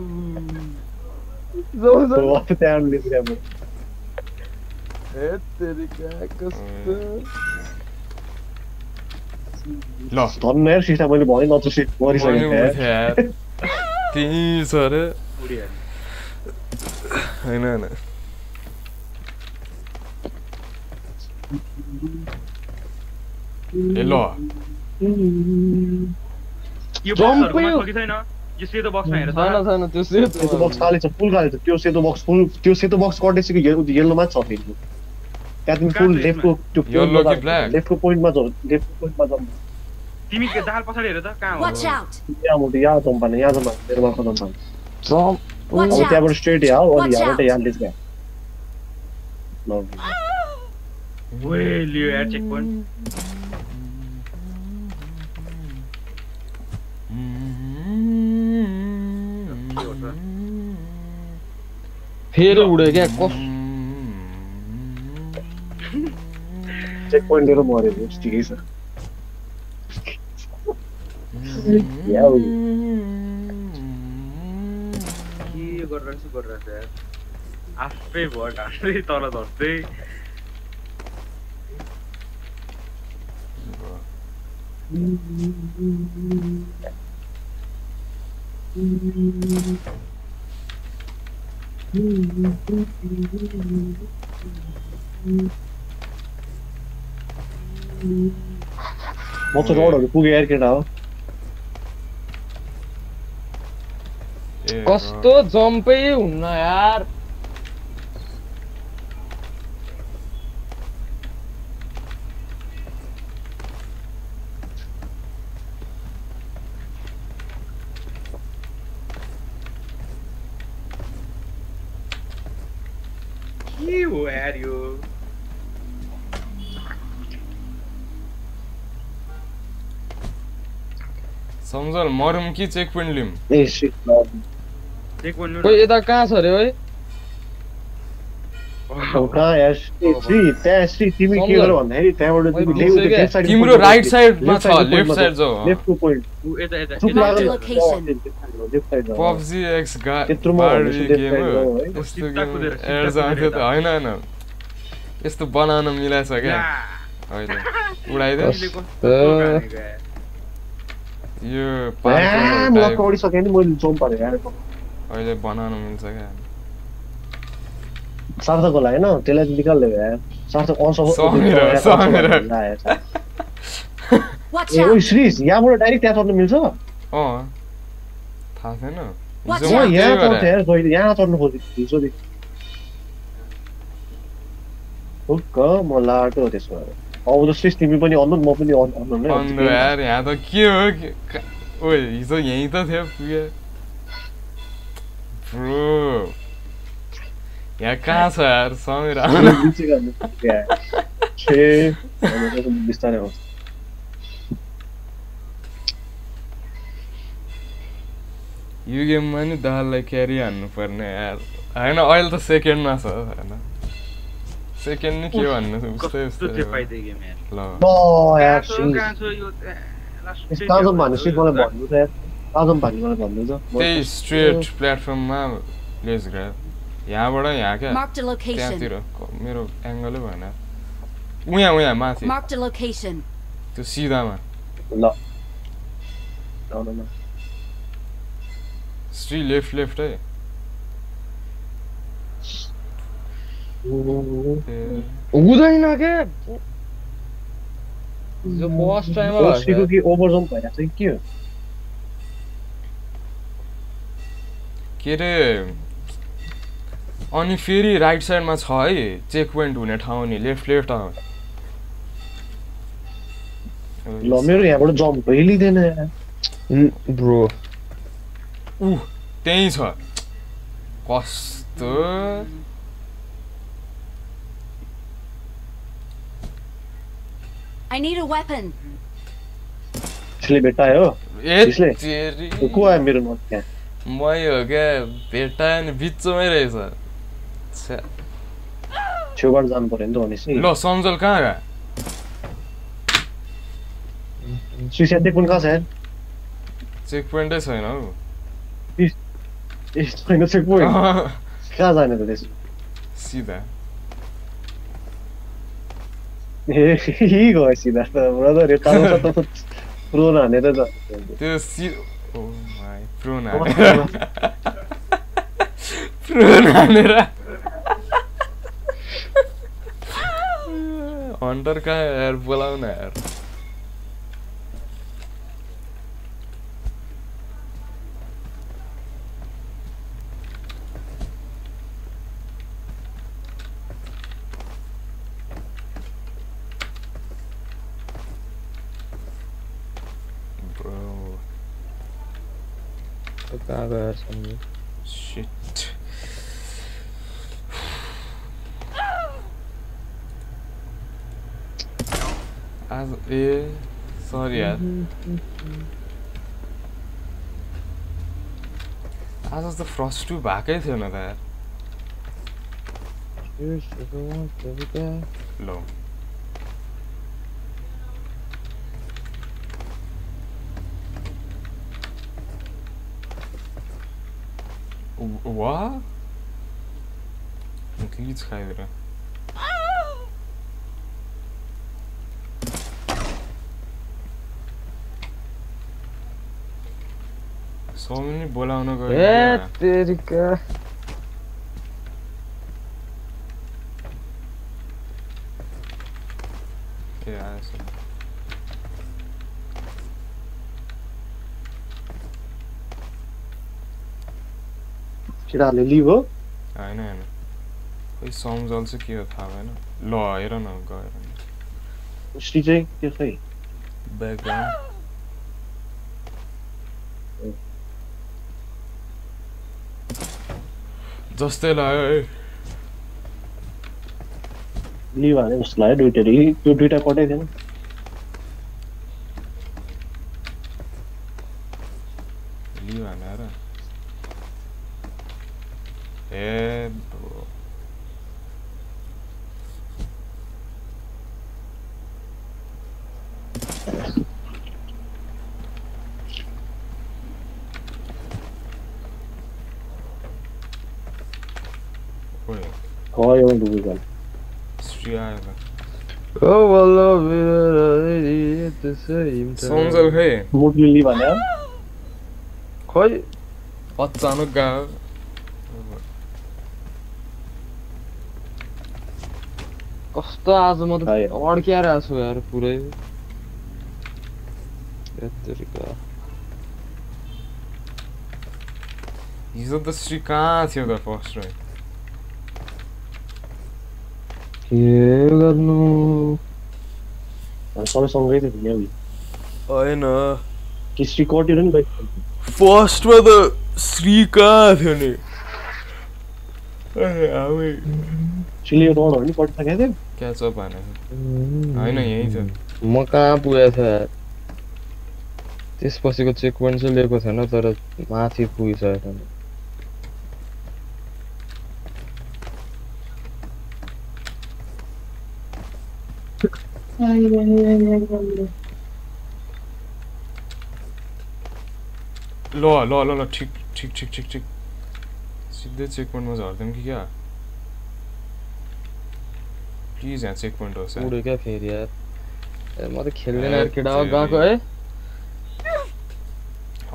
Speaker 2: गयो त्यहाँ लिन्छ त्यहाँ
Speaker 3: ए तेरिका कस्तो
Speaker 4: ल
Speaker 2: धन्न यार श्रीसलाई मैले भने नचुसी मरिसकेको
Speaker 4: मैले
Speaker 2: थिएँ
Speaker 4: उठेँ यार त्यहीँ छ अरे
Speaker 1: उडिहाल्यो
Speaker 4: होइन होइन ए ल
Speaker 1: यो
Speaker 3: Jump
Speaker 1: बक्सहरू
Speaker 3: यो-
Speaker 1: छ कि छैन यो सेतो बक्समा हेर
Speaker 3: छैन
Speaker 1: त
Speaker 3: छैन त्यो सेतो
Speaker 2: सेतो बक्स खाली छ फुल खाली छ त्यो सेतो बक्स फुल त्यो सेतो बक्स कटेसीको येल्लोमा छ फेरि त्यहाँ तिमी फुल लेफ्टको त्यो? लेफ्टको पोइन्टमा जाऊ लेफ्टको पोइन्टमा जाऊ
Speaker 1: तिमी के दाल पछाडि हेर त कहाँ हो!
Speaker 2: यहाँ मुटु यहाँ जम्पाने यहाँ जम्पा मेरोमा जम्पा
Speaker 3: जम्प
Speaker 5: Watch
Speaker 2: अब! त्यहाँबाट स्ट्रेट यहाँ हो अनि यहाँबाट. यहाँ लिज गयो
Speaker 1: ओए लियो यार चेक पोइन्ट
Speaker 3: फेरि उड्यो क्या कस
Speaker 2: चेक पोइन्ट लिएर मऱ्यो ठिकै छ यहाँ हो।
Speaker 1: के गरिरहेको छु गरिरहेको छु यार आफै भयो आफै तल झर्दै
Speaker 2: म चाहिँ रोडहरू पुगेँ यार केटा हो
Speaker 3: कस्तो जम्पै हुन्न यार
Speaker 1: के हो यार यो
Speaker 4: सम्झल मरौँ कि चेक पोइन्ट लिउँ
Speaker 3: खोइ यता कहाँ छ अरे है?
Speaker 4: तिम्रो राइट साइडमा छ लेफ्ट साइड जाऊ पब्जी एक्स जान्थ्यो त होइन होइन। यस्तो बनाउन मिलाएछ क्या? उडाइदियो
Speaker 1: तिमीले कस्तो गानेको यार।
Speaker 4: यो टाइप
Speaker 2: ओडिसकेँ नि मैले जम्प हालेँ यार
Speaker 4: अहिले बनाउन मिल्छ क्या
Speaker 2: सार्थक होला होइन त्यसलाई चाहिँ निकाल्दै भयो यार सार्थक असफल! श्रीस यहाँबाट डाइरेक्ट त्यहाँ चढ्नु मिल्छ म
Speaker 4: अँ थाहा छैन. म
Speaker 2: यहाँ
Speaker 4: त्यही
Speaker 2: चढ्थेँ
Speaker 4: गरेँ
Speaker 2: यार जहिले यहाँ चढ्नु खोजेको हिजोदेखि हुक्क म लाटो त्यसो भए अब त श्रीस तिमी पनि अनु म पनि अनु नै
Speaker 4: अन्त यार यहाँ त के हो ओए हिजो यहीँ त थियो पुगे ब्रो यहाँ कहाँ छ यार समीर
Speaker 2: बिस्तारै आउँछ
Speaker 4: यो गेममा नि दाललाई क्यारी हान्नु पर्ने यार होइन अहिले त सेकेन्डमा छ होइन सेकेन्ड नि के भन्नु उस्तै
Speaker 1: कस्तो
Speaker 4: उस्तै ल
Speaker 2: ल यार
Speaker 1: छ, छ
Speaker 2: ताजम भनेपछि मलाई भन्नु त यार ताजम भन्नु मलाई भन्नु त म-
Speaker 4: त्यही स्ट्रेट प्लेटफर्ममा लेज ग्राब यहाँबाट यहाँ क्या
Speaker 5: location.
Speaker 4: त्यहाँतिर क- मेरो एङ्गलै भएन उहाँ उहाँ माथि. त्यो सिधामा
Speaker 2: ल।
Speaker 4: स्ट्री लेफ्ट लेफ्ट है
Speaker 3: हुँदैन जो फर्स्ट
Speaker 2: कि ओभरजम्प भइरहेको छ कि के हो
Speaker 4: के अरे अनि फेरि राइट साइडमा छ है चेक पोइन्ट हुने ठाउँ नि लेफ्ट लेफ्ट
Speaker 2: ल मेरो यहाँबाट जम्प
Speaker 3: ब्रो
Speaker 4: ऊ त्यहीँ छ कस्तो
Speaker 5: I need a weapon.
Speaker 2: त्यसले भेट्टायो
Speaker 4: ए
Speaker 2: त्यसले?
Speaker 4: तेरी
Speaker 2: को आयो मेरो नट त्यहाँ
Speaker 4: मै हो क्या भेटायो नि बिचमै रहेछ।
Speaker 2: छेउबाट जानु पर्यो नि त भनेपछि
Speaker 4: ल सम्झल कहाँ गयो
Speaker 2: सुइसाइड चाहिँ कुन कहाँ छ यार
Speaker 4: चेक पोइन्टै छैन हौ
Speaker 2: छैन चाहिँ पोइन्ट कहाँ जाने त त्यसो
Speaker 4: सिधा
Speaker 2: ए त ब्रदर यो छ त प्रोन हानेर त
Speaker 4: त्यो सि ओ माई प्रोन हानेर प्रोन हानेर हन्टर कहाँ यार बोलाउन यार Bro,
Speaker 3: कहाँ गयो यार सम्झे
Speaker 4: shit. आज ए सरी यार आज त फ्रस्ट टू भएकै थिएन त यार ल वा ग्लिच खाएर सौमिनी बोलाउन गयो
Speaker 3: ए तेरिका
Speaker 4: ए आएछ
Speaker 2: केटाहरूले लिभ हो
Speaker 4: होइन होइन। खोइ सम्झल चाहिँ के हो थाहा भएन। ल हेर न गएर
Speaker 2: हिस्ट्री चाहिँ त्यो खै
Speaker 4: ब्याकग्राउन्ड जस्तै लाग्यो
Speaker 2: लिभ हाने जस्तो लाग्यो दुइटै त्यो दुइटा कटै थिएन।
Speaker 4: लियो भनेर É. Royal Dugan.
Speaker 3: Oh, vallahi Songs are here. you will leave,
Speaker 4: Koy. What's
Speaker 2: on a girl?
Speaker 3: खै
Speaker 4: अचानक गयो
Speaker 3: कस्तो आज म त
Speaker 2: आयो।
Speaker 3: अड्क्याएर छु यार पुरै यत्तरीका
Speaker 4: हिजो त श्री कहाँ थियो त फर्स्ट राइट
Speaker 3: के गर्नु
Speaker 2: सबै सँगै थियो नि अघि
Speaker 4: होइन
Speaker 2: हिस्ट्री कट्यो नि बाइक
Speaker 4: फर्स्टमा त श्री कहाँ थियो नि हामी
Speaker 2: चिली रोड हो नि
Speaker 4: यहीँ छ
Speaker 3: म कहाँ पुगेको यार त्यसपछिको चेक पोइन्ट चाहिँ लिएको छैन तर माथि पुगिसकेको थिएन
Speaker 4: ल ल ल ल ठिक ठिक ठिक ठिक ठिक। सिधै चेक पोइन्टमा झर्दैम कि क्या? प्लिज यहाँ चेक पोइन्ट होस् यार।
Speaker 3: उड्यो क्या फेरि यार। ए, म त खेल्दैन यार केटा हो गएको है?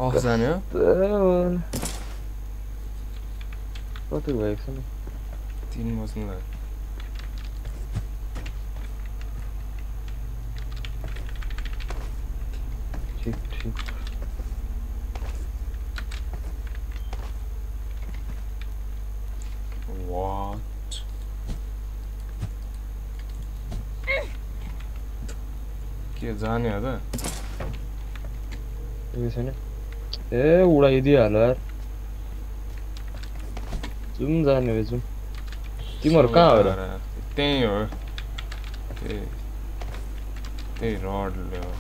Speaker 4: अफ जाने हो।
Speaker 3: त- कति भएको छ नि
Speaker 4: तिन बज्नु लाग्यो
Speaker 3: ठिक ठिक।
Speaker 4: वाट के जाने हो त
Speaker 3: केही छैन ए उडाइदिइहाल्यो यार जाउँ जाने भए जाउँ तिमीहरू कहाँ हो र
Speaker 4: त्यहीँ हो त्यही त्यही रडले हो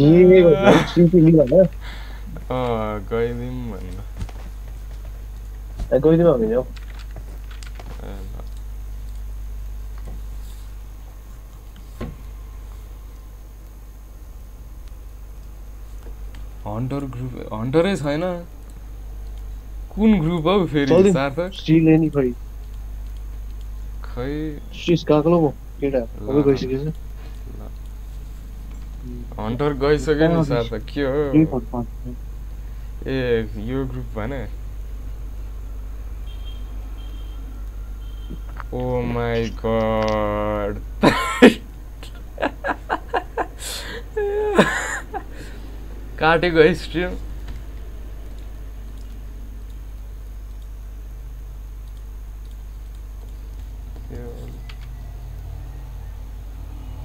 Speaker 4: नभ्याइदिएर यार
Speaker 2: के गर्नु सिम्पी लिनु होइन
Speaker 4: अँ गइदिउँ भन्दा
Speaker 2: ए, गइदिनु भने हौ
Speaker 4: ए, ल। हन्टर ग्रुप हन्टरै छैन कुन ग्रुप हौ फेरि
Speaker 2: चल्दिउँ।
Speaker 4: सार्थक
Speaker 2: स्टिल नि खै
Speaker 4: खै
Speaker 2: स्टिस गएको ल म केटा सबै गइसकेको छ
Speaker 4: हन्टर गइसक्यो नि
Speaker 2: कहाँ
Speaker 4: सार्थक के हो। ए यो ग्रुप भएन ओ माई गड। काटेको स्ट्रिम